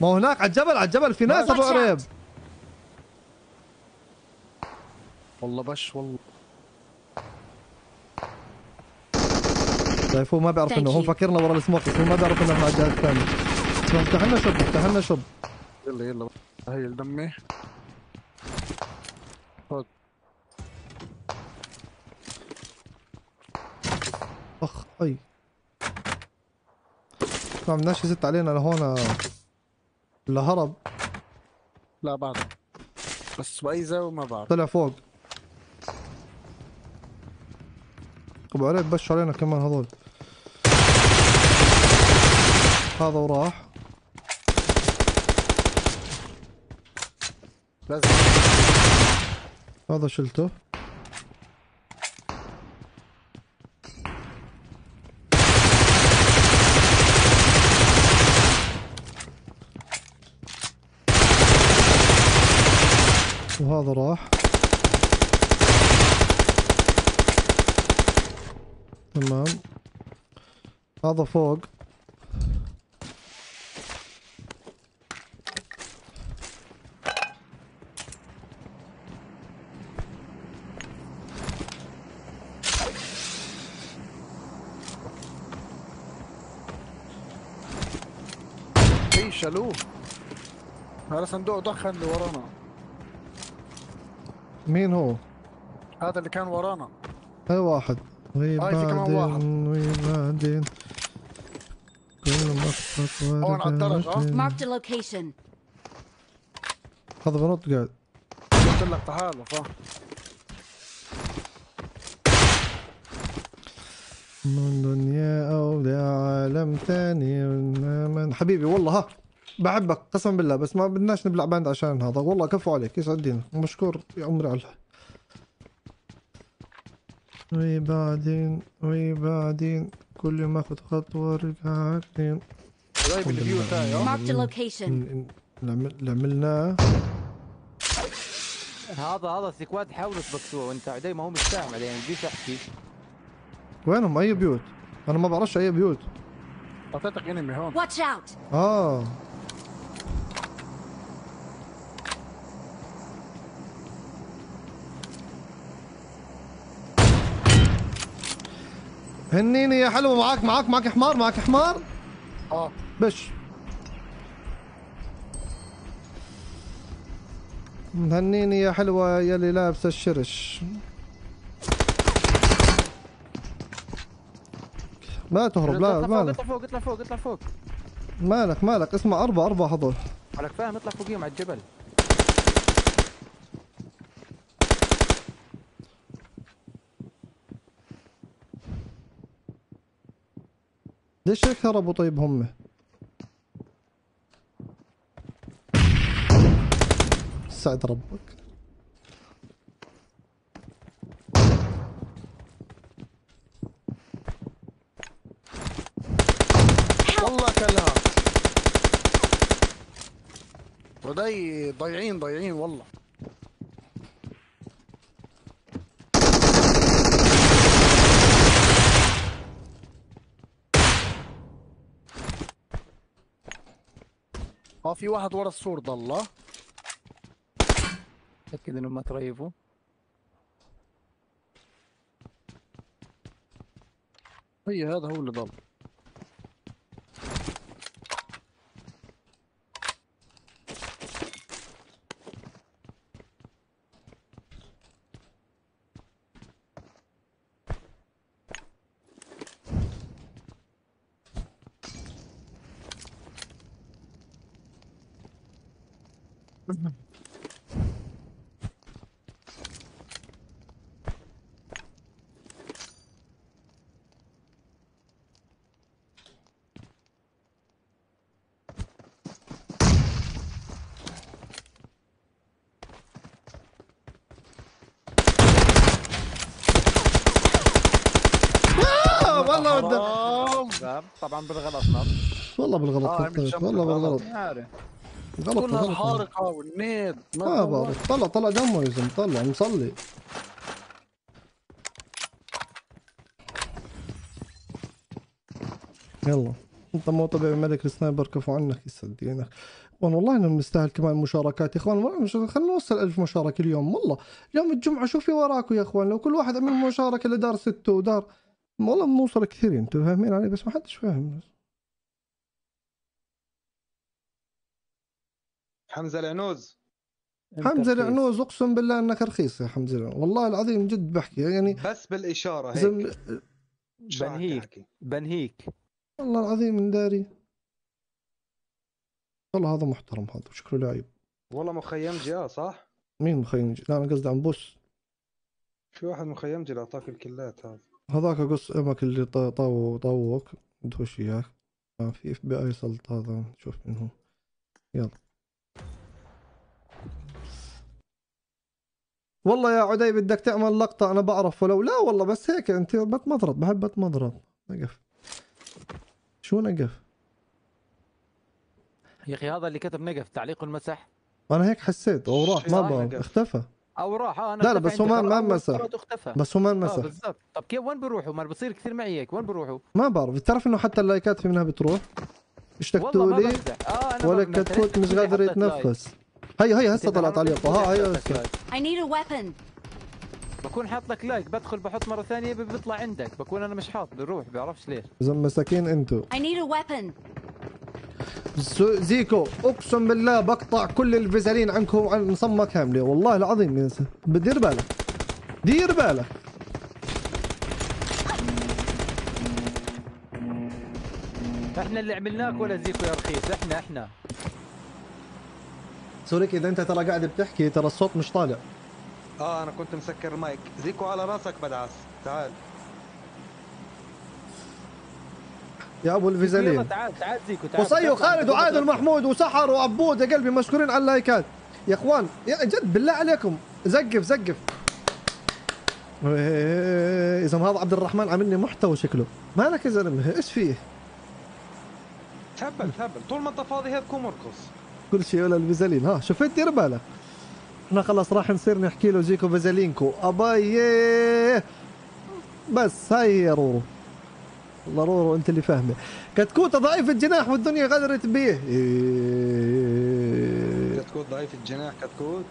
Speaker 1: ما هو هناك على الجبل على الجبل. في ناس
Speaker 5: أبو.
Speaker 1: عريب
Speaker 7: والله بش والله.
Speaker 1: شايفوه؟ ما بيعرف إنه هو. فكرنا ورا السموك بس هو ما بيعرف إنه على الجهه الثانية افتح لنا شب افتح لنا شب
Speaker 7: يلا يلا. هي الدمي.
Speaker 1: أخ أي. ما عملناش يزت علينا لهون الا هرب.
Speaker 7: لا بعد. بس باي زاويه ما بعرف
Speaker 1: طلع فوق. أبو عريب بش علينا كمان هذول. هذا وراح.
Speaker 7: لازم.
Speaker 1: هذا شلته. وهذا راح. تمام. هذا فوق.
Speaker 7: في شالوه. هذا صندوق ضخم اللي ورانا.
Speaker 1: مين هو؟
Speaker 7: هذا اللي كان ورانا
Speaker 1: هاي واحد وهي
Speaker 7: هاي في كمان واحد.
Speaker 1: بعدين كل مخطط
Speaker 7: هون على الدرج، آه.
Speaker 5: Marked a location.
Speaker 1: هذا بنط قاعد
Speaker 7: قلت لك تحالف آه
Speaker 1: من دنيا أو لعالم تاني من حبيبي والله ها بحبك قسما بالله بس ما بدناش نبلع باند عشان هذا. والله كفو عليك يسعد دينك. مشكور يا عمري على وبعدين وبعدين كل ما آخذ خطوة أرجع عقلين
Speaker 7: قريب
Speaker 1: آه عملناه
Speaker 3: هذا هذا سكواد حاولوا تبكسوه وأنت عدي ما هو عليه يعني بديش أحكي.
Speaker 1: وينهم؟ أي بيوت؟ أنا ما بعرفش أي بيوت.
Speaker 7: أعطيتك انمي هون.
Speaker 5: Watch out!
Speaker 1: آه. هنيني يا حلو معاك معاك معاك حمار معاك حمار.
Speaker 7: آه.
Speaker 1: بش. هنيني يا حلوة يلي لابسة الشرش. ما تهرب لا
Speaker 3: اطلع فوق
Speaker 1: مالك؟
Speaker 3: اطلع فوق اطلع فوق اطلع فوق.
Speaker 1: مالك مالك اسمع أربعة أربعة هذول
Speaker 3: ولك فاهم؟ اطلع فوقيهم على الجبل.
Speaker 1: ليش هربوا طيب هم سعد ربك.
Speaker 7: والله كلها. ودي ضايعين ضايعين والله. آه في واحد ورا السور ضلة.
Speaker 3: تاكد إنهم ما تريفوا
Speaker 7: هي هذا هو اللي ضل
Speaker 1: آه والله ود-
Speaker 7: حرام.
Speaker 3: شباب طبعا بالغلط نط
Speaker 1: والله بالغلط
Speaker 7: آه،
Speaker 1: نطيت،
Speaker 7: جنب
Speaker 1: والله
Speaker 7: بالغلط.
Speaker 3: عارف
Speaker 1: غلط
Speaker 7: كلها
Speaker 1: غلط.
Speaker 7: الحارقة والنيد
Speaker 1: ما بعرف طلع طلع دمه يا زلمة. طلع مصلي. يلا. أنت مو طبيعي ملك السنايبر كفو عنك يسعد دينك. وأنا والله إنه مستاهل كمان مشاركات يا إخوان. والله مش- خلينا نوصل ألف مشاركة اليوم. والله يوم الجمعة شوف في وراكم يا إخوان. لو كل واحد عمل مشاركة اللي دار ستة ودار والله بنوصل كثير أنتوا فاهمين علي بس ما حدش فاهم.
Speaker 2: حمزة العنوز.
Speaker 1: حمزة العنوز اقسم بالله انك رخيص يا حمزة العنوز. والله العظيم جد بحكي يعني
Speaker 2: بس بالإشارة هيك.
Speaker 1: زم...
Speaker 3: بنهيك. بنهيك.
Speaker 1: والله العظيم من داري. والله هذا محترم هذا شكله لعيب
Speaker 2: والله مخيمجي آه صح؟
Speaker 1: مين مخيمجي لا أنا قصدي عن بوس.
Speaker 2: في واحد مخيمجي اللي أعطاك الكلات هذا.
Speaker 1: هذاك قص أمك اللي طا- طاو طاوك ندوش اياك آه في إف بي آي سلط هذا شوف من هو يلا. والله يا عدي بدك تعمل لقطة أنا بعرف ولو لا والله بس هيك أنت بتمضرط بحب بتمضرط نقف. شو نقف؟
Speaker 3: يا أخي هذا اللي كتب نقف تعليق المسح.
Speaker 1: أنا هيك حسيت. أو راح ما بعرف. اختفى.
Speaker 3: أو راح آه أنا
Speaker 1: لا، لا، بس هو. ما- ما مسح. بس هو ما
Speaker 3: آه
Speaker 1: انمسح
Speaker 3: بالضبط. طب كيف وين بروحوا ما بصير كثير معي هيك. وين بروحوا؟
Speaker 1: ما بعرف. بتعرف إنه حتى اللايكات في منها بتروح؟
Speaker 3: ما
Speaker 1: لي.
Speaker 3: آه أنا
Speaker 1: ولا. كتكوت مش قادر. يتنفس. هي هي هسه
Speaker 3: انت
Speaker 1: طلع
Speaker 3: عم
Speaker 1: تعليقه
Speaker 3: تقول
Speaker 1: ها هي هسه.
Speaker 5: I need a weapon.
Speaker 3: بكون حاط لك like. بدخل بحط مرة ثانية بيطلع عندك. بكون أنا مش حاط بروح بعرفش ليش.
Speaker 1: زي مساكين
Speaker 5: أنتو. Need a weapon.
Speaker 1: زو- زيكو. أقسم بالله بقطع كل الفيزالين عنكم عن مصمة كاملة والله العظيم ينسى بدير بالك دير بالك
Speaker 3: إحنا اللي عملناك ولا زيكو يا رخيص؟ إحنا إحنا.
Speaker 1: سوريك إذا أنت ترى قاعد بتحكي ترى الصوت مش طالع.
Speaker 2: آه أنا كنت مسكر المايك زيكو على راسك بدعس. تعال.
Speaker 1: يا
Speaker 3: أبو
Speaker 1: الفيزالين.
Speaker 3: تعال تعال زيكو تعال
Speaker 1: وصي وخالد وعادل محمود وسحر وعبود يا قلبي مشكورين على اللايكات. يا إخوان يا جد بالله عليكم. زقف زقف. إيه، إذا ما هذا عبد الرحمن عاملني محتوى شكله. مالك يا زلمة؟ إيش فيه؟
Speaker 2: تهبل تهبل. طول ما أنت فاضي هيك قوم ارقص
Speaker 1: كل شيء ولا الفازلين ها شفت؟ دير بالك إحنا خلاص راح نصير نحكي له جيكو فازلينكو اباي بس هاي رورو. والله رورو انت اللي فاهمه. كتكوت ضعيف الجناح والدنيا غدرت بيه إيه.
Speaker 2: كتكوت ضعيف الجناح كتكوت؟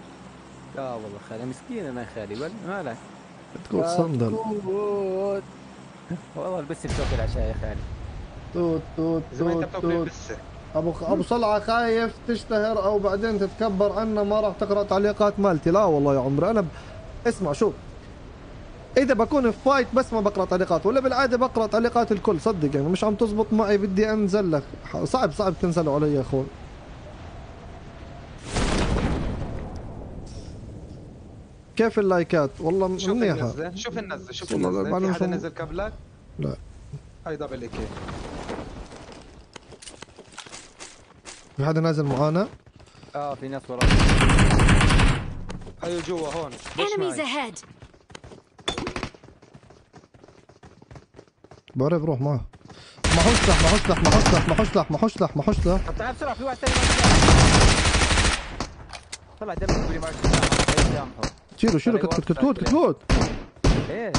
Speaker 3: لا والله خالي مسكين أنا خالي ولا مالك
Speaker 1: كتكوت صندل.
Speaker 3: كتكوت. والله بس بتاكل العشاء يا خالي.
Speaker 1: توت توت توت توت. أبو أبو صلعة خايف تشتهر أو بعدين تتكبر عنا ما راح تقرأ تعليقات مالتي. لا والله يا عمري أنا ب... اسمع شوف. إذا بكون في fight بس ما بقرأ تعليقات ولا بالعادة بقرأ تعليقات الكل صدق يعني مش عم تزبط معي بدي أنزل لك. صعب صعب تنزلوا علي يا اخوان كيف اللايكات؟ والله
Speaker 2: شوف
Speaker 1: منيحة.
Speaker 2: النزله شوف النزله شوف النزله
Speaker 1: بعد
Speaker 2: في
Speaker 1: ما
Speaker 2: حدا نزل قبلك؟
Speaker 1: لا.
Speaker 2: هاي دبل اي كي
Speaker 1: في حدا نازل معانا؟
Speaker 3: آه في ناس وراك.
Speaker 2: هاي جوا هون.
Speaker 5: Enemies
Speaker 2: معي.
Speaker 5: ahead!
Speaker 1: بعرف روح معه معه سلاح معه سلاح معه سلاح معه سلاح معه سلاح معه سلاح
Speaker 3: طب تعال بسرعة في واحد ثاني. طلع دم سامحه.
Speaker 1: شيلوا شيلوا
Speaker 3: طيب،
Speaker 1: كتكوت كتكوت كتكوت
Speaker 3: إيه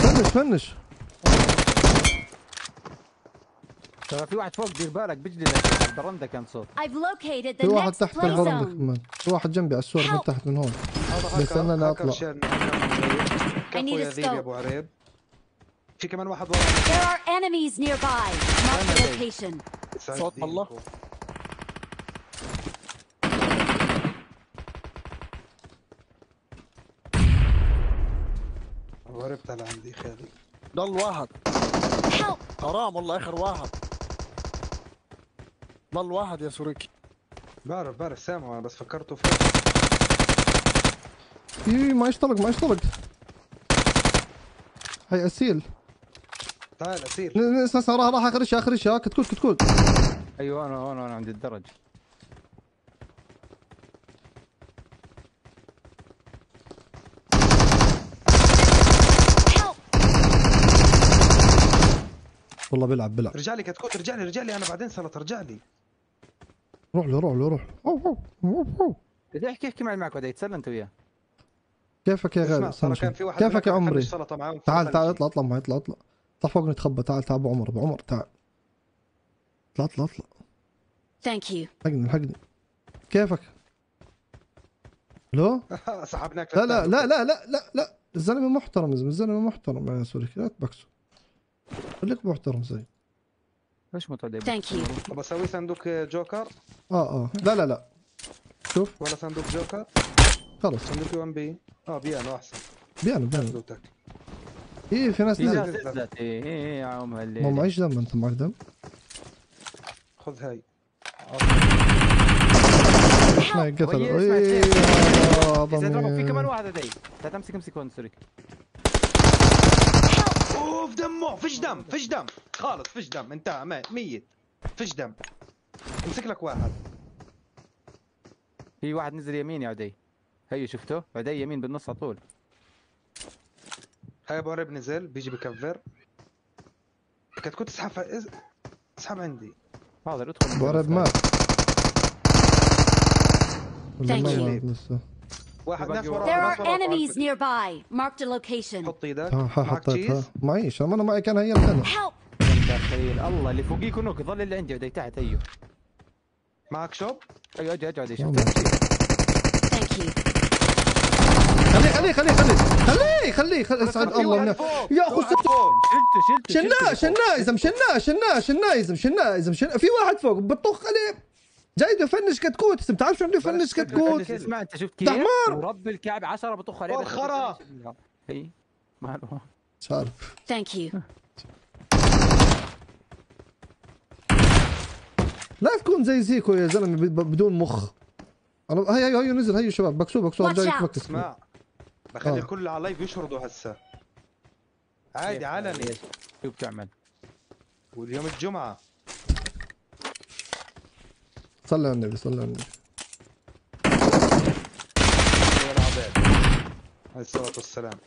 Speaker 1: فنش فنش
Speaker 3: ترى في واحد فوق دير بالك بجلدك البرندة كان صوت
Speaker 1: في واحد تحت البرندة. كمان في واحد جنبي على السور من. تحت من هون بس أنا لا.
Speaker 2: شيرني
Speaker 5: I
Speaker 2: كفو
Speaker 5: need
Speaker 2: يا
Speaker 5: a
Speaker 2: ذيب يا
Speaker 5: scope.
Speaker 2: في كمان واحد ورا.
Speaker 5: There are enemies nearby. Mark the location.
Speaker 7: صوت الله.
Speaker 2: عريب تعال عندي خالي.
Speaker 7: ضل واحد! حرام والله آخر واحد. ضل واحد يا سوريكي.
Speaker 2: بعرف بعرف سامع بس فكرته فوق
Speaker 1: اي ما يشترك ما يشترك هاي اسيل
Speaker 2: تعال أسير.
Speaker 1: ن- ن- اسمع راح راح اخرشها اخرشها كتكوت كتكوت.
Speaker 3: أيوه أنا هون أنا عند الدرج!
Speaker 1: والله بيلعب بيلعب.
Speaker 2: رجع لي كتكوت رجع لي رجع لي أنا بعدين سلط رجع لي.
Speaker 1: روح له روح له روح.
Speaker 3: احكي احكي معي معك؟ بعدين يتسلى أنت وياه.
Speaker 1: كيفك يا غالي؟ استنى كيفك يا
Speaker 2: عم
Speaker 1: عمري؟ تعال تعال اطلع اطلع معي اطلع اطلع. اطلع فوق نتخبى تعال تعال ابو عمر ابو عمر تعال. اطلع اطلع اطلع
Speaker 5: Thank you.
Speaker 1: لحقني لحقني كيفك؟ لو؟
Speaker 2: سحبناك
Speaker 1: لا لا لا لا لا لا لا. الزلمة محترم الزلمة محترم يا سوري. لا تبكسوا خليك محترم زي
Speaker 3: ليش متعدي
Speaker 5: Thank you.
Speaker 2: طب أسوي صندوق جوكر؟
Speaker 1: آه آه. لا لا لا. شوف.
Speaker 2: ولا صندوق جوكر؟
Speaker 1: خلص
Speaker 2: صندوق UMP. آه بيانو أحسن.
Speaker 1: بيانو بيانو. إيه في ناس
Speaker 3: في ناس
Speaker 1: نزل
Speaker 3: نزلت. إيه إيه يا عم
Speaker 1: ما
Speaker 3: هالليل
Speaker 1: معيش دم أنت معك دم؟
Speaker 2: خذ هاي.
Speaker 1: ما قتل
Speaker 3: إيه في كمان. واحد هدي لا تمسك امسك هون سوري.
Speaker 2: أوف دمه. فيش دم فيش دم. خالص فيش دم. انتهى ما- ميت. فيش دم. امسك لك واحد.
Speaker 3: في واحد نزل يمين يا عدي. هيو شفته عدي يمين بالنص على طول.
Speaker 2: هاي ابو عريب نزل بيجي بكفر كتكوت اسحب اس- اسحب عندي.
Speaker 3: حاضر ادخل
Speaker 1: ابو عرب مات
Speaker 2: واحد ناس
Speaker 3: واحد.
Speaker 2: ورا
Speaker 5: There are enemies nearby. Marked a location.
Speaker 2: حط إيدك
Speaker 1: ها ها
Speaker 2: معك
Speaker 1: حطيتها
Speaker 2: تشيز
Speaker 1: معيش أنا معي كان هي!
Speaker 3: دخيل الله اللي فوقيك ونوك ظل اللي عندي عدي تحت هيو
Speaker 2: معك شوب؟
Speaker 3: أيوه أجي أجي عدي
Speaker 1: ما
Speaker 3: شفته
Speaker 1: معي.
Speaker 5: Thank you.
Speaker 1: خليه خليه خليه. خليه خليه خليه. خليه اسعد الله من يا اخو
Speaker 3: شلته شلته
Speaker 1: شناه
Speaker 3: شلته
Speaker 1: شناه يزم شناه شناه شناه يزم شناه يزم شناه في واحد فوق. بطخ عليه. جاي بده يفنش كتكوت. انت بتعرف شو بده يفنش كتكوت؟
Speaker 3: اسمع انت شفت كيف؟
Speaker 1: حمار.
Speaker 3: ورب الكعب 10 بطخ عليه.
Speaker 2: وخرا.
Speaker 3: هي. ماله
Speaker 1: مش عارف
Speaker 5: Thank you.
Speaker 1: لا تكون زي زيكو يا زلمة بدون مخ. أنا هي هي نزل. هي شباب بكسوه بكسوه.
Speaker 5: Watch
Speaker 1: جاي
Speaker 5: out.
Speaker 2: بخلي
Speaker 1: آه.
Speaker 2: الكل على لايف يشردوا هسه. عادي علني
Speaker 3: شو بتعمل؟
Speaker 2: واليوم الجمعة.
Speaker 1: صلي على النبي صلي على النبي.
Speaker 2: عليه الصلاة والسلام.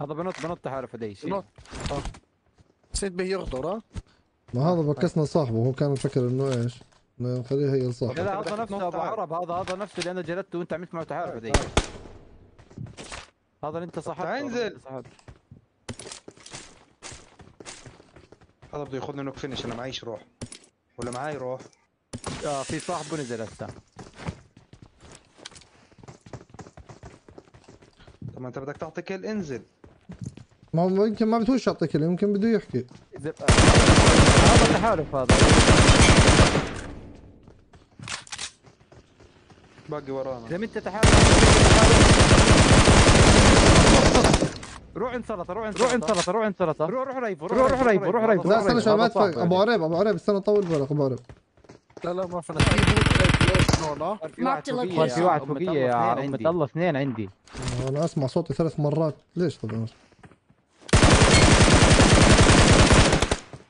Speaker 3: هذا بنط بنط تحالف هدي شيء
Speaker 7: بنط. نسيت به يغدر ها
Speaker 1: ما هذا بكسنا صاحبه هو كان مفكر إنه إيش؟ انه خليه هي
Speaker 3: لا
Speaker 1: لصاحبه
Speaker 3: لا هذا نفسه
Speaker 2: أبو.
Speaker 3: عرب. هذا هذا نفسه اللي أنا جلدته وأنت عملت معه تحالف هدي هذا اللي أنت
Speaker 2: تعال انزل.
Speaker 3: هذا
Speaker 2: بده ياخذني نوك فينش أنا معيش روح. ولا معاي روح؟
Speaker 3: آه في صاحبه نزل هسه.
Speaker 2: طب ما أنت بدك تعطي كل انزل.
Speaker 1: ما هو يمكن ما بدهوش يعطيك كلمة، يمكن بده يحكي.
Speaker 3: آه، هذا تحالف هذا.
Speaker 2: باقي ورانا.
Speaker 3: إذا انت تحالف روح عند سلطة روح عند روح عند سلطة روح عند سلطة. روح روح ريفو روح روح ريفو روح ريفو
Speaker 1: لا استنى شوي ما تفك أبو عريب أبو عريب استنى طول بالك أبو عريب.
Speaker 7: لا لا ما فينا في
Speaker 3: واحد
Speaker 9: location.
Speaker 3: يا
Speaker 9: في
Speaker 3: واحد
Speaker 9: واحد
Speaker 3: فوقية يا عم الله اثنين عندي.
Speaker 1: أنا أسمع صوتي ثلاث مرات. ليش طبعا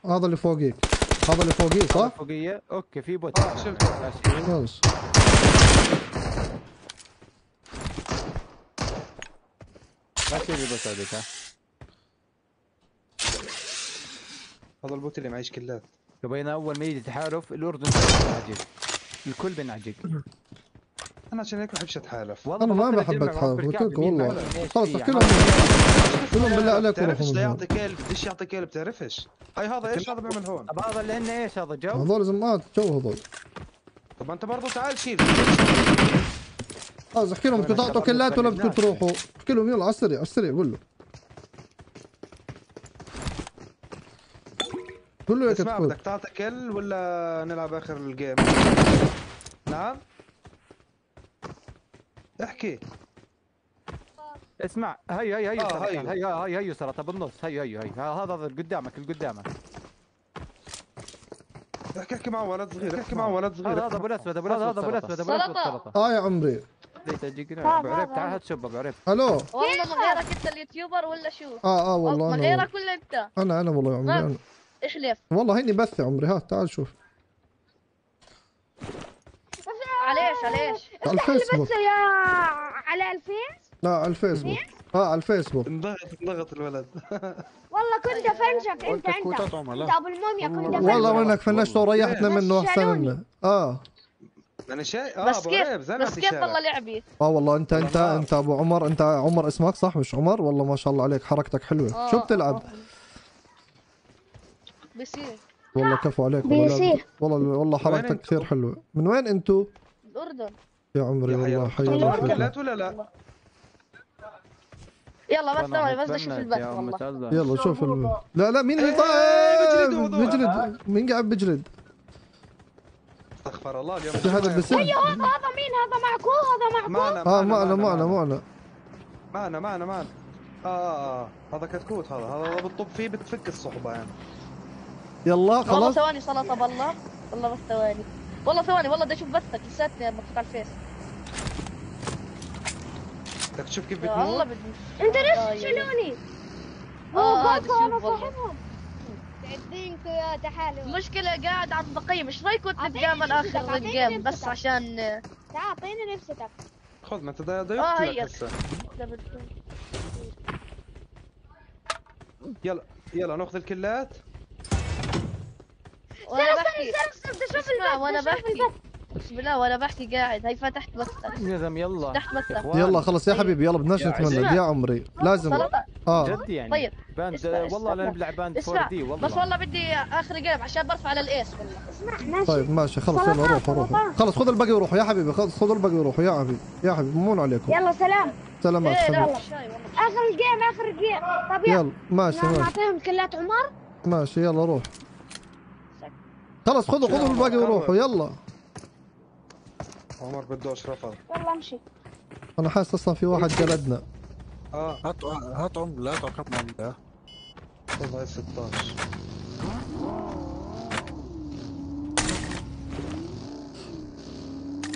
Speaker 1: هذا اللي فوقيك. هذا اللي فوقيه صح؟
Speaker 3: فوقية. okay في bot.
Speaker 2: آه، شفته.
Speaker 1: خلص
Speaker 3: ما تسوي bot هذيك ها؟
Speaker 2: هذا ال bot اللي معيش كلات.
Speaker 3: تبين أول ما يجي تحالف الاردن بينعجق الكل بينعجق
Speaker 2: أنا عشان هيك ما بحبش أتحالف.
Speaker 1: أنا ما بحب
Speaker 3: أتحالف
Speaker 1: قلت لكم والله. خلص؟ احكي لهم قول لهم بالله عليكم
Speaker 2: بتعرفش لا
Speaker 1: هون.
Speaker 2: يعطي kill بديش يعطي kill بتعرفش؟ هاي هذا إيش؟ هذا بيعمل هون.
Speaker 3: طب هذا اللي عندنا إيش؟ هذا جو؟
Speaker 1: هذول زمات جو هذول.
Speaker 2: طب ما أنت برضه تعال شيل.
Speaker 1: خلص احكي لهم بدكم تعطوا كلات ولا بدكم تروحوا. احكي لهم يلا على السريع على السريع قول له. قول له هيك
Speaker 2: اسمع
Speaker 1: تفوت
Speaker 2: بدك تعطي kill ولا نلعب آخر ال game؟ نعم؟ احكي.
Speaker 3: اسمع هي هي هي
Speaker 2: آه،
Speaker 3: سلطة.
Speaker 2: هيو.
Speaker 3: هي هي هي سلطة بالنص. هي هي هي. هذا هذا اللي قدامك اللي قدامك
Speaker 2: احكي احكي مع ولد صغير احكي مع ولد صغير.
Speaker 3: هذا هذا ابو الاسود ابو الاسود هذا ابو الاسود ابو الاسود سلطة.
Speaker 1: آه يا عمري.
Speaker 3: ليش هنا؟ ابو عريب تعال هات شب ابو عريب
Speaker 1: ألو
Speaker 10: والله من غيرك أنت اليوتيوبر ولا شو؟
Speaker 1: آه آه والله
Speaker 10: من
Speaker 1: أنا
Speaker 10: غيرك ولا أنت؟
Speaker 1: أنا أنا والله يا عمري أنا.
Speaker 10: احلف
Speaker 1: والله هيني بث يا عمري ها تعال شوف.
Speaker 10: عليش عليش.
Speaker 1: على الفيسبوك.
Speaker 9: يا على الفيس؟
Speaker 1: لا على الفيسبوك. آه على الفيسبوك.
Speaker 2: انضغط انضغط الولد.
Speaker 9: والله كنت أفنشك. انت
Speaker 7: أنت.
Speaker 9: انت
Speaker 7: لا.
Speaker 9: أبو الموميا كنت
Speaker 1: والله.
Speaker 9: أفنشك.
Speaker 1: وينك فنشته وريحتنا منه
Speaker 9: أحسن.
Speaker 1: منه. آه.
Speaker 2: أنا شايف آه
Speaker 10: بس
Speaker 2: ابو
Speaker 10: كيف بس كيف والله لعبي؟
Speaker 1: آه والله انت انت
Speaker 2: والله.
Speaker 1: أنت أبو عمر أنت عمر اسمك صح؟ مش عمر؟ والله ما شاء الله عليك حركتك حلوة.
Speaker 10: آه،
Speaker 1: شو بتلعب
Speaker 10: آه. بصير
Speaker 1: والله كفو عليك والله. والله والله حركتك؟ كثير حلوة. من وين انتو
Speaker 10: الأردن.
Speaker 1: يا عمري والله حي الله
Speaker 2: كلات ولا لا.
Speaker 10: يلا بس ثواني بس بدي أشوف البث والله.
Speaker 1: يلا شوف. لا لا مين اللي
Speaker 2: إيه، بجلدوا هذول.
Speaker 1: بجلد. مين قاعد بجلد؟
Speaker 2: أستغفر الله اليوم
Speaker 1: في حدا بسب
Speaker 9: هذا هذا مين؟ هذا معكو هذا معكو
Speaker 2: معنا
Speaker 1: آه معنا معنا معنا
Speaker 2: معنا معنا. معنا. آه آه آه. هذا كتكوت هذا هذا بتطب فيه بتفك الصحبة يعني.
Speaker 1: يلا
Speaker 10: والله
Speaker 1: خلاص.
Speaker 10: ثواني سلطه بالله والله بس ثواني. والله ثواني والله بدي أشوف بثك. لساتني مكتوب على الفيس.
Speaker 2: بدك تشوف كيف بتموت؟
Speaker 10: بدي.
Speaker 9: أنت ليش
Speaker 10: آه،
Speaker 9: تشيلوني آه
Speaker 10: أنا والله
Speaker 9: صاحبهم تعدينكم يا تحالف
Speaker 10: المشكلة قاعد عم بقيم. إيش رايكم
Speaker 9: نفستك، آخر
Speaker 10: الجيم بس. عشان
Speaker 9: تعال أعطيني نفستك
Speaker 2: خذ ما أنت دا- دا
Speaker 10: آه،.
Speaker 2: هسه. يلا يلا نأخذ الكلات.
Speaker 10: وأنا بحكي.
Speaker 9: استنى بدي أشوف
Speaker 10: اسمع
Speaker 9: البث وأنا
Speaker 10: بحكي. الله وأنا بحكي قاعد. هي فتحت
Speaker 3: يا زلمة يلا.
Speaker 10: فتحت
Speaker 3: إخوان.
Speaker 1: يلا خلص يا. حبيبي يلا بدناش نتمنى. يا عمري. لازم. آه.
Speaker 3: جد يعني.
Speaker 10: طيب.
Speaker 3: باند. والله
Speaker 10: أنا.
Speaker 3: بلعب باند 4
Speaker 10: اسمع
Speaker 3: دي والله.
Speaker 10: بس والله بدي آخر game عشان برفع على ال ace والله.
Speaker 9: اسمع ماشي.
Speaker 1: طيب ماشي. خلص يلا روحوا روحوا. خلص خذ الباقي وروحوا. يا حبيبي خلص خذوا الباقي وروحوا. يا حبيبي يا حبيبي ممنون عليكم.
Speaker 9: يلا سلام.
Speaker 1: سلامات
Speaker 10: والله. آخر ال
Speaker 9: game آخر ال game طب يلا.
Speaker 1: ماشي
Speaker 9: يلا
Speaker 1: ماشي.
Speaker 9: نعطيهم كلات عمر.
Speaker 1: ماشي يلا روح. خلص خذوا خذوا الباقي وروحوا. يلا.
Speaker 2: عمر بدوش رفض
Speaker 9: يلا امشي.
Speaker 1: أنا حاسس أصلا في واحد جلدنا
Speaker 2: آه.
Speaker 7: هات هات عملة هات عملة
Speaker 2: خذ هاي 16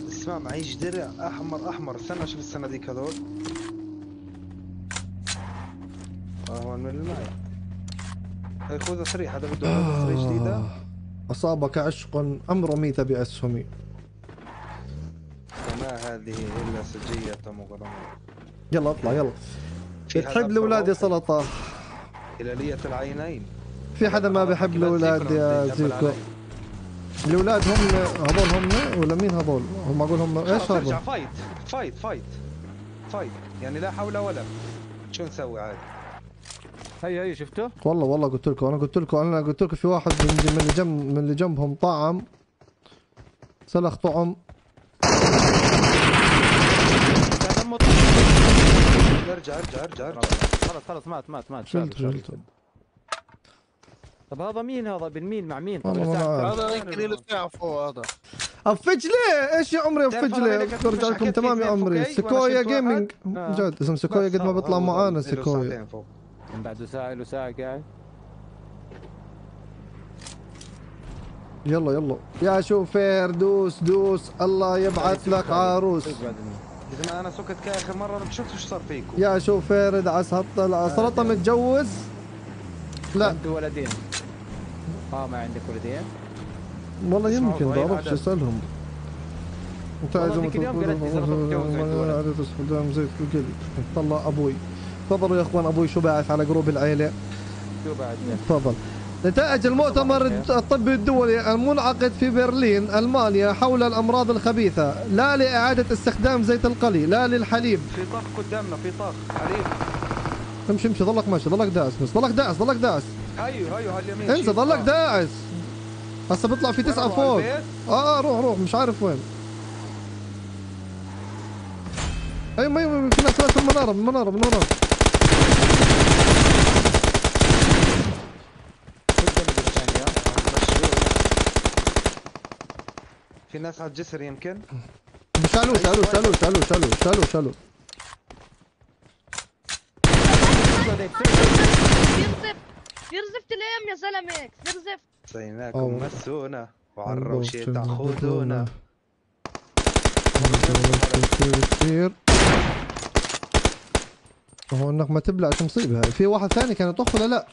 Speaker 2: اسمع معيش درع أحمر أحمر. استنى أشوف الصناديق هذول. آه هو من اللي معي. هاي خذها سريع هذا بده سريع جديدة.
Speaker 1: آه. أصابك عشق أم رميت بأسهم.
Speaker 2: وما هذه إلا سجية مغرمة.
Speaker 1: يلا اطلع يلا. بتحب الاولاد يا سلطة.
Speaker 2: هلالية العينين.
Speaker 1: في حدا ما بيحب الاولاد يا زيكو؟ الأولاد هم هذول هم ولا مين هذول؟ هم أقول هم إيش
Speaker 2: خلاص ارجع
Speaker 1: هذول؟
Speaker 2: fight fight fight fight يعني لا حول ولا شو نسوي عادي
Speaker 3: هي هي شفته؟
Speaker 1: والله والله قلت لكم أنا قلت لكم أنا قلت لكم في واحد من من اللي جنب من اللي جنبهم طعم سلخ طعم
Speaker 3: هذا دمه طيب.
Speaker 2: ارجع ارجع ارجع ارجع
Speaker 3: خلص خلص مات مات مات
Speaker 1: شلت شلت.
Speaker 3: طب هذا مين هذا بالميل مع مين؟ ساعة-
Speaker 1: أعرف.
Speaker 7: هذا يمكن ساعه فوق هذا
Speaker 1: افج ليه؟ إيش يا عمري افج ليه؟ برجع لكم تمام يا عمري
Speaker 2: واحد؟
Speaker 1: جيمنج. جد اسم سيكويا
Speaker 2: بس
Speaker 1: قد ما بيطلع معانا.
Speaker 3: من بعده ساعة له ساعة قاعد
Speaker 1: يلا يلا يا شوفير دوس دوس الله يبعث لك عروس.
Speaker 2: يا جماعة أنا سكت اخر مرة أنا شفت إيش صار فيكم.
Speaker 1: يا شوفير ادعس هط سلطه متجوز؟ لا.
Speaker 3: عنده ولدين. آه ما عندك ولدين؟
Speaker 1: والله يمكن
Speaker 2: ضعيف
Speaker 1: بعرفش. أسألهم؟ أنت
Speaker 3: والله
Speaker 1: عايز
Speaker 3: ذيك اليوم قالت لي سلطة متجوز عنده ولد.
Speaker 1: عدد استخدام زيت القلي طلع أبوي. تفضلوا يا إخوان أبوي شو باعث على group العيلة.
Speaker 3: شو بعد؟
Speaker 1: تفضل. نتائج المؤتمر الطبي الدولي المنعقد في برلين ألمانيا حول الأمراض الخبيثة. لا لإعادة استخدام زيت القلي لا للحليب.
Speaker 2: في طخ قدامنا في طخ حليب.
Speaker 1: امشي امشي. ضلك ماشي. ضلك داعس بس. ضلك داعس ضلك داعس.
Speaker 2: هيو هيو هاليمين
Speaker 1: انسى
Speaker 2: طخ.
Speaker 1: داعس. هسه بيطلع في تسعة
Speaker 2: روحوا
Speaker 1: فوق.
Speaker 2: البيت.
Speaker 1: آه آه روح روح. مش عارف وين. أيوه أيوه في ناس ناس بالمناره بالمناره بالمناره
Speaker 2: في ناس على الجسر يمكن
Speaker 1: شالوه شالوه شالوه شالوه شالوه شالوه شالوه
Speaker 10: كثير زفت كثير زفت اليوم يا زلمه
Speaker 2: نسيناكم
Speaker 1: أوه.
Speaker 2: مسونا وعلى الروشة تاخذونا
Speaker 1: كثير كثير هو انك ما تبلعش مصيبه في واحد ثاني كان يطخ ولا لا؟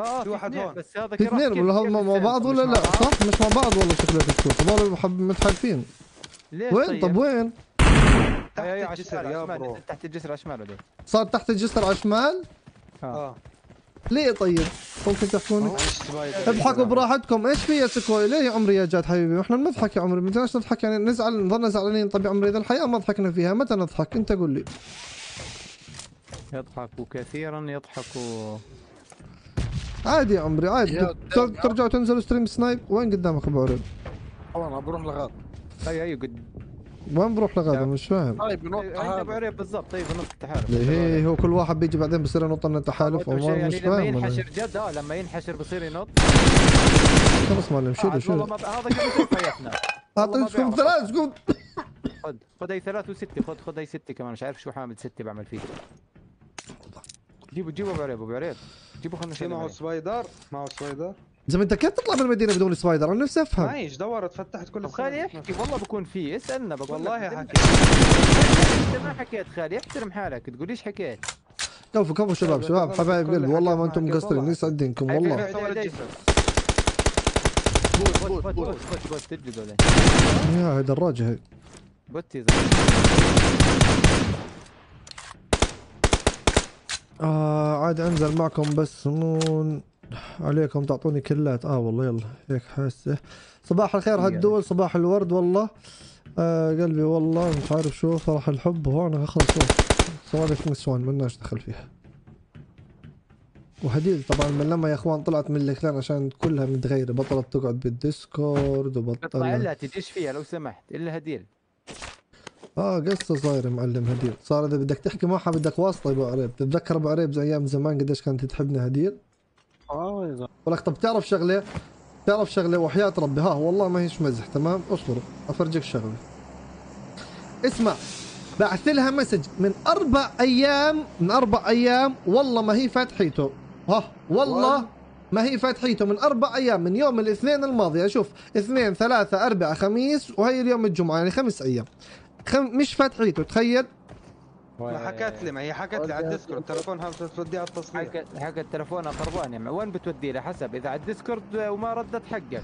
Speaker 3: آه
Speaker 2: في واحد هون.
Speaker 3: بس هذا
Speaker 1: اثنين ولا هم مع؟ بعض ولا لا؟ صح مش مع بعض والله شكلك تشوف هذول محب- متحالفين
Speaker 3: ليش
Speaker 1: وين؟
Speaker 3: طيب؟
Speaker 1: طب وين؟
Speaker 2: تحت
Speaker 3: هي- هي على
Speaker 2: الجسر
Speaker 3: الشمال،
Speaker 2: يا
Speaker 3: على الشمال، bro تحت الجسر على شماله دي
Speaker 1: صار تحت الجسر على الشمال؟
Speaker 2: آه.
Speaker 1: ليه طيب؟ ممكن
Speaker 2: سبايدر.
Speaker 1: اضحكوا براحتكم. إيش في يا سكوي؟ ليه يا عمري يا جاد حبيبي؟ إحنا بنضحك يا عمري. بدناش نضحك؟ يعني نزعل نضلنا زعلانين. طب يا عمري إذا الحياة ما ضحكنا فيها متى نضحك؟ أنت قول لي.
Speaker 3: يضحكوا كثيرا يضحكوا
Speaker 1: عادي يا عمري عادي.
Speaker 7: يا
Speaker 1: تر-
Speaker 7: دم.
Speaker 1: ترجعوا تنزلوا stream snipe وين قدامك أبو عريب
Speaker 7: طبعا بروح لغاد.
Speaker 3: هي هي قد
Speaker 1: وين بروح لغاده مش فاهم.
Speaker 7: طيب بنط
Speaker 3: عند ابو عريب بالضبط. طيب نص التحالف
Speaker 1: ليه هي هو كل واحد بيجي بعدين بصير ينط لنا تحالف. والله مش
Speaker 3: يعني لما
Speaker 1: فاهم
Speaker 3: ينحشر
Speaker 1: والله.
Speaker 3: جد آه لما ينحشر بصير ينط.
Speaker 1: خلص معلم شيلوا
Speaker 3: عاد والله
Speaker 1: شيلوا
Speaker 3: ما ب- هذا قبل والله
Speaker 1: اعطيكم
Speaker 3: بيعرف.
Speaker 1: ثلاث scope.
Speaker 3: خد خد أي ثلاث وستة خد خد أي ستة كمان. مش عارف شو حامل ستة بعمل فيه. جيبوا جيبوا أبو عريب ابو عريب جيبوا خلنا
Speaker 2: في معه. spider معه spider.
Speaker 1: زلمة أنت كيف تطلع من المدينة بدون spider؟ أنا نفسي أفهم.
Speaker 2: معيش دورت فتحت كل
Speaker 3: خالي أحكي والله بكون فيه. اسألنا بقول
Speaker 2: والله
Speaker 3: لك.
Speaker 2: حكي.
Speaker 3: أنت ما حكيت خالي احترم حالك. تقوليش حكيت؟
Speaker 1: كفو كفو شباب شباب حبايب قلبي والله ما أنتم مقصرين. يسعد دينكم والله.
Speaker 3: عيب- bot bot bot bot bot. تجلدوا عليه
Speaker 1: يا
Speaker 3: bot يا زلمة.
Speaker 1: آه عاد انزل معكم بس مو عليكم تعطوني كلات. آه والله يلا هيك حاسه. صباح الخير هالدول صباح الورد والله. آه قلبي والله مش عارف شو فرح الحب هون خلص شو سوالف نسوان ملناش دخل فيها. وهديل طبعا من لما يا إخوان طلعت من ال clan عشان كلها متغيرة بطلت تقعد بال Discord
Speaker 3: اطلع
Speaker 1: وبطل
Speaker 3: لها تجيش فيها لو سمحت إلا هديل.
Speaker 1: آه قصة صاير يا معلم هديل. صار إذا بدك تحكي معها بدك واسطة يا أبو عريب. تتذكر أبو عريب زي أيام زمان قديش كانت تحبنا هديل؟
Speaker 7: آه يا زلمة.
Speaker 1: ولك طب تعرف شغلة؟ تعرف شغلة وحياة ربي. ها والله ما هيش مزح تمام؟ اصبر افرجيك شغلة. اسمع بعثت لها مسج من أربع أيام من أربع أيام والله ما هي فاتحيته. ها والله ما هي فاتحيته. من أربع أيام من يوم الاثنين الماضي. أشوف اثنين ثلاثة أربعة خميس وهي اليوم الجمعة يعني خمس أيام. خم... مش فاتحيته تخيل.
Speaker 2: ما حكت لي ما هي حكت لي على ال Discord. تليفونها بتوديها على التصوير.
Speaker 3: حق حق التلفون خربان يعني وين بتودي له حسب إذا على ال Discord وما ردت حقك.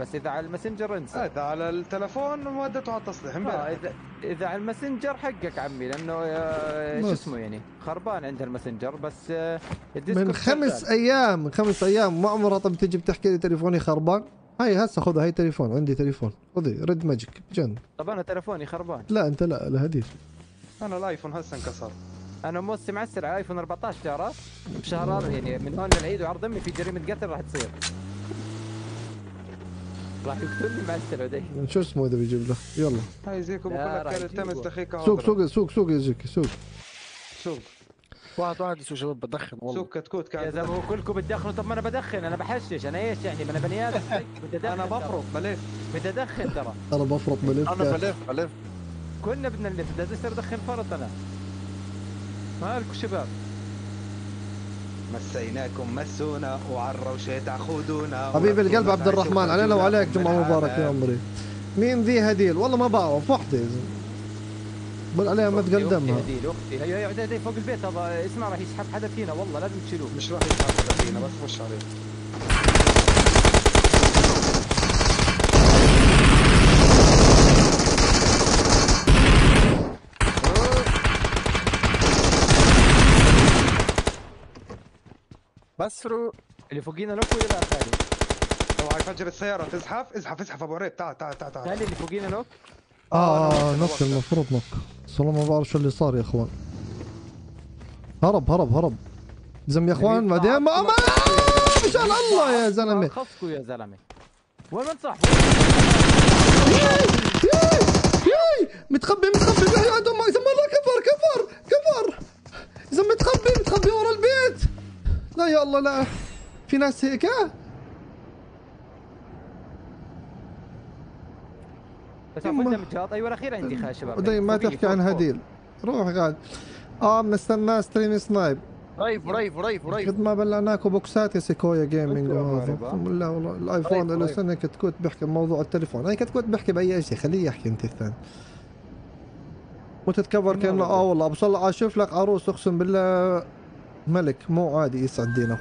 Speaker 3: بس إذا على ال Messenger انسى.
Speaker 2: هذا على التلفون ودته على التصليح
Speaker 3: آه اذا إذا على ال Messenger حقك عمي لأنه آه، شو. اسمه يعني؟ خربان عند ال Messenger بس آه، ال Discord
Speaker 1: من خمس. أيام من خمس أيام ما عمرها طب تجي بتحكي لي تليفوني خربان. هاي هسه خذها هاي تليفون عندي تليفون. خذي ريد ماجيك بجن
Speaker 3: طب أنا تلفوني خربان.
Speaker 1: لا أنت لا الهديد
Speaker 2: أنا الآيفون هسه انكسر.
Speaker 3: أنا موسي معسر على آيفون 14 شهر بشهر يعني من هون للعيد وعرض أمي في جريمة قتل راح تصير. راح يقتلني معسر عدي
Speaker 1: شو اسمه إذا بيجيب له؟ يلا.
Speaker 2: هاي زيكو بقول لك التمس. دقيقة
Speaker 1: سوق. سوق سوق سوق يا زكي سوق.
Speaker 2: سوق.
Speaker 7: واحد واحد يسوي شباب بدخن والله.
Speaker 2: سوق كتكوت
Speaker 3: يا زلمة كلكم بتدخنوا؟ طب ما أنا بدخن أنا بحشش أنا إيش يعني؟ ما أنا بني آدم. بدي ادخن أنا.
Speaker 2: بفرط بلف.
Speaker 3: بدي ادخن ترى.
Speaker 1: أنا بفرط بلف.
Speaker 7: أنا بلف بلف.
Speaker 3: كنا بدنا نلف. بدي اصير أدخن فرط أنا. مالكم شباب؟
Speaker 2: مسيناكم مسونا وعالروشة تاخذونا
Speaker 1: حبيب القلب عبد الرحمن علينا وعليك جمعة مبارك يا عمري. مين ذي هديل؟ والله ما بعرف وحده يا زلمة. بقول عليها ما تقدمها
Speaker 3: أختي هي هي عدي فوق البيت هذا اسمع راح يسحب حدا فينا. والله لازم تشيلوه.
Speaker 2: مش راح يتحمل فينا بس خش عليه.
Speaker 7: بسرو
Speaker 3: اللي فوقينا نوك ولا لا خالي
Speaker 2: اوعى يفجر السيارة. تزحف ازحف ازحف أبو عريب. تعال تعال تعال تعال.
Speaker 3: خالي اللي فوقينا نوك
Speaker 1: آه آه نوك المفروض نوك بس والله ما بعرف شو اللي صار يا إخوان. هرب هرب هرب. زم يا إخوان بعدين ما ما مشان الله يا زلمة.
Speaker 3: خصكوا يا زلمة. وين من صاحبه؟
Speaker 1: متخبي متخبي. يا عند أمك زم الله كفر كفر كفر. زم متخبي متخبي ورا البيت. لا يا الله لا. في ناس هيك؟
Speaker 3: بس
Speaker 1: يما.
Speaker 3: قدام الجهاز أيوه الاخير عندي شباب
Speaker 1: دايما ما تحكي عن. هديل. روح قاعد آه بنستنى ستريم سنايب
Speaker 7: ريف ريف ريف ريف.
Speaker 1: قد ما بلعناكم بوكسات يا سيكويا جيمنج وهذا؟ اقسم بالله والله
Speaker 7: الآيفون
Speaker 1: له. سنة كتكوت بيحكي بموضوع التليفون. أنا كتكوت بيحكي بأي شيء. خليه يحكي أنت الثاني. وتتكبر كأنه آه والله. أبو صلاح أشوف لك عروس أقسم بالله ملك مو عادي يسعد دينه.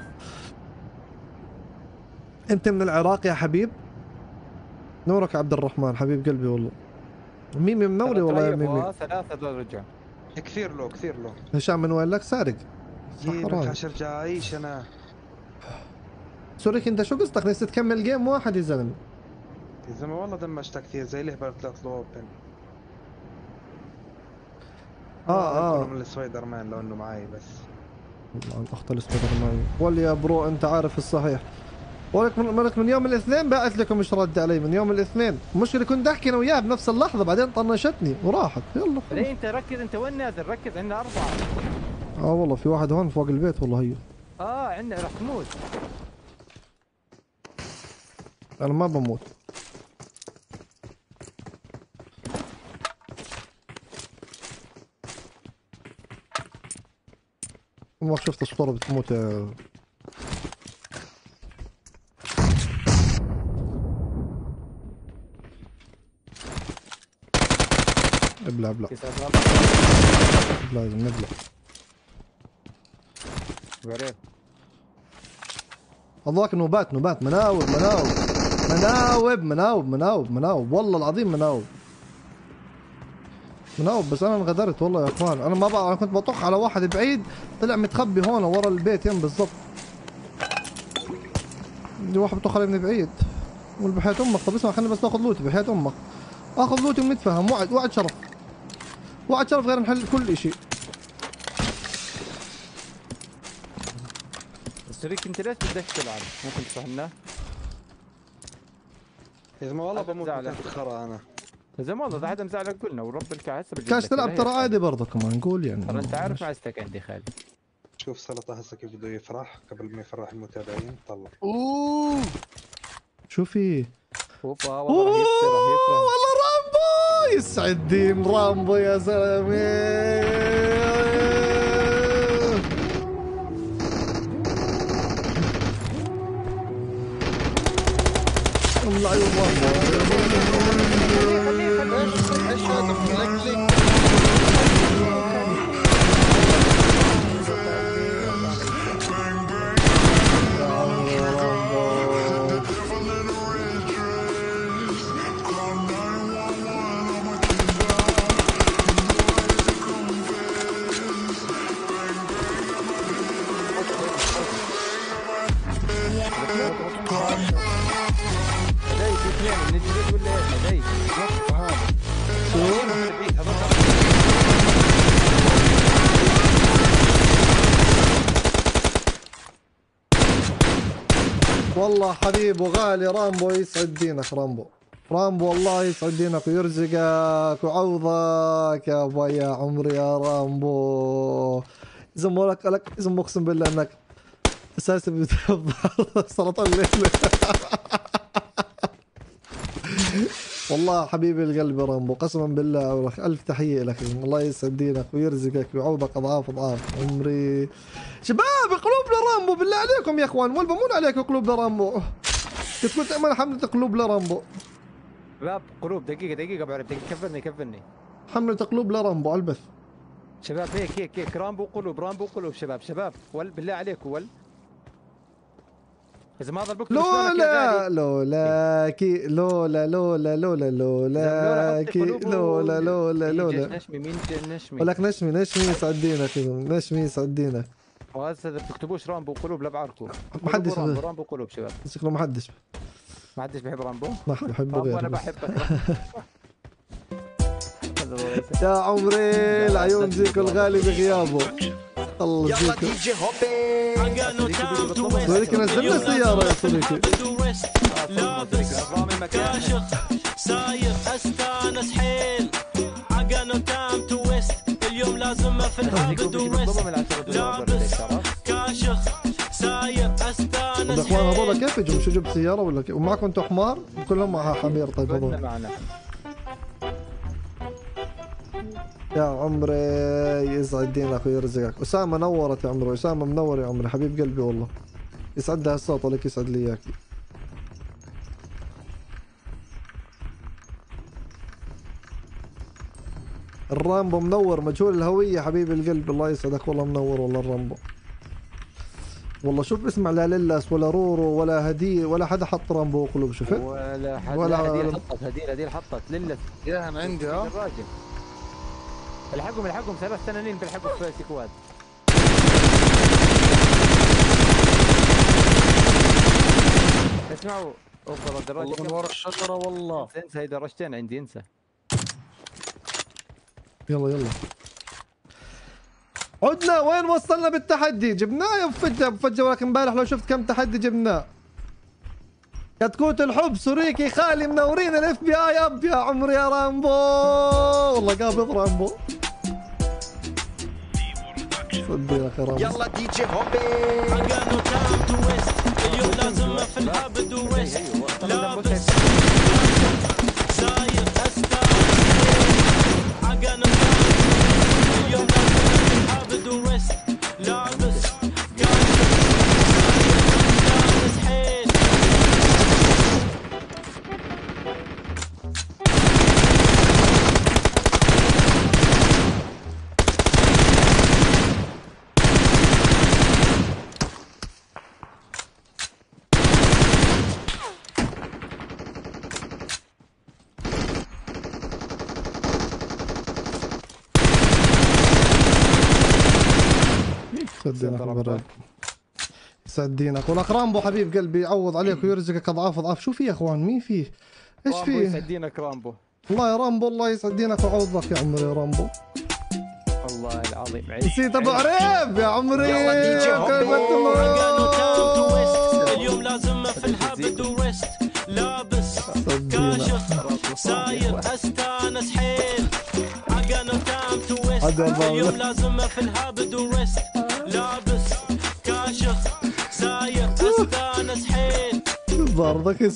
Speaker 1: أنت من العراق يا حبيب؟ نورك يا عبد الرحمن حبيب قلبي والله. ميمي منوري والله يا
Speaker 3: ثلاثة
Speaker 1: ميمي
Speaker 3: ريبوا، ثلاثة دول رجعوا
Speaker 2: كثير له كثير له
Speaker 1: هشام من وين لك؟ سارق.
Speaker 2: جيبك. عشر جايش أنا.
Speaker 1: سوريك انت شو قصتك؟ لسه تكمل جيم واحد يا زلمة.
Speaker 2: يا زلمة والله دمجتها كثير زي اللي هبل ثلاث اوبن
Speaker 1: آه آه.
Speaker 2: من السبايدر مان لو انه معي بس.
Speaker 1: والله الاخت السبيدر مان قول يا bro أنت عارف الصحيح. ولك من, ملك من يوم الاثنين بعت لكم مش رد علي من يوم الاثنين. المشكلة كنت أحكي أنا وياه بنفس اللحظة بعدين طنشتني وراحت. يلا.
Speaker 3: ليه أنت ركز أنت وين نازل؟ ركز عندنا أربعة.
Speaker 1: آه والله في واحد هون فوق البيت والله هي.
Speaker 3: آه عندنا راح تموت
Speaker 1: أنا ما بموت. ما شفت اسطوره بتموت يا ابلع ابلع
Speaker 3: سبب
Speaker 1: لازم نبلع.
Speaker 3: غريب
Speaker 1: هذاك نوبات نوبات. مناوب مناوب. مناوب مناوب مناوب مناوب. والله العظيم مناوب. مناوب بس أنا انغدرت والله يا إخوان. أنا ما بعرف أنا كنت بطخ على واحد بعيد طلع متخبي هون ورا البيت يم بالضبط. دي واحد بطخ علي من بعيد. قول بحياة أمك. طب اسمع خليني بس ناخذ لوتي. بحياة أمك. آخذ لوتي ونتفاهم وعد وعد شرف. وعد شرف غير نحل كل شيء
Speaker 3: السريك انت ليش بدك تلعب؟ ممكن لنا
Speaker 2: يا زلمه والله بموت الخرا أنا.
Speaker 3: يا زلمه والله اذا حدا مزعلك قلنا ورب
Speaker 1: كاش
Speaker 3: لك
Speaker 1: تلعب. ترى عادي برضه كمان نقول يعني.
Speaker 3: ترى انت عارف معزتك عندي خالي
Speaker 2: شوف سلطة هسه كيف بده يفرح قبل ما يفرح المتابعين. طلع.
Speaker 7: أوه.
Speaker 1: شو في؟
Speaker 3: أوبا والله راح يفرح راح يفرح.
Speaker 1: والله يسعد دين رامبو يا زلمة. الله عيون والله حبيب وغالي رامبو يسعد دينك رامبو. رامبو الله يسعد دينك ويرزقك ويعوضك يا أبوي يا عمري يا رامبو. زمو لك لك زمو أقسم بالله إنك أساسا سرطان الليل. والله حبيبي القلب رامبو قسما بالله ألف تحية لك. الله يسعد دينك ويرزقك ويعوضك أضعاف أضعاف عمري. شباب قلوب لرامبو بالله عليكم يا إخوان. والبمون عليكم قلوب لرامبو. كنت قلت اعمل حملة قلوب لرامبو.
Speaker 3: شباب قلوب دقيقة دقيقة ابو عرب دقيقة. كفلني كفلني.
Speaker 1: حملة قلوب لرامبو على ألبث.
Speaker 3: شباب هيك هيك هيك. رامبو قلوب رامبو قلوب شباب شباب. ول بالله عليكم ول. إذا ما يا
Speaker 1: لولا؟ لولا كي لولا لولا لولا لولا كي لولا لولا لولا.
Speaker 3: نشمي مين نشمي؟
Speaker 1: ولك نشمي نشمي يسعد دينك نشمي يسعد دينك
Speaker 3: وهسه اذا بتكتبوش رامبو قلوب لا بعرفكم
Speaker 1: ما حدش
Speaker 3: رامبو. رامبو قلوب شباب
Speaker 1: شكله ما حدش
Speaker 3: ما حدش بيحب رامبو
Speaker 1: ما حد بحبه
Speaker 3: رامبو
Speaker 1: أنا.
Speaker 3: بحبك.
Speaker 1: يا عمري العيون زيكو الغالي بغيابه الله
Speaker 8: يلا
Speaker 1: زيكو صديقي نزلنا سيارة يا صديقي
Speaker 3: نظام المكان
Speaker 11: ساير استانس حيل عقنا تام تويست اليوم لازم في الهابد ويست لابس كاشخ
Speaker 1: يا
Speaker 11: استانس
Speaker 1: إخوان هذول كيف يجوا شو جبت سيارة ولا كيف ومعكم أنتم حمار؟ كلهم معها حمير. طيب هذول.
Speaker 3: معنا.
Speaker 1: يا عمري يسعد دينك ويرزقك أسامة نورت يا عمري أسامة منور يا عمري حبيب قلبي والله. يسعدها الصوت ولك يسعد لي إياك. الرامبو منور مجهول الهوية حبيب القلب الله يسعدك. والله منور والله الرامبو. والله شوف اسمع لا للأس ولا رورو ولا هدية ولا حدا حط رامبو قلوب شفت
Speaker 3: ولا حد
Speaker 1: ولا-
Speaker 3: هديل حطت هديل هديل حطت. للت
Speaker 7: يا أنا عندي
Speaker 3: الراجل. الحقهم الحقهم. ثلاث تنانين بيلحقوا في squad اسمعوا. اوف والله الدراجة
Speaker 7: والله من ورا الشجرة والله.
Speaker 3: انسى انسى هي دراجتين عندي انسى.
Speaker 1: يلا يلا. عدنا وين وصلنا بالتحدي؟ جبناه يا فجة فجة ولكن امبارح لو شفت كم تحدي جبناه. كتكوت الحب سوريكي خالي منورين الاف بي اي اب يا عمري يا رامبو. والله قابض رامبو. يا رامبو.
Speaker 8: يلا دي جي هوبي.
Speaker 11: اليوم لازم في ويست. لابس عقنا تام اليوم لازم في الهابد ويست لابس كاشف استانس حيل
Speaker 1: صدقك برا يسعد دينك ولك رامبو حبيب قلبي يعوض عليك ويرزقك أضعاف أضعاف. شو في يا أخوان؟ مين فيه
Speaker 3: إيش
Speaker 1: فيه
Speaker 3: يسعد دينك رامبو
Speaker 1: الله يا رامبو الله يسعد دينك ويعوضك يا عمري يا رامبو.
Speaker 3: والله العظيم عيش
Speaker 1: نسيت أبو عريب يا عمري.
Speaker 8: يلا دي جي
Speaker 11: اليوم لازم في ويست لابس كاشف. ساير أستانس حيل.
Speaker 1: بابا.
Speaker 11: اليوم لازم في ويست لابس كاشف ساير استانس حيل
Speaker 1: برضك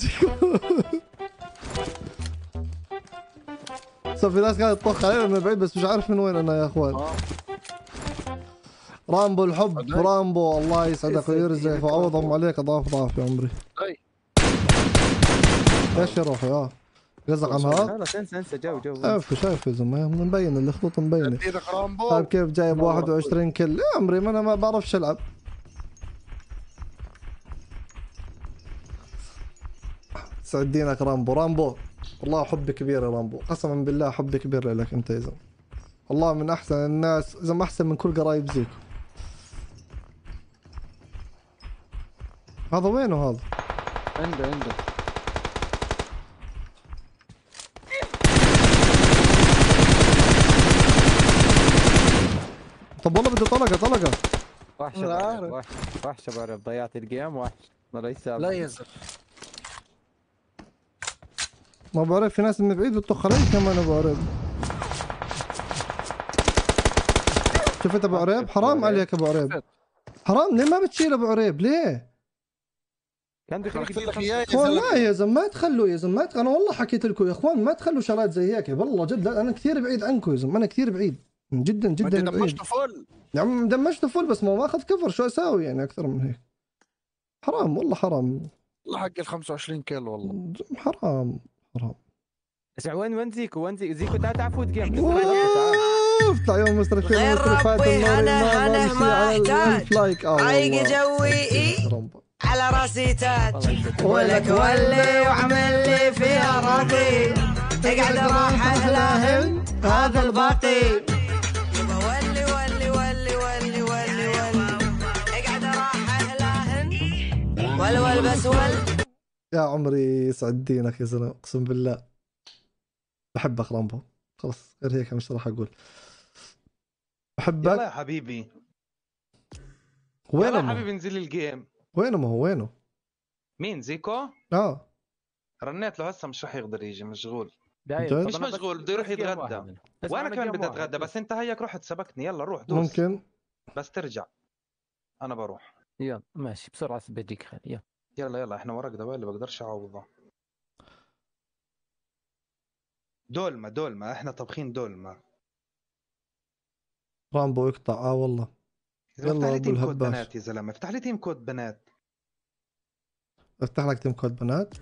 Speaker 1: صار في ناس قاعدة تطخ علينا من بعيد بس مش عارف من وين أنا يا أخوان. رامبو الحب. رامبو الله يسعدك ويرزقك. ويعوضهم عليك أضعاف أضعاف يا عمري. إيش يا روحي؟ آه. قصدك عن هذا؟
Speaker 3: خلاص انسى انسى. جو جو.
Speaker 1: يا زلمه مبين الخطوط
Speaker 7: مبينة.
Speaker 1: طيب كيف جايب 21 كل يا عمري ما أنا ما بعرفش ألعب. سعد دينك رامبو. رامبو والله حب كبير يا رامبو. قسما بالله حب كبير لك أنت يا زلمة. والله من أحسن الناس زلمة أحسن من كل قرايب زيكو هذا وينه هذا؟
Speaker 12: عنده عنده.
Speaker 1: طب والله بدي طلقة طلقة.
Speaker 3: وحش
Speaker 7: لا
Speaker 3: أبو عرب،
Speaker 7: أعرف.
Speaker 3: وحش وحش أبو عرب ضيعت الجيم وحش والله لسه
Speaker 7: لا يزر.
Speaker 1: ما بعرف في ناس من بعيد بتطخ علي كمان ابو عريب شفت ابو عريب حرام عليك ابو عريب حرام ليه ما بتشيل ابو عريب ليه؟
Speaker 3: كان.
Speaker 7: اياه يا
Speaker 1: اخوان لا
Speaker 7: زلمة.
Speaker 1: يا زلمة ما تخلوا يا زلمة ما تخ... أنا والله حكيت لكم يا إخوان ما تخلوا شغلات زي هيك. والله جد لا، أنا كثير بعيد عنكم يا زلمة أنا كثير بعيد. جدا
Speaker 7: ما انت
Speaker 1: جدا
Speaker 7: دمجته فل
Speaker 1: يا عم دمجته فل بس ما ماخذ كفر شو اساوي يعني أكثر من هيك؟ حرام والله حرام.
Speaker 7: والله حق ال 25 كيلو والله.
Speaker 1: حرام حرام.
Speaker 3: اسمع وين وين زيكو؟ وين زيكو؟ زيكو تعال تعال فوت جيم.
Speaker 1: افتح يوم مسترخين
Speaker 8: غير ربي
Speaker 1: النار
Speaker 8: أنا-
Speaker 1: ما آه
Speaker 8: عايق
Speaker 1: والله.
Speaker 8: جوي إيه. على راسي تاج. ولك ولي وعمل لي فيها راقي. اقعد راح اهلاهن هذا الباقي. ول
Speaker 1: يا عمري يسعد دينك يا زلمة اقسم بالله. بحبك رامبو خلص غير هيك مش راح أقول.
Speaker 2: يلا يا
Speaker 1: بحبك
Speaker 2: حبيبي.
Speaker 1: وينه
Speaker 2: يلا يا؟ حبيبي انزل الجيم.
Speaker 1: وينه ما هو؟ وينه؟
Speaker 2: مين زيكو؟
Speaker 1: آه.
Speaker 2: رنيت له هسه مش راح يقدر يجي مشغول؟
Speaker 3: طب
Speaker 2: مش مشغول بده يروح يتغدى.
Speaker 3: وأنا
Speaker 2: كمان بدي. أتغدى بس أنت هيك رحت سبقتني يلا روح دوس.
Speaker 1: ممكن.
Speaker 2: بس ترجع. أنا بروح.
Speaker 3: يلا ماشي بسرعة بيجيك خير. يلا.
Speaker 2: يلا يلا إحنا ورق دوالي بقدرش أعوضه. دولمة دولمة إحنا طابخين دولمة
Speaker 1: رامبو يقطع. آه والله.
Speaker 2: يلا افتح لي team code
Speaker 1: الهباش.
Speaker 2: بنات يا زلمة. افتح لي team code بنات.
Speaker 1: افتح لك team code بنات.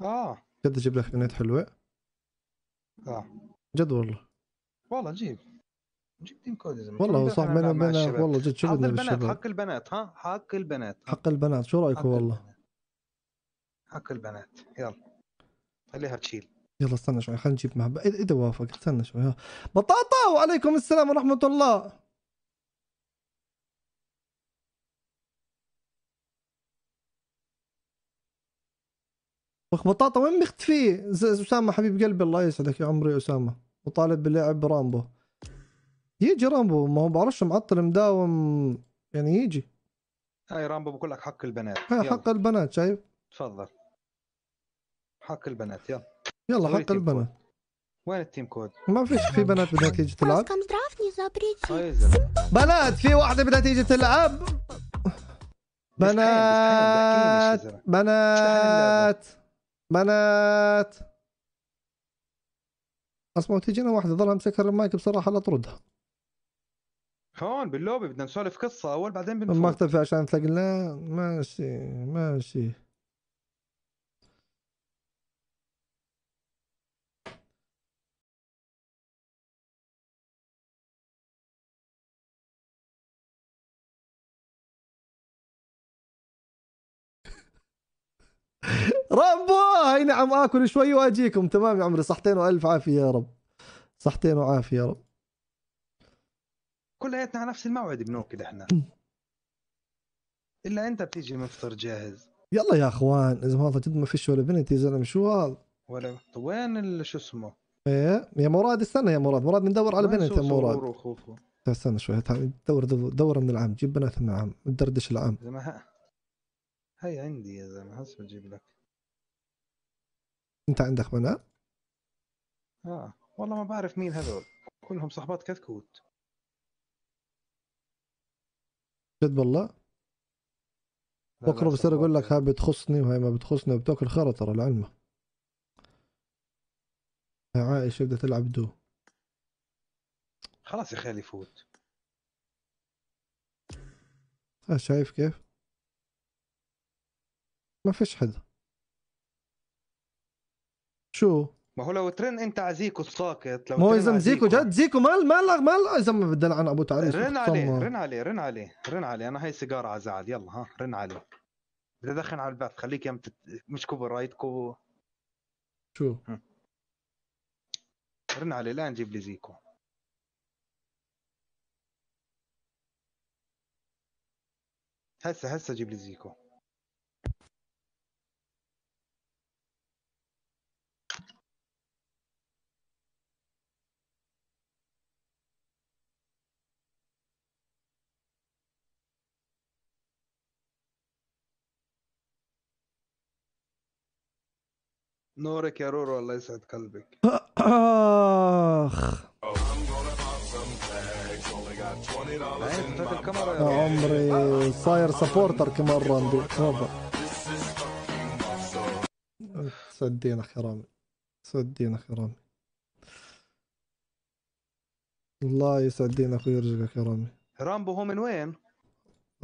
Speaker 2: آه.
Speaker 1: جد أجيب لك بنات حلوة.
Speaker 2: آه.
Speaker 1: جد والله.
Speaker 2: والله جيب. جيب team code يا زلمة.
Speaker 1: والله صح وبينك
Speaker 2: الشباب.
Speaker 1: والله جد شو
Speaker 2: حق
Speaker 1: بدنا
Speaker 2: البنات
Speaker 1: بالشباب
Speaker 2: حق البنات ها؟ حق البنات؟
Speaker 1: حق البنات. شو
Speaker 2: حق
Speaker 1: رايكم والله.
Speaker 2: حق البنات. يلا. خليها تشيل
Speaker 1: يلا استنى شوي خلينا نجيب مع إذا إذا وافق استنى شوي. بطاطا وعليكم السلام ورحمة الله. أخ بطاطا وين مختفي أسامة حبيب قلبي الله يسعدك يا عمري أسامة. وطالب بلعب رامبو. يجي رامبو ما هو بعرفش معطل مداوم يعني يجي.
Speaker 2: هاي رامبو بقول لك حق البنات.
Speaker 1: ها
Speaker 2: يلا.
Speaker 1: حق البنات شايف؟
Speaker 2: تفضل. حق البنات يلا.
Speaker 1: يلا حق البنات.
Speaker 2: وين ال team code؟
Speaker 1: ما فيش في بنات بدها تيجي تلعب.
Speaker 2: آه،
Speaker 1: بنات في واحدة بدها تيجي تلعب. بنات بنات بنات. اسمعوا تجينا واحدة. ظل أمسكها المايك بصراحة لا طردها
Speaker 2: هون باللوبي بدنا نسولف قصة أول بعدين بنفوت.
Speaker 1: المقطع عشان تلاقي لا ماشي ماشي. رامبو اي نعم آكل شوي وأجيكم. تمام يا عمري صحتين وألف عافية يا رب. صحتين وعافية يا رب.
Speaker 2: كلياتنا على نفس الموعد بنوكل إحنا. إلا أنت بتيجي مفطر جاهز.
Speaker 1: يلا يا أخوان إذا هذا جد ما فيش ولا بنت يا زلمة شو هذا؟
Speaker 2: ولا طب وين شو اسمه؟
Speaker 1: إيه يا مراد استنى يا مراد. مراد بندور على بنت يا مراد.
Speaker 2: وخوخو؟
Speaker 1: استنى شوي تعال دور دور من العام. جيب بنات من العام ندردش العام.
Speaker 2: ها- هاي عندي يا زلمة هسه بجيب لك.
Speaker 1: انت عندك بنات
Speaker 2: آه والله ما بعرف مين هذول. كلهم صحبات كتكوت.
Speaker 1: جد والله؟ بكرة بصير
Speaker 2: أقول
Speaker 1: لك هاي بتخصني وهاي ما بتخصني وبتاكل خرا ترى لعلمك. يا عائشة بدها تلعب دو.
Speaker 2: خلاص يا خالي فوت
Speaker 1: ها شايف كيف؟ ما فيش حدا. شو؟
Speaker 2: ما هو لو ترن انت على زيكو الساكت لو
Speaker 1: ما هو يا زلمه زيكو جد زيكو ما ما لا ما لا يا زلمه بدنا عن أبو تعريس
Speaker 2: رن عليه. رن عليه رن عليه رن عليه. أنا هاي سيجارة على زعل. يلا ها رن عليه. بدي ادخن على الباب خليك يم تت... مش كبر رايت كو
Speaker 1: شو؟
Speaker 2: رن عليه لا نجيب لي زيكو. هسه هسه جيب لي زيكو. نورك يا رورو الله يسعد قلبك. أخ.
Speaker 1: يا عمري صاير سبورتر كمان راندي تفضل سد دينك يا رامي. سد دينك يا رامي. الله يسعد دينك ويرزقك يا رامي.
Speaker 2: رامبو هو من وين؟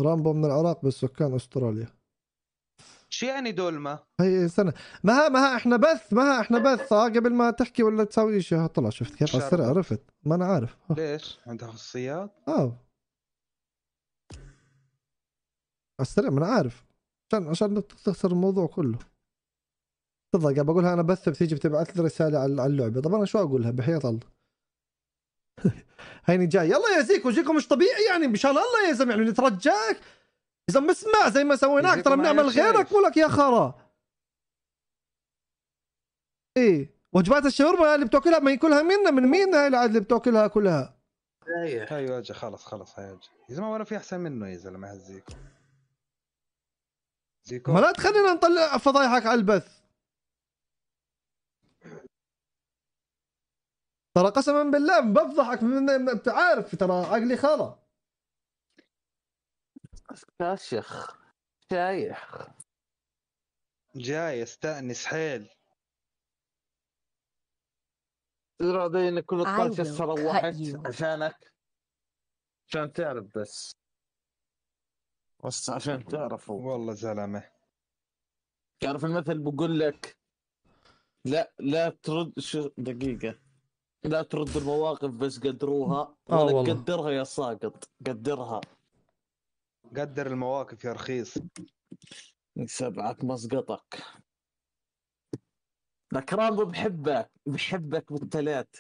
Speaker 1: رامبو من العراق بس سكان أستراليا.
Speaker 2: شو يعني دولمة؟
Speaker 1: هي سنة. ما ها ما ها إحنا بث ما ها إحنا بث. آه قبل ما تحكي ولا تسوي شيء. طلع شفت كيف؟
Speaker 2: شربت.
Speaker 1: عرفت ما أنا عارف. ها.
Speaker 2: ليش؟ عندها خصوصيات؟
Speaker 1: آه. على السريع ما أنا عارف. عشان عشان تخسر الموضوع كله. تفضل قاعد بقولها أنا بث بتيجي بتبعث لي رسالة على اللعبة. طب أنا شو أقولها؟ بحياة الله. هيني جاي. يلا يا زيكو جيكو مش طبيعي يعني. مشان الله يا زلمه يعني نترجاك. إذا مسمع زي ما سويناك ترى بنعمل. غيرك ولك يا خرا. إيه وجبات الشاورما اللي بتاكلها ما ياكلها منا من مين هاي العاد اللي بتاكلها كلها.
Speaker 2: أيوه. اجى خلص خلص هاي اجى يا زلمه ولا في أحسن منه يا زلمة هالزيكو زيكو
Speaker 1: ما لا تخلينا نطلع فضايحك على البث. ترى قسما بالله بفضحك من انت عارف ترى عقلي خرا.
Speaker 13: كاشخ شايح
Speaker 2: جاي استانس حيل.
Speaker 13: 12
Speaker 5: will
Speaker 13: سنة
Speaker 5: cut
Speaker 13: روحت. عشانك. عشان تعرف بس. بس عشان تعرفوا
Speaker 2: والله زلمة.
Speaker 13: تعرف المثل بقول لك لا لا ترد شو دقيقة. لا ترد المواقف بس قدروها.
Speaker 1: آه.
Speaker 13: قدرها يا ساقط. قدرها.
Speaker 2: قدر المواقف يا رخيص.
Speaker 13: سبعة مسقطك لك رامبو بحبك بحبك بالتلات.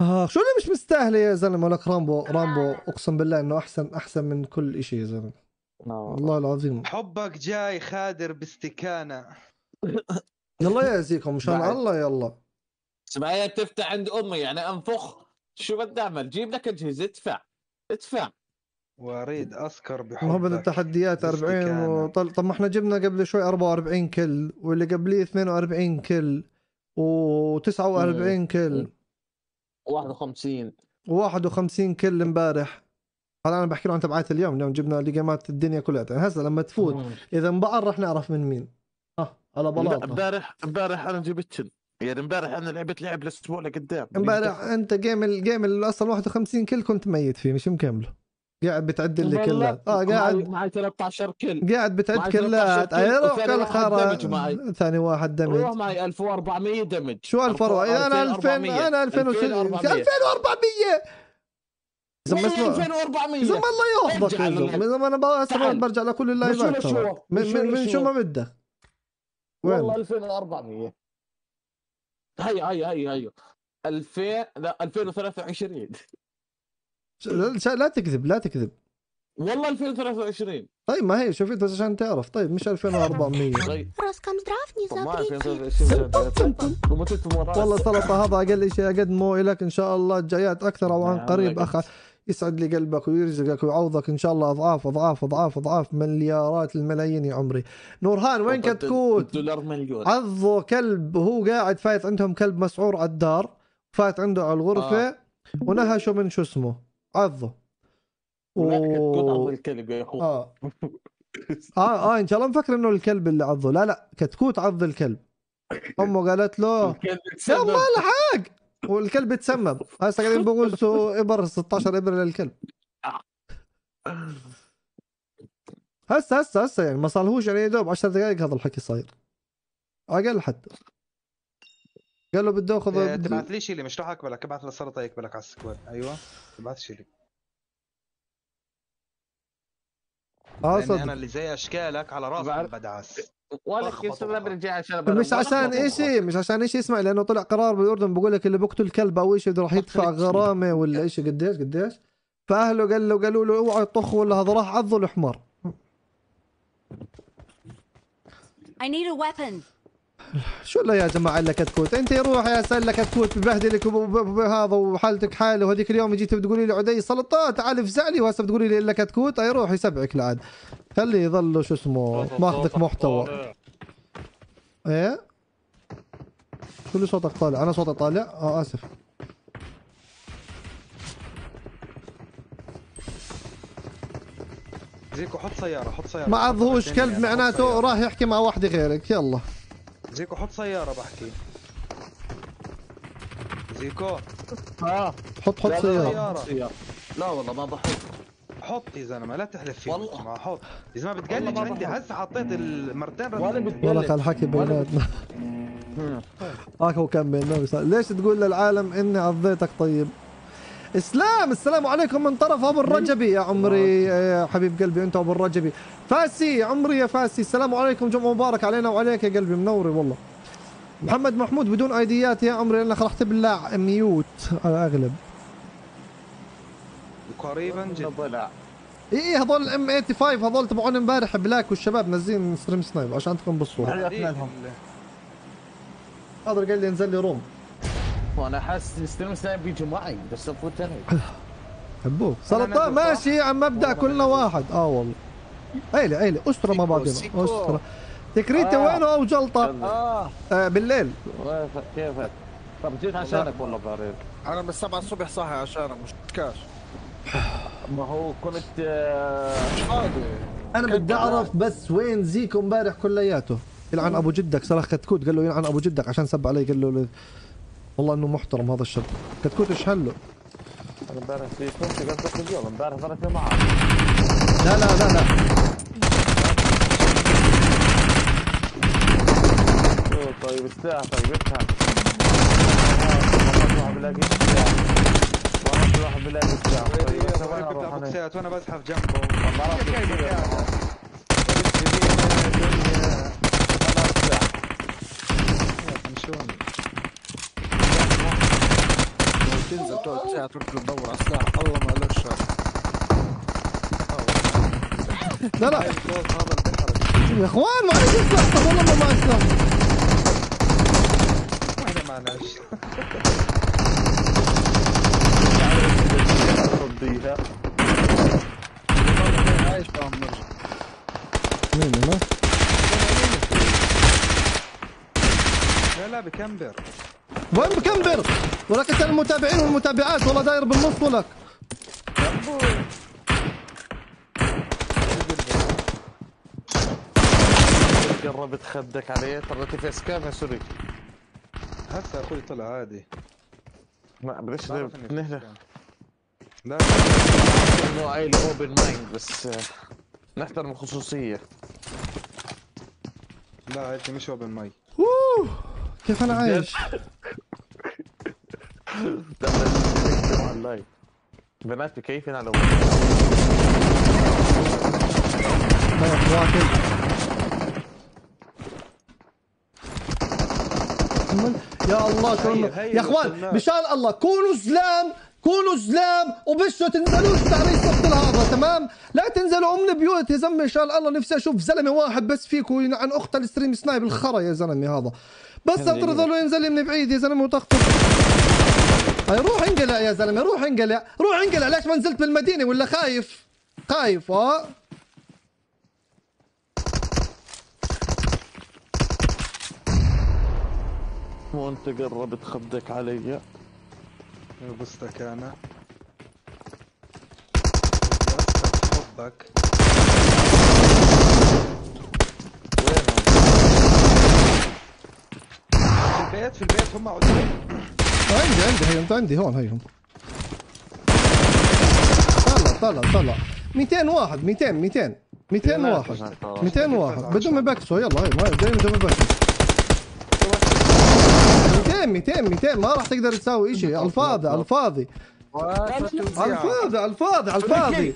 Speaker 1: آه شو اللي مش مستاهله يا زلمة؟ لك رامبو رامبو أقسم بالله إنه أحسن أحسن من كل شيء يا زلمة. والله العظيم.
Speaker 2: حبك جاي خادر باستكانة.
Speaker 1: يلا يا زيكو مشان. الله يلا.
Speaker 13: سمعية تفتح عند أمي يعني أنفخ. شو بدي أعمل؟ جيب لك اجهزه ادفع ادفع.
Speaker 2: وأريد أسكر
Speaker 1: ما
Speaker 2: بحبك.
Speaker 1: التحديات 40
Speaker 2: باستكانة.
Speaker 1: وطل... طب ما إحنا جبنا قبل شوي 44 كل واللي قبليه 42 كل و49 كل.
Speaker 13: 51
Speaker 1: و51 كل امبارح. هذا أنا بحكي له عن تبعات اليوم اليوم جبنا لقمات الدنيا كلها. يعني هسه لما تفوت. إذا انبعر رح نعرف من مين. آه على بلاطة.
Speaker 13: امبارح امبارح أنا جبت يعني امبارح أنا لعبت لعب الأسبوع لقدام
Speaker 1: امبارح انت جيم الجيم اللي أصلا 51 كل كنت ميت فيه مش مكمله قاعد بتعد لي كلات آه
Speaker 13: معي-
Speaker 1: قاعد
Speaker 13: معي 13 كل
Speaker 1: قاعد بتعد كلات
Speaker 13: 13 كل
Speaker 1: ايروح
Speaker 13: وثاني واحد
Speaker 1: الخرا
Speaker 13: دمج معي.
Speaker 1: ثاني واحد دمج
Speaker 13: روح معي 1400 دمج
Speaker 1: شو 1000 أنا 2000 أنا 2600 2400 زلمه اسمع
Speaker 13: 2400
Speaker 1: زلمه الله
Speaker 13: لله.
Speaker 1: زلمه
Speaker 13: أنا.
Speaker 1: برجع لكل اللايفات من
Speaker 13: شو؟
Speaker 1: ما بدك.
Speaker 13: والله 2400 هاي هاي هاي هاي. 2000 لا 2023
Speaker 1: لا, تكذب لا تكذب.
Speaker 13: والله 2023
Speaker 1: طيب ما هي شوفي بس عشان تعرف. طيب مش 2400
Speaker 13: راسكم
Speaker 1: والله سلطة هذا أقل شيء أقدمه لك إن شاء الله. الجايات أكثر أو عن قريب أخ. يسعد لي قلبك ويرزقك ويعوضك إن شاء الله أضعاف أضعاف أضعاف أضعاف مليارات الملايين يا عمري. نورهان وين كتكوت؟
Speaker 13: الدولار مليون.
Speaker 1: عضو كلب وهو قاعد فايت عندهم كلب مسعور على الدار فات عنده على الغرفة
Speaker 13: آه.
Speaker 1: ونهشه من شو اسمه؟ عضه
Speaker 13: كتكوت
Speaker 1: و...
Speaker 13: عض الكلب يا اخو
Speaker 1: آه. آه آه إن شاء الله مفكر إنه الكلب اللي عضه لا لا كتكوت عض الكلب. أمه قالت له. الله الحق والكلب تسمم هسه قاعدين بغزوا إبر 16 ابره للكلب. هسه هسه هسه يعني ما صارلهوش يعني يا دوب 10 دقائق هذا الحكي صاير. أقل حتى. قال له بده ياخذ
Speaker 2: إيه، تبعت لي شيء مش راح اقبلك ابعت للسلطه يقبلك على السكواد أيوه تبعت شيء
Speaker 1: آه
Speaker 2: لأني أنا
Speaker 1: صدق
Speaker 2: اللي زي أشكالك على راسي بدعس
Speaker 13: ولك يا سلام رجع عشان
Speaker 1: مش عشان اشي مش عشان اشي اسمع لأنه طلع قرار بالأردن بقول لك اللي بقتل كلب أو اشي بده راح يدفع غرامة ولا اشي قديش قديش؟ فأهله قال له قالوا له أوعى تطخ ولا هذا راح عضه الحمار
Speaker 5: I need a weapon.
Speaker 1: شو له يا جماعة إلا كتكوت؟ أنت روح يا سله كتكوت ببهدلك وهذا وحالتك حاله. وهذيك اليوم جيت بتقولي لي عدي سلطه تعال افزع لي وهسه بتقولي لي إلا كتكوت أي روح يسبعك لعاد خليه يظل شو اسمه ماخذك محتوى. إيه؟ شو اللي صوتك طالع أنا صوتي طالع آه آسف.
Speaker 2: زيكو حط سيارة حط سيارة.
Speaker 1: ما عضهوش كلب. معناته راح يحكي مع واحدة غيرك. يلا.
Speaker 2: زيكو حط سيارة بحكي زيكو
Speaker 13: آه
Speaker 1: حط حط سيارة
Speaker 13: لا، سيارة. لا والله ما بحط
Speaker 2: حط يا زلمة لا تحلف فيه
Speaker 13: والله.
Speaker 2: ما حط يا زلمة بتقلج
Speaker 13: والله
Speaker 2: عندي. هسه حطيت المرتين
Speaker 13: ولا
Speaker 2: رنين.
Speaker 13: بتقلج.
Speaker 1: ولا خل حكي بيناتنا هاك هو كان بيننا مثال. ليش تقول للعالم إني عضيتك طيب إسلام السلام عليكم من طرف أبو الرجبي. يا عمري يا حبيب قلبي أنت أبو الرجبي. فاسي عمري يا فاسي. السلام عليكم جمعة مبارك علينا وعليك يا قلبي منوري والله. محمد محمود بدون أيديات يا عمري لأنك راح تبلع ميوت على الأغلب.
Speaker 2: قريبا جدا.
Speaker 1: اي هذول الام 85 هذول تبعون امبارح بلاك والشباب منزلين ستريم سنايب عشان تكون
Speaker 13: بالصورة.
Speaker 1: هذا قال لي انزل لي روم.
Speaker 13: وأنا حاسس ستريم سنايب بيجي معي بس افوت أنا
Speaker 1: حبوه سلطة ماشي عم مبدأ كلنا واحد. آه والله. عيلة عيلة أسرة بعضنا
Speaker 13: سيكو.
Speaker 1: أسرة. تكريتي
Speaker 13: آه.
Speaker 1: وينه أو جلطة؟
Speaker 13: آه
Speaker 1: آه بالليل.
Speaker 13: كيف- كيفك؟ طب جيت عشانك والله بعرف
Speaker 7: أنا من السبعة الصبح صاحي عشانك مش كاش.
Speaker 13: ما هو كنت آه،
Speaker 7: مش فاضي
Speaker 1: أنا بدي أعرف بس وين زيكو امبارح كلياته. يلعن أبو جدك صراخ كتكوت قال له يلعن أبو جدك عشان سب علي قال له والله إنه محترم هذا الشاب كتكوت إيش هله؟
Speaker 13: أنا امبارح في كنت قصدك اليوم امبارح ضربت معك
Speaker 1: لا لا لا لا.
Speaker 13: أوه، طيب الساعة طيب افهم مرات بلاقي الساعة. مرات واحد بلاقي الساعة. طيب هسه وين
Speaker 2: قريب
Speaker 13: أروح
Speaker 2: بتاع
Speaker 13: أنا؟
Speaker 2: بوكسات وأنا بزحف جنبه.
Speaker 13: مرات.
Speaker 2: يعني؟
Speaker 13: خلاص ساعة.
Speaker 2: شلون
Speaker 7: تنزل تقعد ساعة تركض تدور على سلاح الله ما له شر
Speaker 1: لا لا. يا إخوان معي أسلحة طب والله ما معي أسلحة
Speaker 2: إحنا معناش
Speaker 13: رديها
Speaker 7: عايش
Speaker 1: مين؟
Speaker 2: لا لا بكمبر
Speaker 1: وين بكمبر؟ ولك أنت المتابعين والمتابعات والله داير بالنص ولك.
Speaker 13: قربت خدك عليه. ترى face cam يا sorry.
Speaker 2: هسه أخوي طلع عادي.
Speaker 13: ما بديش نهدى
Speaker 2: لا
Speaker 13: إنه عيل open mind بس آه، نحترم الخصوصية
Speaker 2: لا عيلتي مش open mind
Speaker 1: أوه كيف أنا عايش؟
Speaker 13: بنات
Speaker 1: واكل يا الله يا
Speaker 2: إخوان.
Speaker 1: مشان الله كونوا زلام كونوا زلام وبشوا تنزلوش تعريس تقتل هذا تمام؟ لا تنزلوا ام البيوت يا زلمة ان شاء الله نفسي أشوف زلمة واحد بس فيكم عن أخت الستريم سنايب الخرا يا زلمة هذا. بس اطرد ينزل من بعيد يا زلمة وتخطف. هاي روح انقلع يا زلمة روح انقلع. روح انقلع ليش ما نزلت بالمدينة ولا خايف؟ خايف آه.
Speaker 13: وانت قربت خدك علي؟
Speaker 2: بوستك أنا حبك البيت في البيت هم عدوين
Speaker 1: عندي عندي هي انت عندي هون هيهم طلع طلع طلع. 200 واحد 200 200 200 واحد 200 واحد بدهم يبكسوا يلا. هي ما دايما بدهم يبكسوا 200 200 200 ما راح تقدر تسوي شيء على الفاضي على الفاضي. الفاضي الفاضي الفاضي.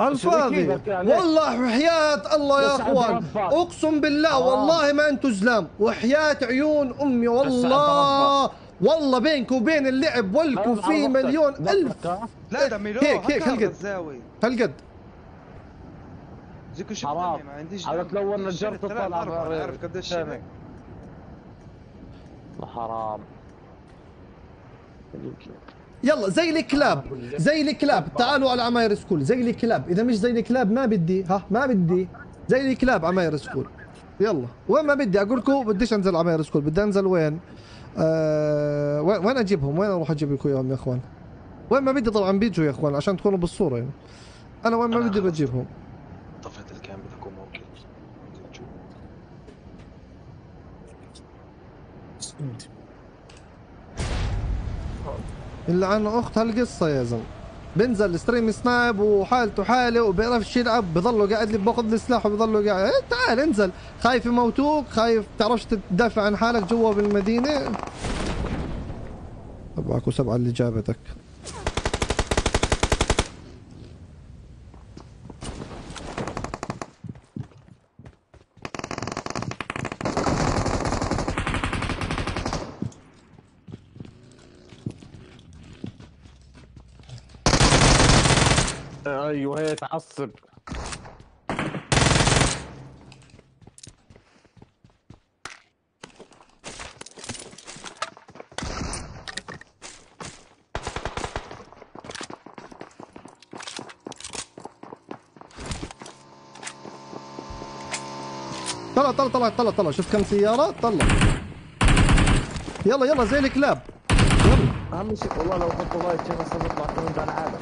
Speaker 1: الفاضي. والله وحياة الله يا أخوان. أقسم بالله والله ما أنتم زلام. وحياة عيون أمي والله. والله بينكم وبين اللعب ولكم في مليون ألف.
Speaker 2: لا دميلوه
Speaker 1: هيك هيك هالقد. هالقد.
Speaker 2: زيكو شو ما عنديش
Speaker 13: على
Speaker 2: دم.
Speaker 13: لو
Speaker 2: ثلاث
Speaker 13: طلع
Speaker 2: عارف قديش؟
Speaker 13: حرام.
Speaker 1: يلا زي الكلاب زي الكلاب. تعالوا على عماير سكول. زي الكلاب. إذا مش زي الكلاب ما بدي. ها ما بدي. زي الكلاب عماير سكول. يلا. وين ما بدي؟ أقول لكم بديش أنزل عماير سكول. بدي أنزل وين؟ آه وين أجيبهم؟ وين أروح أجيب لكم إياهم يا إخوان؟ وين ما بدي طبعا بيجوا يا إخوان عشان تكونوا بالصورة يعني. أنا وين ما بدي بجيبهم.
Speaker 9: طفيت الكاميرا لكم okay
Speaker 1: اللي عن أخت هالقصة يا زلمة. بنزل stream snipe وحالته حالة وبيعرفش يلعب بضله قاعد لي بأخذ السلاح وبضله قاعد. إيه تعال انزل. خايف يموتوك خايف تعرفش تدافع عن حالك جوا بالمدينة. سبعك وسبعة اللي جابتك.
Speaker 13: أيوه هي تعصب
Speaker 1: طلع طلع طلع طلع طلع. شفت كم سيارة؟ طلع. يلا يلا زي الكلاب
Speaker 13: أهم شيء والله لو حطوا لايك كان أصلا يطلع كمان عن عالم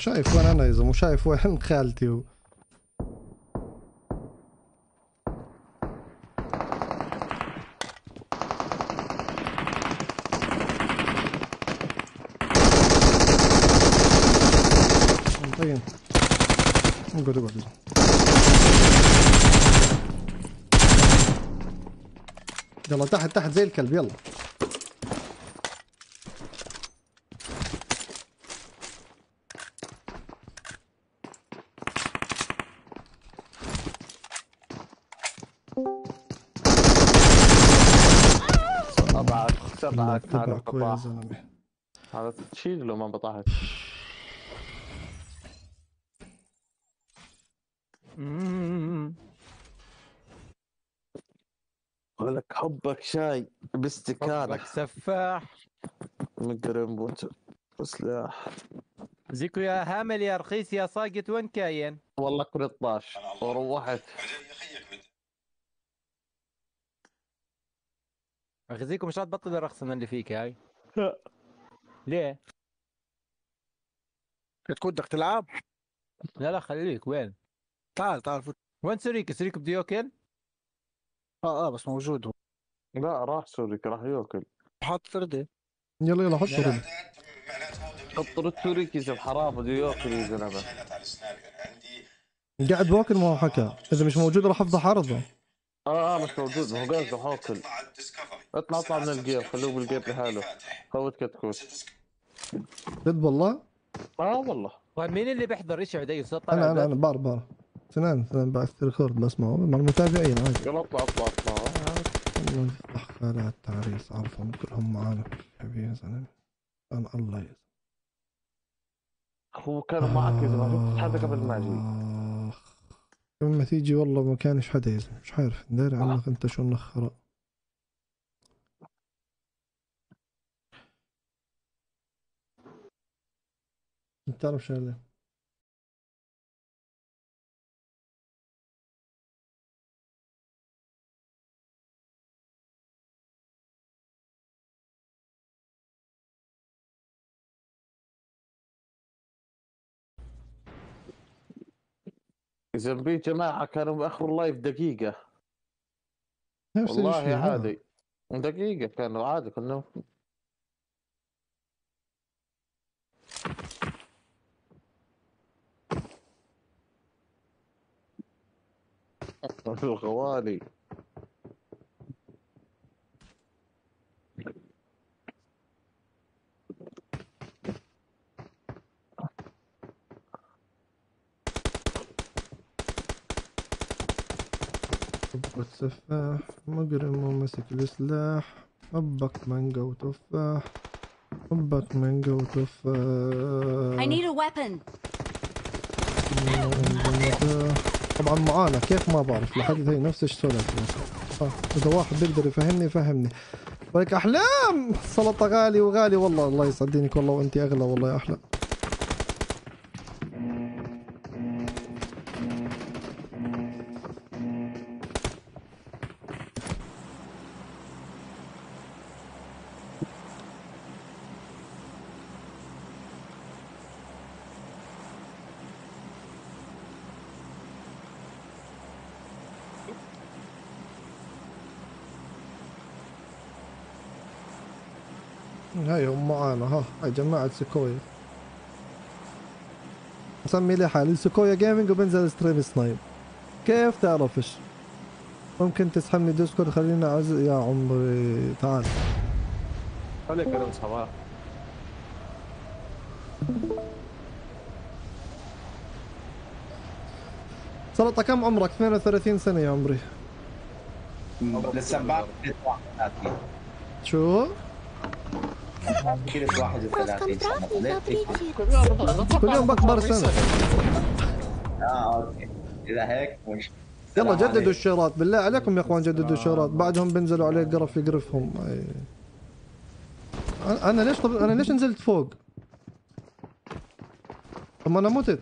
Speaker 1: شايف وين أنا يا زلمة؟ وشايف وين خالتي و... طيب. اقعد اقعد يلا تحت تحت زي الكلب. يلا.
Speaker 13: هذا
Speaker 1: تبعك يا زلمه
Speaker 13: هذا تشيل لو ما بطحت ولك حبك شاي باستكانك
Speaker 3: سفاح.
Speaker 13: مقرن بوت سلاح
Speaker 3: زيكو يا هامل يا رخيص يا ساقط وين كاين؟
Speaker 13: والله كل 12 وروحت.
Speaker 3: أخي زيكو مش راح تبطل الرخصنه اللي فيك هاي
Speaker 7: لا.
Speaker 3: ليه؟
Speaker 7: تكون بدك تلعب
Speaker 3: لا لا خليك وين؟
Speaker 7: تعال تعال فوت
Speaker 3: وين سوريك؟ سوريك بده ياكل؟
Speaker 7: آه آه بس موجود هو
Speaker 13: لا راح سوريك راح ياكل
Speaker 7: حاط فردة
Speaker 1: يلا يلا حط. رد
Speaker 13: حط رد سوريك يا حرام بده ياكل يا زلمه
Speaker 1: قاعد باكل ما هو حكى إذا مش موجود راح أفضح عرضه
Speaker 13: آه آه مش موجود. ما هو قصده حاكل اطلع اطلع من ال game خلوه بال game لحاله. فوت كتكوت.
Speaker 1: جد والله؟
Speaker 13: آه والله.
Speaker 3: طيب مين اللي بيحضر إيش عدي؟ طلع
Speaker 1: أنا أنا أنا بار بار. اثنين اثنين بعثت record بسمعه مع المتابعين عادي.
Speaker 13: يلا اطلع اطلع اطلع.
Speaker 1: الله يفتح خالع التعريس عارفهم كلهم معانا. حبيبي يا زلمة. أنا الله يا
Speaker 13: هو كانوا معك يا زلمة. شفت قبل ما أجي
Speaker 1: اخ لما تيجي والله ما كانش حدا يا زلمه مش عارف داري عنك أنت شو منخرة انت تعرف شغلة؟
Speaker 13: إذا في جماعة كانوا بآخر لايف دقيقة.
Speaker 1: نفس
Speaker 13: والله
Speaker 1: الشيء، ها.
Speaker 13: عادي. دقيقة كانوا عادي كنا الغوالي.
Speaker 1: حبة سفاح مجرم وماسك السلاح حبك مانجا وتفاح حبك مانجا
Speaker 5: I
Speaker 1: وتفاح
Speaker 5: need a weapon.
Speaker 1: طبعا معانا كيف ما بعرف لحد هي نفس الشغلة. آه، إذا واحد بيقدر يفهمني يفهمني ولك أحلام! سلطة غالي وغالي والله الله يسعد دينك والله وانت أغلى والله يا احلام معانا ها هاي جماعة سيكويا مسمي لي حالي سيكويا gaming وبنزل stream snipe. كيف تعرفش ممكن تسحبني Discord خليني عز يا عمري تعال.
Speaker 13: خليك أنا صباح
Speaker 1: سلطة كم عمرك؟ 32 سنة يا عمري.
Speaker 14: لسه بعد 31
Speaker 1: شو؟
Speaker 14: كيلو 31 سنة ليه تكتب؟
Speaker 1: كل يوم بكبر سنة
Speaker 14: آه أوكي اذا هيك مش
Speaker 1: يلا جددوا الشيرات بالله عليكم يا أخوان جددوا الشيرات بعدهم بنزلوا عليه قرف يقرفهم أنا ليش طب أنا ليش نزلت فوق؟ طب ما أنا متت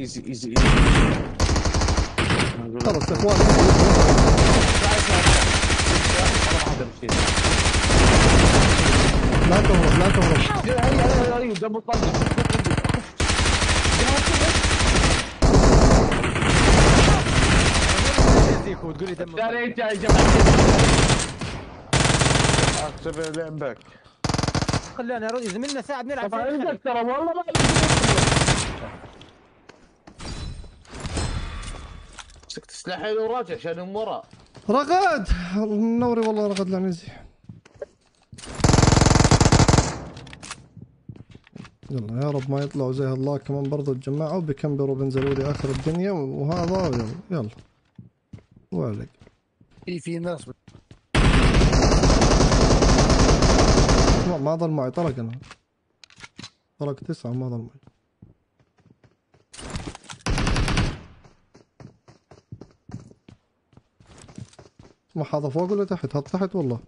Speaker 13: ايزي ايزي
Speaker 1: خلص يا إخوان. لا تهرب لا تهرب.
Speaker 13: أيوه دم طلق
Speaker 3: يزيك وتقول لي دم
Speaker 13: جاي جاي جاي اكتب لعبك
Speaker 3: خلينا يا رجل زميلنا ساعد نلعب
Speaker 13: طبعا. عندك ترى والله ما مسكت سلاحي وراجع عشان من ورا
Speaker 1: رغد منوري والله رغد العنزي يلا يا رب ما يطلعوا زي الله كمان برضو الجماعة وبيكمبروا بينزلوا لي آخر الدنيا وهذا يلا. يلا. وعليك.
Speaker 7: في في ناس
Speaker 1: ما- ما ظل معي طلق أنا. طلق تسعة ما ظل معي. ما فوق ولا تحت. هذا تحت والله.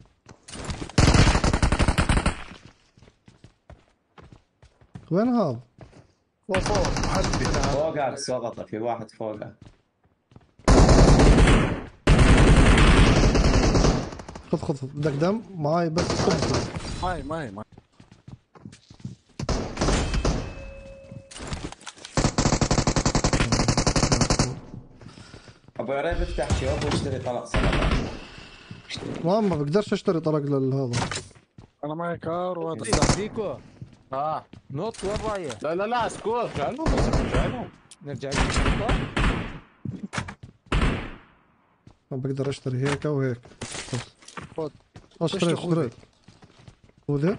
Speaker 1: وين هذا؟
Speaker 7: فوق فوق حدي
Speaker 14: فوقك في واحد فوقك
Speaker 1: خذ خذ. بدك دم. معاي بس. خذ
Speaker 7: ماي ماي ماي
Speaker 14: ابو عريب افتح شوف واشتري طلق سلطة
Speaker 1: ما ما بقدرش أشتري طرق لهذا
Speaker 7: أنا معي كار وهذا
Speaker 3: فيكو
Speaker 13: آه.
Speaker 3: نط وين رايح؟
Speaker 13: لا لا لا سكور جعلوا
Speaker 3: نرجع
Speaker 1: ما بقدر أشتري هيك أو هيك.
Speaker 7: خذ.
Speaker 1: أشتري
Speaker 7: أشتري. خوذة.
Speaker 1: اشتريت خوذة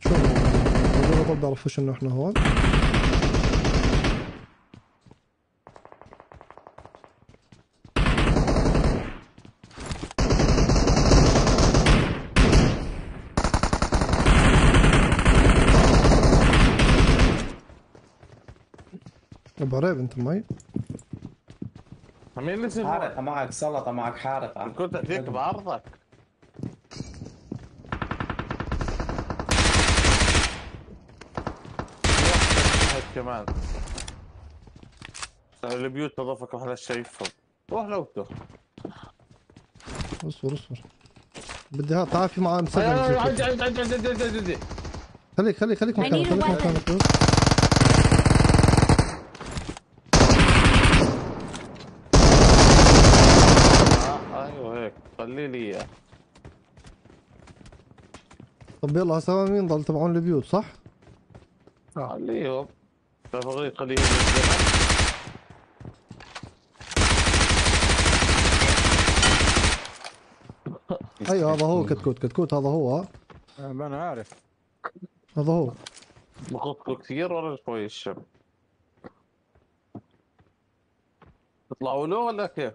Speaker 1: شو بيعرفوش انه إحنا هون. أبو عريب أنت معي؟
Speaker 13: مين اللي يصير
Speaker 14: حارقة معك سلطة معك حارقة
Speaker 13: كنت اديك بعرضك واحد كمان البيوت نظافك وإحنا شايفهم روح لو تو
Speaker 1: اصبر اصبر بدي ها تعال في معاه
Speaker 13: أي-
Speaker 1: مسجل
Speaker 13: أي-
Speaker 1: فيك.
Speaker 13: عندي عندي عندي عندي عندي عندي
Speaker 1: خليك خليك خليك مكانك خليك. مكانك.
Speaker 13: آه، أيوه هيك خلي لي إياه
Speaker 1: طب يلا هسه مين ضل تبعون البيوت صح؟
Speaker 13: خليهم تبغي خليهم
Speaker 1: أيوه هذا هو كتكوت. كتكوت هذا هو ها؟
Speaker 3: ما أنا عارف.
Speaker 1: هذا هو.
Speaker 13: بخطكم كثير ولا شوي الشب تطلعوا له ولا كيف؟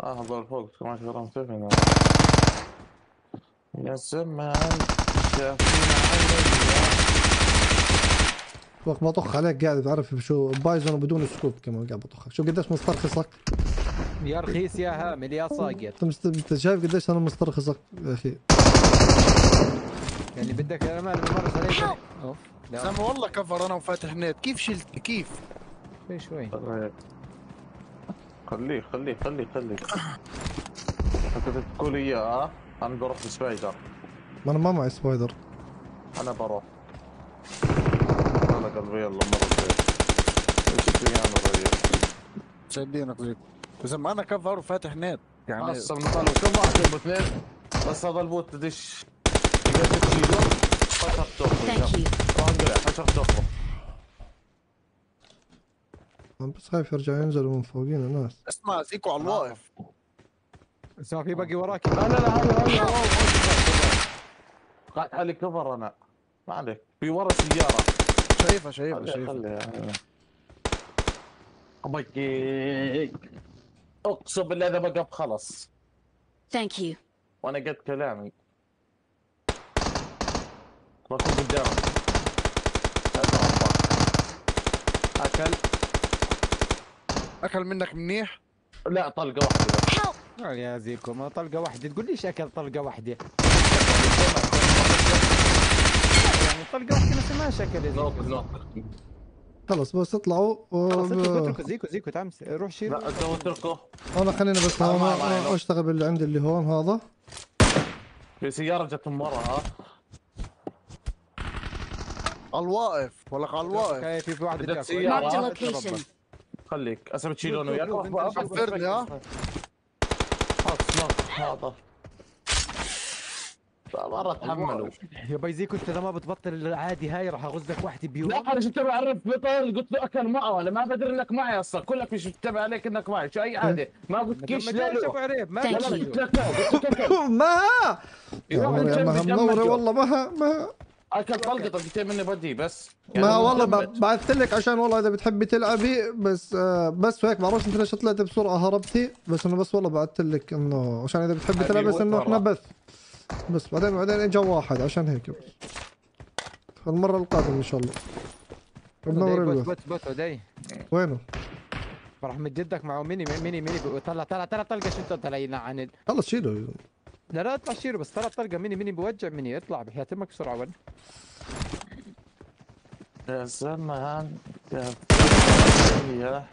Speaker 13: آه هذول فوق كمان شغلهم يا شافينا
Speaker 1: وقت بطخ عليك قاعد بعرف شو Bizon وبدون scope كمان قاعد بطخ. شو قديش مسترخصك؟
Speaker 3: يا رخيص يا هامل يا ساقط
Speaker 1: أنت أنت شايف قديش أنا مسترخصك يا أخي؟
Speaker 3: يعني بدك أمان بمرس عليك أوف لا.
Speaker 7: زلمه والله كفر أنا وفاتح نت. كيف شلت؟ كيف؟
Speaker 3: شوي شوي.
Speaker 13: خليه خليه خليه خليه. انت تقول إياه ها؟ أنا بروح ب spider
Speaker 1: ما أنا ما معي spider.
Speaker 13: أنا بروح. هلا قلبي يلا مرتين إيش الرجل
Speaker 7: سايبينك زيك زلمه أنا كفر وفاتح نت يعني
Speaker 13: هسه بنطلع كم واحد أبو اثنين بس هذا
Speaker 5: ال
Speaker 13: bot انقلع حشر
Speaker 1: أنا بس خايف يرجع ينزلوا من فوقينا ناس.
Speaker 7: اسمع زيكو على الواقف.
Speaker 3: سوا في باقي وراك.
Speaker 13: لا لا لا هذا هذا قاعد علي كفر أنا. ما عليك. في ورا سيارة.
Speaker 7: شايفها شايفها
Speaker 13: خليها
Speaker 7: شايفها.
Speaker 13: ابيك أقسم بالله إذا بقف خلص
Speaker 5: Thank you.
Speaker 13: وأنا قد كلامي. ركض قدامك. أكل.
Speaker 7: أكل منك منيح؟
Speaker 13: لا طلقة
Speaker 5: واحدة!
Speaker 3: يا زيكو ما طلقة واحدة. تقول ليش أكل طلقة واحدة؟ يعني طلقة واحدة بس ما شكل يا
Speaker 13: نوك
Speaker 3: زيكو
Speaker 13: نوك
Speaker 1: خلص بس اطلعوا و...
Speaker 3: خلاص اتركوا اتركوا زيكو زيكو تعال روح شيل.
Speaker 13: لا اتركه
Speaker 1: أنا خليني بس
Speaker 13: آه، نوك.
Speaker 1: أشتغل باللي عندي اللي هون هذا.
Speaker 13: في سيارة جت من ورا ها.
Speaker 7: على الواقف ولك على الواقف؟
Speaker 3: في واحد جاك.
Speaker 13: سيارة؟ خليك هسه بتشيلونه وياك.
Speaker 7: ها؟
Speaker 13: هذا. مرة تحملوا
Speaker 3: يا باي زيكو أنت إذا ما بتبطل العادي هاي راح أغزك واحدة بيوم.
Speaker 13: لا أنا شفت بعرف بطل؟ قلت له أكل معه. أنا ما بدري إنك معي أصلا كلك مش متابع عليك إنك معي. شو أي عاده ما قلت كيش لا لا
Speaker 3: ما.
Speaker 13: قلت لك
Speaker 1: ما! ما
Speaker 13: جو.
Speaker 1: والله ما ما
Speaker 13: اكل طلقه طلقتين مني بدي بس.
Speaker 1: ما والله بعثت لك عشان والله إذا بتحبي تلعبي بس آه بس هيك بعرفش إنت ليش طلعت بسرعة هربتي بس إنه بس والله بعثت لك إنه عشان إذا بتحبي تلعبي بس إنه
Speaker 13: إحنا.
Speaker 1: بث بس بعدين بعدين إجا واحد عشان هيك بس. المرة القادمة إن شاء الله. بنور البث
Speaker 3: bot bot ودي
Speaker 1: وينه؟
Speaker 3: راح من جدك معه mini mini mini طلع طلع طلع طلقه شو أنت طلع يلعن
Speaker 1: خلص شيله.
Speaker 3: لا لا اطلع شيله بس طلع طلقه mini mini بوجع ميني اطلع بحياة أمك بسرعة. ون
Speaker 13: يا زمان يا يا.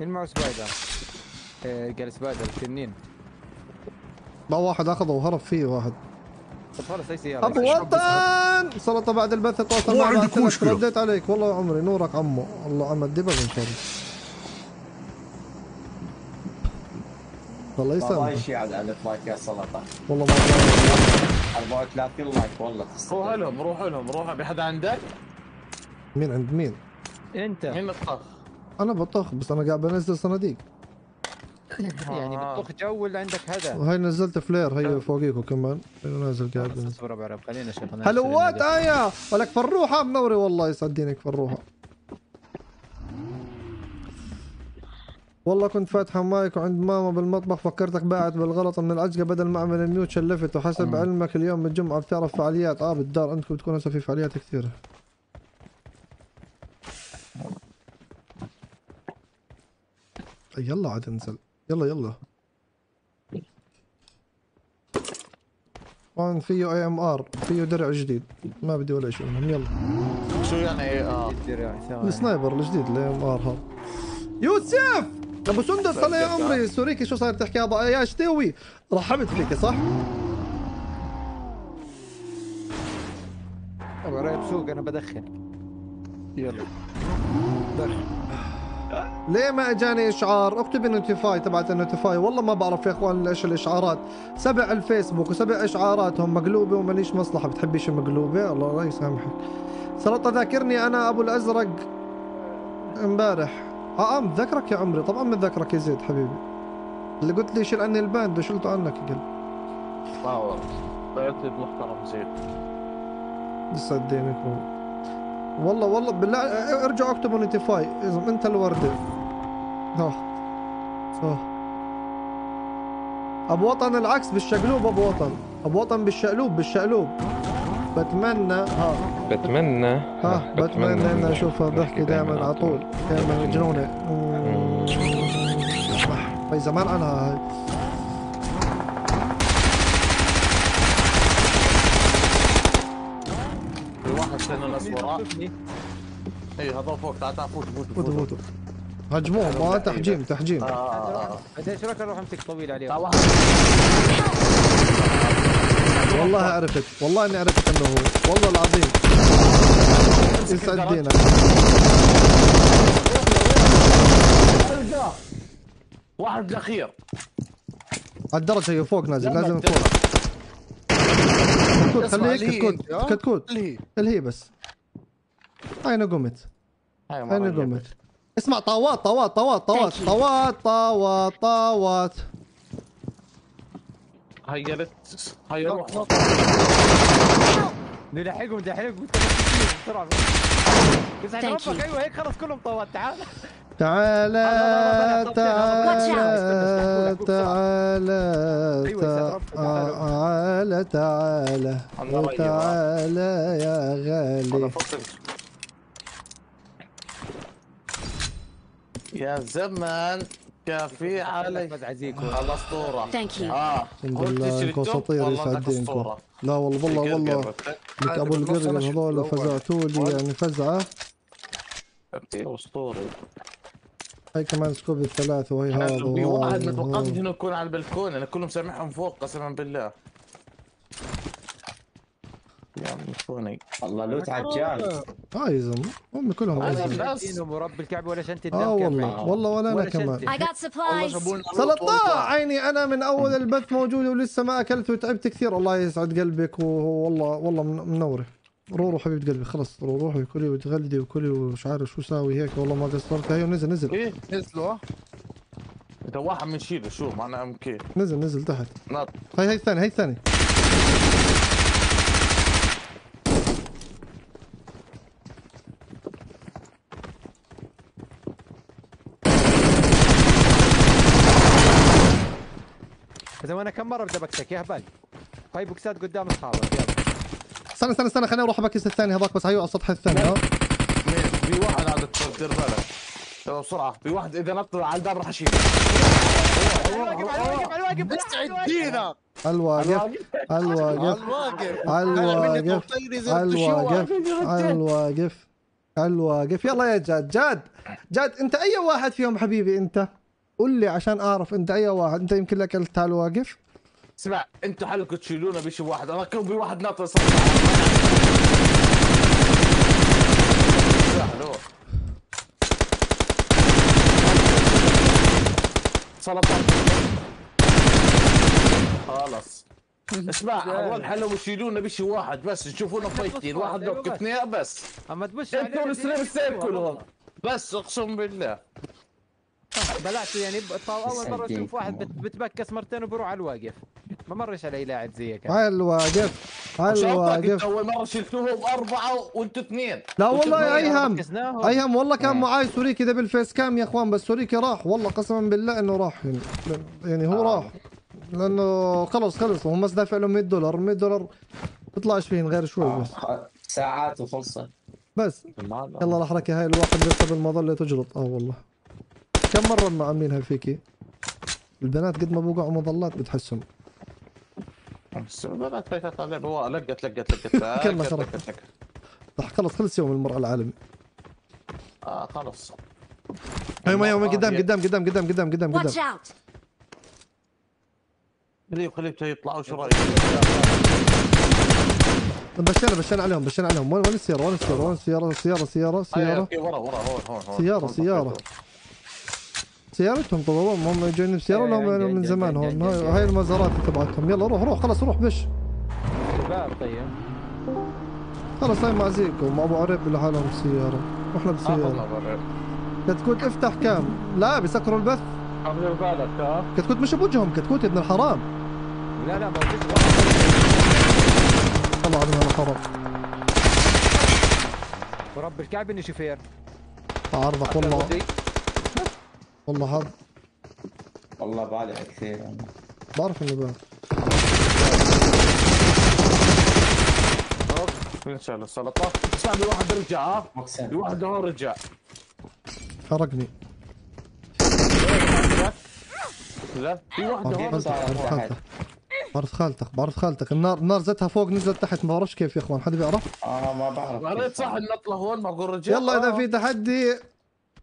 Speaker 3: مين معه spider؟ إيه قال spider التنين
Speaker 1: ما واحد أخذه وهرب فيه واحد.
Speaker 3: طب خلص أي سيارة.
Speaker 1: أبو وطن! سلطه بعد البث تواصل لك رديت عليك. والله يا عمري نورك عمو. الله عمل double ان شاء الله الله
Speaker 14: والله
Speaker 1: يسامحك.
Speaker 14: شيء على الف like يا سلطة.
Speaker 1: والله ما
Speaker 14: 34 like والله.
Speaker 13: روح لهم روح لهم روح. بحد عندك؟
Speaker 1: مين عند مين؟
Speaker 3: أنت.
Speaker 13: مين الطخ
Speaker 1: أنا بطخ بس أنا قاعد بنزل صناديق.
Speaker 3: يعني. بتطخ جو ولا عندك هذا
Speaker 1: وهي نزلت فلير هي فوقيكم كمان. هي نازل قاعد.
Speaker 3: أصبر ابو عرب خلينا شيخ
Speaker 1: هلوات إيه ولك فروحة منوري والله يسعد دينك فروحة. والله كنت فاتحة مايك وعند ماما بالمطبخ فكرتك باعت بالغلط من العجقة بدل ما أعمل الميوت شلفت. وحسب علمك اليوم الجمعة بتعرف فعاليات. آه بالدار عندكم بتكون هسه في فعاليات كثيرة. يلا عاد انزل. يلا يلا. هون فيه AMR فيه درع جديد. ما بدي ولا شيء منهم. يلا.
Speaker 13: شو يعني؟ إيه آه
Speaker 1: ال sniper الجديد ال AMR هذا. يوسف! ابو سندس هلا يا عمري سوريكي شو صاير تحكي؟ هذا يا شتوي. رحبت فيك صح؟
Speaker 3: ابو عرب سوق أنا بدخن. يلا.
Speaker 1: ليه ما إجاني إشعار؟ اكتبي notify تبعت ال notify. والله ما بعرف يا إخوان إيش الإشعارات. سبع الفيسبوك وسبع اشعاراتهم مقلوبة وماليش مصلحة؟ بتحبي شيء مقلوبة؟ الله الله يسامحك. سلطة ذاكرني أنا أبو الأزرق. امبارح. آه آه متذكرك يا عمري. طبعا متذكرك يا زيد حبيبي. اللي قلت لي شيل عني ال ban وشلته عنك قلب
Speaker 13: power طلعت محترم زين
Speaker 1: يسعد دينكم والله والله بالله ارجعوا اكتبوا نوتيفاي إذا أنت الورده ها. ها. ابو وطن العكس بالشقلوب ابو وطن ابو وطن بالشقلوب بالشقلوب. بتمنى ها.
Speaker 15: بتمنى.
Speaker 1: ها بتمنى إني أشوفها ضحكي دائما على طول. دائما جنونه هاي زمان عنها هاي.
Speaker 13: في واحد ثاني ناس وراه اي هذا فوق تعال تعال فوت فوت
Speaker 1: فوتوا فوتوا. هجموه ما تحجيم تحجيم.
Speaker 13: آه.
Speaker 3: بعدين إيش رايك أروح امسك طويل عليه
Speaker 1: والله عرفت والله إني عرفت أنه هو. والله العظيم. يسعد دينك.
Speaker 13: واحد الأخير.
Speaker 1: على الدرجة هي فوق نازل لازم فوق كتكوت
Speaker 7: اسمع،
Speaker 1: خليك كتكوت؟ كتكوت.
Speaker 7: اللي هي.
Speaker 1: اللي هي بس. هاي أنا قمت؟
Speaker 13: هاي أنا
Speaker 1: قمت؟ اسمع طاوات طاوات طاوات طاوات
Speaker 5: Thank you.
Speaker 1: طاوات طاوات طاوات
Speaker 13: هيا هيا روح.
Speaker 3: نلحقهم دحين بسرعة يسعد
Speaker 5: Thank
Speaker 3: ربك
Speaker 5: you.
Speaker 3: أيوه هيك خلص كلهم طوات تعال.
Speaker 1: تعالى تعالى تعالى تعالى تعالى تعالى يا غالي.
Speaker 13: يا زمان. كافي علي الاسطوره
Speaker 5: Thank you.
Speaker 13: آه.
Speaker 1: الحمد
Speaker 13: قلت
Speaker 1: لله؟ انكم أساطير
Speaker 13: أسطورة.
Speaker 1: لا والله والله. والله. لك أبو
Speaker 7: شفت
Speaker 1: هذول. فزعتوا لي يعني
Speaker 13: فزعة. اسطوري
Speaker 1: هاي كمان سكوب الثلاث وهي هذا
Speaker 13: في واحد
Speaker 1: وهذا.
Speaker 13: انه يكون على البلكون أنا كلهم سامعهم فوق قسما بالله. يا مفوني
Speaker 14: والله loot عجال
Speaker 1: زلمه هم كلهم عايزين.
Speaker 13: بس.
Speaker 3: ورب الكعبه ولا شنت الدم آه
Speaker 1: والله. والله ولا
Speaker 3: أنا
Speaker 1: كمان.
Speaker 3: شنت.
Speaker 5: I got supplies.
Speaker 1: 13 عيني أنا من أول البث موجود ولسه ما أكلت وتعبت كثير. الله يسعد قلبك والله والله من- منورة. رورو حبيبة قلبي خلص. رو- روحي كلي وتغدي وكلي ومش عارف شو ساوي هيك. والله ما قصرت. هي نزل نزل.
Speaker 13: إيه
Speaker 7: نزلوا.
Speaker 13: واحد بنشيله شو معناه امكي
Speaker 1: نزل نزل تحت.
Speaker 13: نط.
Speaker 1: هاي هاي الثاني هاي الثاني
Speaker 3: إذا أنا كم مرة بدي بكسك؟ يا هبل. هاي بوكسات قدام اصحابك يلا.
Speaker 1: استنى استنى استنى خليني أروح ابكس الثاني هذاك بس هيو على السطح الثاني ها؟
Speaker 13: في واحد الدكتور دير بالك. يلا بسرعة. في واحد إذا نط على الباب راح أشيله.
Speaker 7: استعد دينك
Speaker 1: الواقف الواقف
Speaker 7: الواقف
Speaker 1: الواقف الواقف الواقف الواقف. يلا يا جاد. جاد جاد انت أي واحد فيهم حبيبي أنت؟ قول لي عشان أعرف أنت أي واحد. أنت يمكن لك اكلت على الواقف
Speaker 13: اسمع أنتوا حالكم تشيلونا بشي واحد. أنا كان في واحد ناطر سلطات خلاص. اسمع اول حلو يشيلونا بشي واحد بس. يشوفونا فايتين واحد نوك اثنين بس.
Speaker 3: أما تبش أنتوا
Speaker 13: السليم السيف كلهم. بس أقسم بالله.
Speaker 3: بلعت يعني اول مرة
Speaker 14: أشوف.
Speaker 3: واحد بت- بتبكس مرتين وبروح على الواقف. ما مرش علي لاعب زيك
Speaker 1: هاي الواقف. هاي الواقف.
Speaker 13: أول مرة شلتوهم أربعة وأنتوا اثنين.
Speaker 1: لا والله ايهم. ايهم والله كان معاي سوريكي ده بال face cam يا إخوان بس سوريكي راح. والله قسما بالله إنه راح. يعني, يعني هو راح. لأنه خلص خلص. هم بس دافع له 100 دولار. 100 دولار بيطلعش فيهن غير شوي بس.
Speaker 14: ساعات وخلصت
Speaker 1: بس. يلا الحركة هاي الواحد لسه بالمظلة تجرط آه والله. كم مرة ما عاملينها فيكي؟ البنات قد ما بوقعوا مظلات بتحسهم.
Speaker 13: البنات فايتت عليه هو لقت لقت لقت.
Speaker 1: كلنا
Speaker 13: لقت
Speaker 1: خلاص. خلص خلص يوم المرأة العالمي.
Speaker 13: آه خلص.
Speaker 1: هاي ما يوم قدام قدام قدام قدام قدام قدام. قدام.
Speaker 13: خليه خليه يطلعوا شو رأيك؟
Speaker 1: بشينا بشينا عليهم بشينا عليهم. وين وين السيارة؟ وين السيارة؟ وين السيارة؟ سيارة سيارة سيارة
Speaker 13: okay ورا ورا هون هون هون
Speaker 1: سيارة سيارة. سيارتهم طبعا هم جايين بسيارة ولا هم
Speaker 3: عندي-
Speaker 1: من زمان هون هاي المزارات تبعتهم. يلا روح روح خلاص روح push.
Speaker 3: شباب طيب.
Speaker 1: خلاص هاي معزيكم أبو عريب لحالهم سيارة.
Speaker 13: وإحنا
Speaker 1: بسيارة كتكوت افتح كام؟ لا بيسكروا البث.
Speaker 13: بالك ها؟
Speaker 1: كتكوت مش بوجههم كتكوت يا ابن الحرام.
Speaker 3: لا لا ما فيش.
Speaker 1: طلع من الحرام.
Speaker 3: ورب الكعب إني شوفير.
Speaker 1: عرضك والله. والله هذا.
Speaker 14: والله بالغ كثير. أنا.
Speaker 1: بعرف إنه بقى
Speaker 13: إن شاء الله السلطه اسمع في واحد رجع ها؟
Speaker 14: مقسم
Speaker 13: في واحد هون رجع.
Speaker 1: حرقني
Speaker 13: لا في واحد
Speaker 1: بعرف
Speaker 13: هون
Speaker 1: خالتك
Speaker 13: رجع.
Speaker 1: بعرف خالتك. بعرف خالتك بعرف خالتك. النار النار زتها فوق نزلت تحت. ما بعرفش كيف يا إخوان. حد بيعرف؟
Speaker 14: آه ما بعرف
Speaker 13: قريت صح النطله هون ما بقول رجع.
Speaker 1: يلا
Speaker 13: إذا.
Speaker 1: في تحدي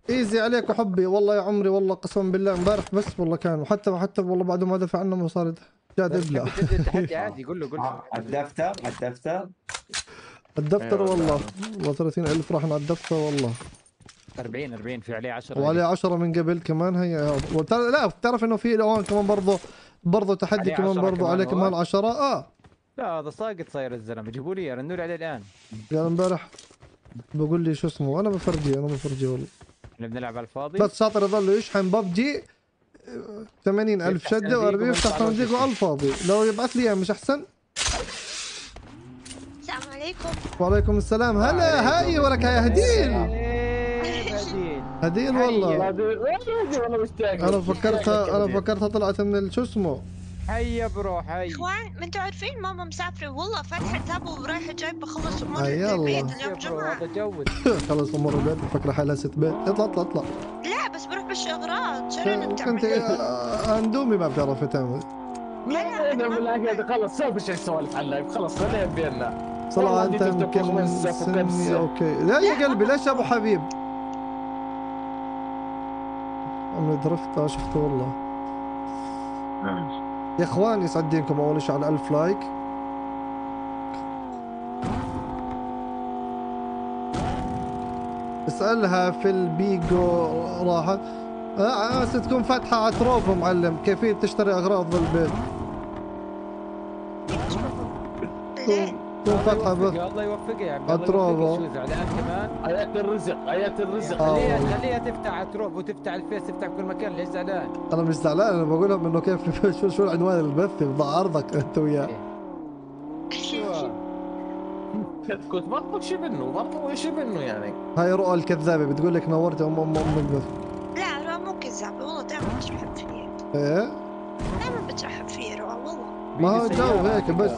Speaker 1: ايزي عليك وحبي والله يا عمري والله قسما بالله. امبارح بس والله كان وحتى حتى والله بعد ما دفع عنه مصاري جاد ابلع
Speaker 3: التحدي عادي قول له قول له.
Speaker 14: الدفتر الدفتر.
Speaker 1: الدفتر
Speaker 13: أيوة.
Speaker 1: والله. والله 30000 راح على الدفتر والله.
Speaker 3: 40 40 في عليه 10
Speaker 1: وعليه 10 من قبل كمان. هي لا بتعرف إنه في هون كمان برضه برضه تحدي كمان
Speaker 3: 10
Speaker 1: برضه عليه؟ كمان 10 آه.
Speaker 3: لا هذا ساقط صاير الزلمة. جيبوا لي رنوا لي عليه الآن.
Speaker 1: قال امبارح بقول لي شو اسمه أنا بفرجي أنا بفرجي والله.
Speaker 3: إحنا بنلعب على الفاضي.
Speaker 1: بس شاطر يضل يشحن ببجي 80000
Speaker 3: يفتح
Speaker 1: شدة
Speaker 3: صناديق
Speaker 1: و40 يفتح صناديق على الفاضي. لو يبعث لي إياه مش أحسن؟
Speaker 15: السلام عليكم.
Speaker 1: وعليكم السلام. هلا هاي ولك يا هديل. هديل. والله.
Speaker 13: والله مشتاق
Speaker 1: أنا فكرتها أنا فكرتها طلعت من شو اسمه؟
Speaker 3: هيا bro هيا.
Speaker 15: إخوان ما أنتوا عارفين ماما مسافرة والله فاتحة tab ورايحة جاي بخلص
Speaker 1: أمور.
Speaker 15: البيت اليوم جمعة.
Speaker 3: هذا جود
Speaker 1: خلص أمور البيت فكره حالها ست بيت. اطلع اطلع اطلع.
Speaker 15: لا بس بروح بشتري اغراض
Speaker 1: كنت
Speaker 15: بتعمل
Speaker 1: آه، أندومي ما بتعرف تعمل.
Speaker 13: لا أنا بالله خلص سوي شيء سوالف على ال live خلص خليها بيننا. صراحة أنت
Speaker 1: يمكن سني. okay. لا يا قلبي ليش يا أبو حبيب؟ عمري درفت آه، شفته والله. يا اخوان يسعد دينكم أول شيء على 1000 like. اسألها في ال Bigo راحت آه آه تكون فاتحة على Trovo معلم. كيفية تشتري أغراض للبيت تكون فاتحة بث
Speaker 3: الله يوفقها يا عم الله
Speaker 13: آيات الرزق آيات الرزق.
Speaker 1: آه.
Speaker 3: خليها خليها تفتح Trovo وتفتح الفيس تفتح كل مكان ليش زعلان؟
Speaker 1: أنا مش زعلان أنا بقول لهم إنه كيف شو شو العنوان البث يفضع عرضك أنت وياه.
Speaker 13: كنت برضه شيء منه برضه شيء منه يعني.
Speaker 1: هاي رؤى الكذابة بتقول لك نورت أم أم أم البث
Speaker 15: لا رؤى مو كذابة والله دائما بترحب فيا
Speaker 1: إيه؟
Speaker 15: دائما بترحب فيا رؤى والله.
Speaker 1: ما هو جو هيك بس.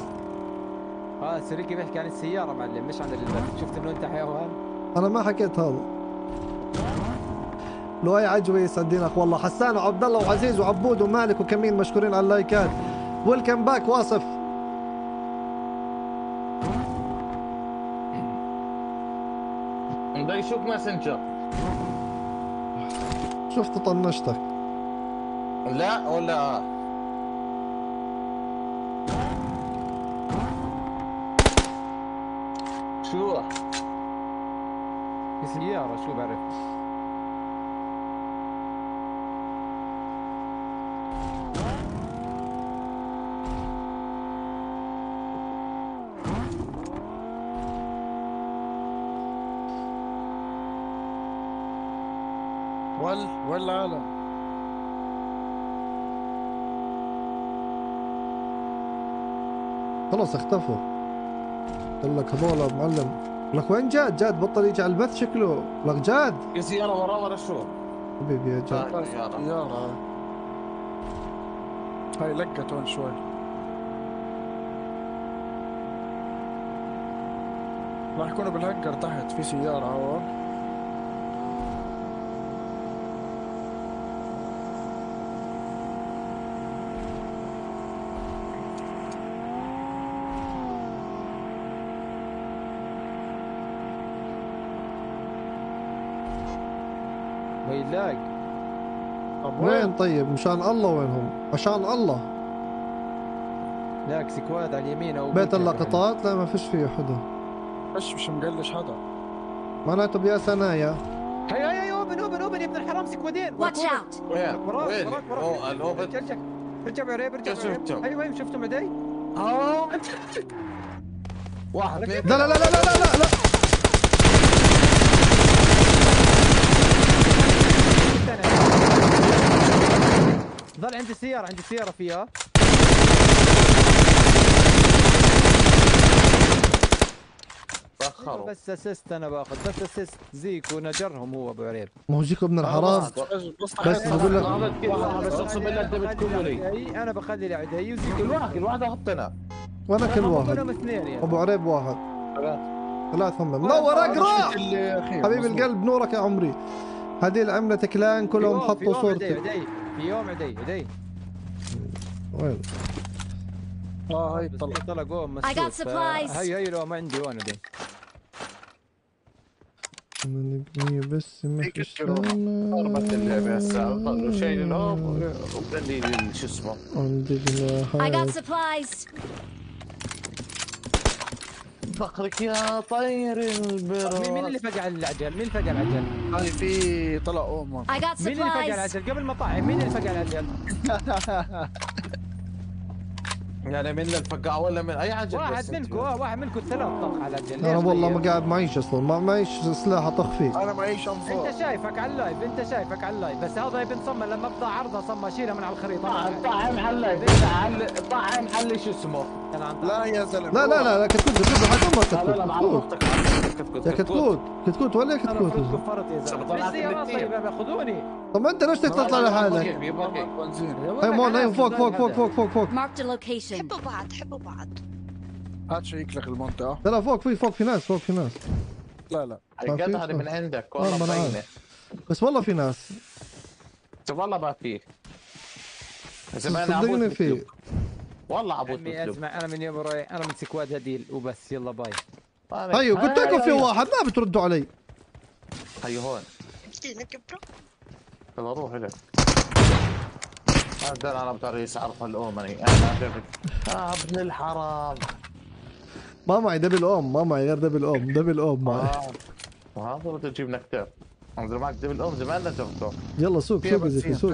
Speaker 3: آه سريكي بيحكي عن السيارة معلم مش عن البث. شفت إنه أنت حيوان؟
Speaker 1: أنا ما حكيت هذا. لؤي عجوي يسعد دينك والله حسان وعبد الله وعزيز وعبود ومالك وكمين مشكورين على اللايكات. welcome back واصف.
Speaker 13: بدي يشوف Messenger.
Speaker 1: شفت طنشتك.
Speaker 13: لا ولا؟
Speaker 3: سيارة شو بعرف
Speaker 7: ول وين العالم
Speaker 1: خلاص اختفوا. قال لك هذول معلم. لك وين جاد؟ جاد بطل يجي على البث شكله. لك جاد.
Speaker 13: في سيارة ورا ورا شو؟
Speaker 1: حبيبي يا جاد.
Speaker 13: سيارة
Speaker 7: طيارة هاي لقت هون شوي. راح يكونوا بالهنجر تحت في سيارة هون
Speaker 3: ويلاق
Speaker 7: طب
Speaker 1: وين طيب مشان الله وينهم؟ عشان الله.
Speaker 3: لاك سكواد على اليمين أو
Speaker 1: بيت اللقطات لا ما فيش فيه حدا.
Speaker 7: مش مش مقلش حدا.
Speaker 1: معناته بيا ثنايا.
Speaker 3: هي هي هي أوبن أوبن أوبن يا ابن الحرام سكوادين.
Speaker 5: Watch out!
Speaker 13: وين؟
Speaker 3: وراك
Speaker 13: وين؟
Speaker 3: وراك
Speaker 13: الاوبن
Speaker 3: رجع رجع رجع بعريب رجع
Speaker 13: كيف
Speaker 3: بعريب.
Speaker 13: شفتهم؟
Speaker 3: أيوه أيوه شفتهم عدي
Speaker 13: آه واحد
Speaker 1: لا لا لا لا لا لا لا.
Speaker 3: ظل عندي سيارة عندي سيارة فيها.
Speaker 13: تاخروا
Speaker 3: بس اسيست أنا باخذ بس اسيست زيكو نجرهم هو أبو عريب.
Speaker 1: ما هو جيكو ابن الحرام. بس بقول لك
Speaker 13: بس اقسم بالله أنت بتكوني
Speaker 3: عدي، أنا بخلي لعدي وزيكو.
Speaker 13: كل واحد كل واحد حطنا
Speaker 1: وأنا كل واحد.
Speaker 3: كلهم اثنين يعني.
Speaker 1: أبو عريب واحد. ثلاث هم. منور اقرأ! حبيب القلب نورك يا عمري. هذه العملة كلان كلهم حطوا صورتي.
Speaker 3: في يوم عدي عدي
Speaker 1: وين؟
Speaker 7: آه هاي طلع.
Speaker 3: طلع
Speaker 5: got
Speaker 3: مسدود. هي هي لو ما عندي وأنا دي
Speaker 1: نقنية بس ما فيش
Speaker 13: ضربت اللعبة هسه. ضلوا شيء لهم وبدي شو اسمه.
Speaker 1: عندي
Speaker 5: I got supplies.
Speaker 13: فخرك يا طير البرو
Speaker 3: مين اللي فقع العجل؟ مين اللي فقع العجل؟
Speaker 7: هاي في طلع
Speaker 5: got
Speaker 3: مين اللي فقع. العجل؟ قبل ما طعم مين اللي فقع العجل؟
Speaker 13: يعني من الفقاعة ولا من أي عجل
Speaker 3: واحد منكم آه، واحد منكم ثلاث طق على العجل أنا
Speaker 1: والله
Speaker 3: طيب؟
Speaker 1: ما قاعد معيش أصلا ما معيش سلاح اطخ فيه.
Speaker 7: أنا معيش انفور
Speaker 3: أنت شايفك على اللايف أنت شايفك على اللايف. بس هذا ابن صمم لما ابدا عرضه صمم اشيلها من على الخريطة.
Speaker 13: طعم حلي طعم حلي شو اسمه؟
Speaker 7: لا يا زلمة.
Speaker 1: لا لا لا لا كتكوت كتكوت حد
Speaker 13: لا لا
Speaker 1: ما
Speaker 13: لا
Speaker 1: كتكوت يا كتكوت. كتكوت ولا كتكوت؟
Speaker 3: كفرت يا
Speaker 13: زلمة.
Speaker 3: في. طيب ياخذوني
Speaker 1: طب انت ليش بدك تطلع لحالك؟
Speaker 7: بنزين
Speaker 1: هاي مون هاي فوق فوق فوق فوق فوق فوق.
Speaker 5: Marked a location.
Speaker 15: حبوا بعض حبوا بعض.
Speaker 7: هات شيك لك المنطقة.
Speaker 1: لا لا فوق في فوق في ناس فوق في ناس.
Speaker 7: لا لا.
Speaker 1: ما في صوت.
Speaker 13: من عندك
Speaker 1: ما
Speaker 13: والله. مبينة
Speaker 1: بس والله في ناس.
Speaker 13: والله ما عبود
Speaker 1: صدقني في.
Speaker 13: والله عبود
Speaker 3: عمي. أسمع أنا من يوم رايح أنا من سكواد هديل وبس يلا باي.
Speaker 1: أيوه قلت لكم في
Speaker 13: أيوة.
Speaker 1: واحد ما بتردوا علي.
Speaker 13: هي هون.
Speaker 15: بدينا كبروا
Speaker 13: يلا روح لك هذا أنا بطريق أعرف الاومني أنا آه ابن الحرام.
Speaker 1: ما معي دبل اوم ما معي غير دبل اوم دبل اوم معي.
Speaker 13: آه وهذا بده تجيب كتاب زمان معك دبل اوم زمان جبته
Speaker 1: يلا سوق سوق سوق.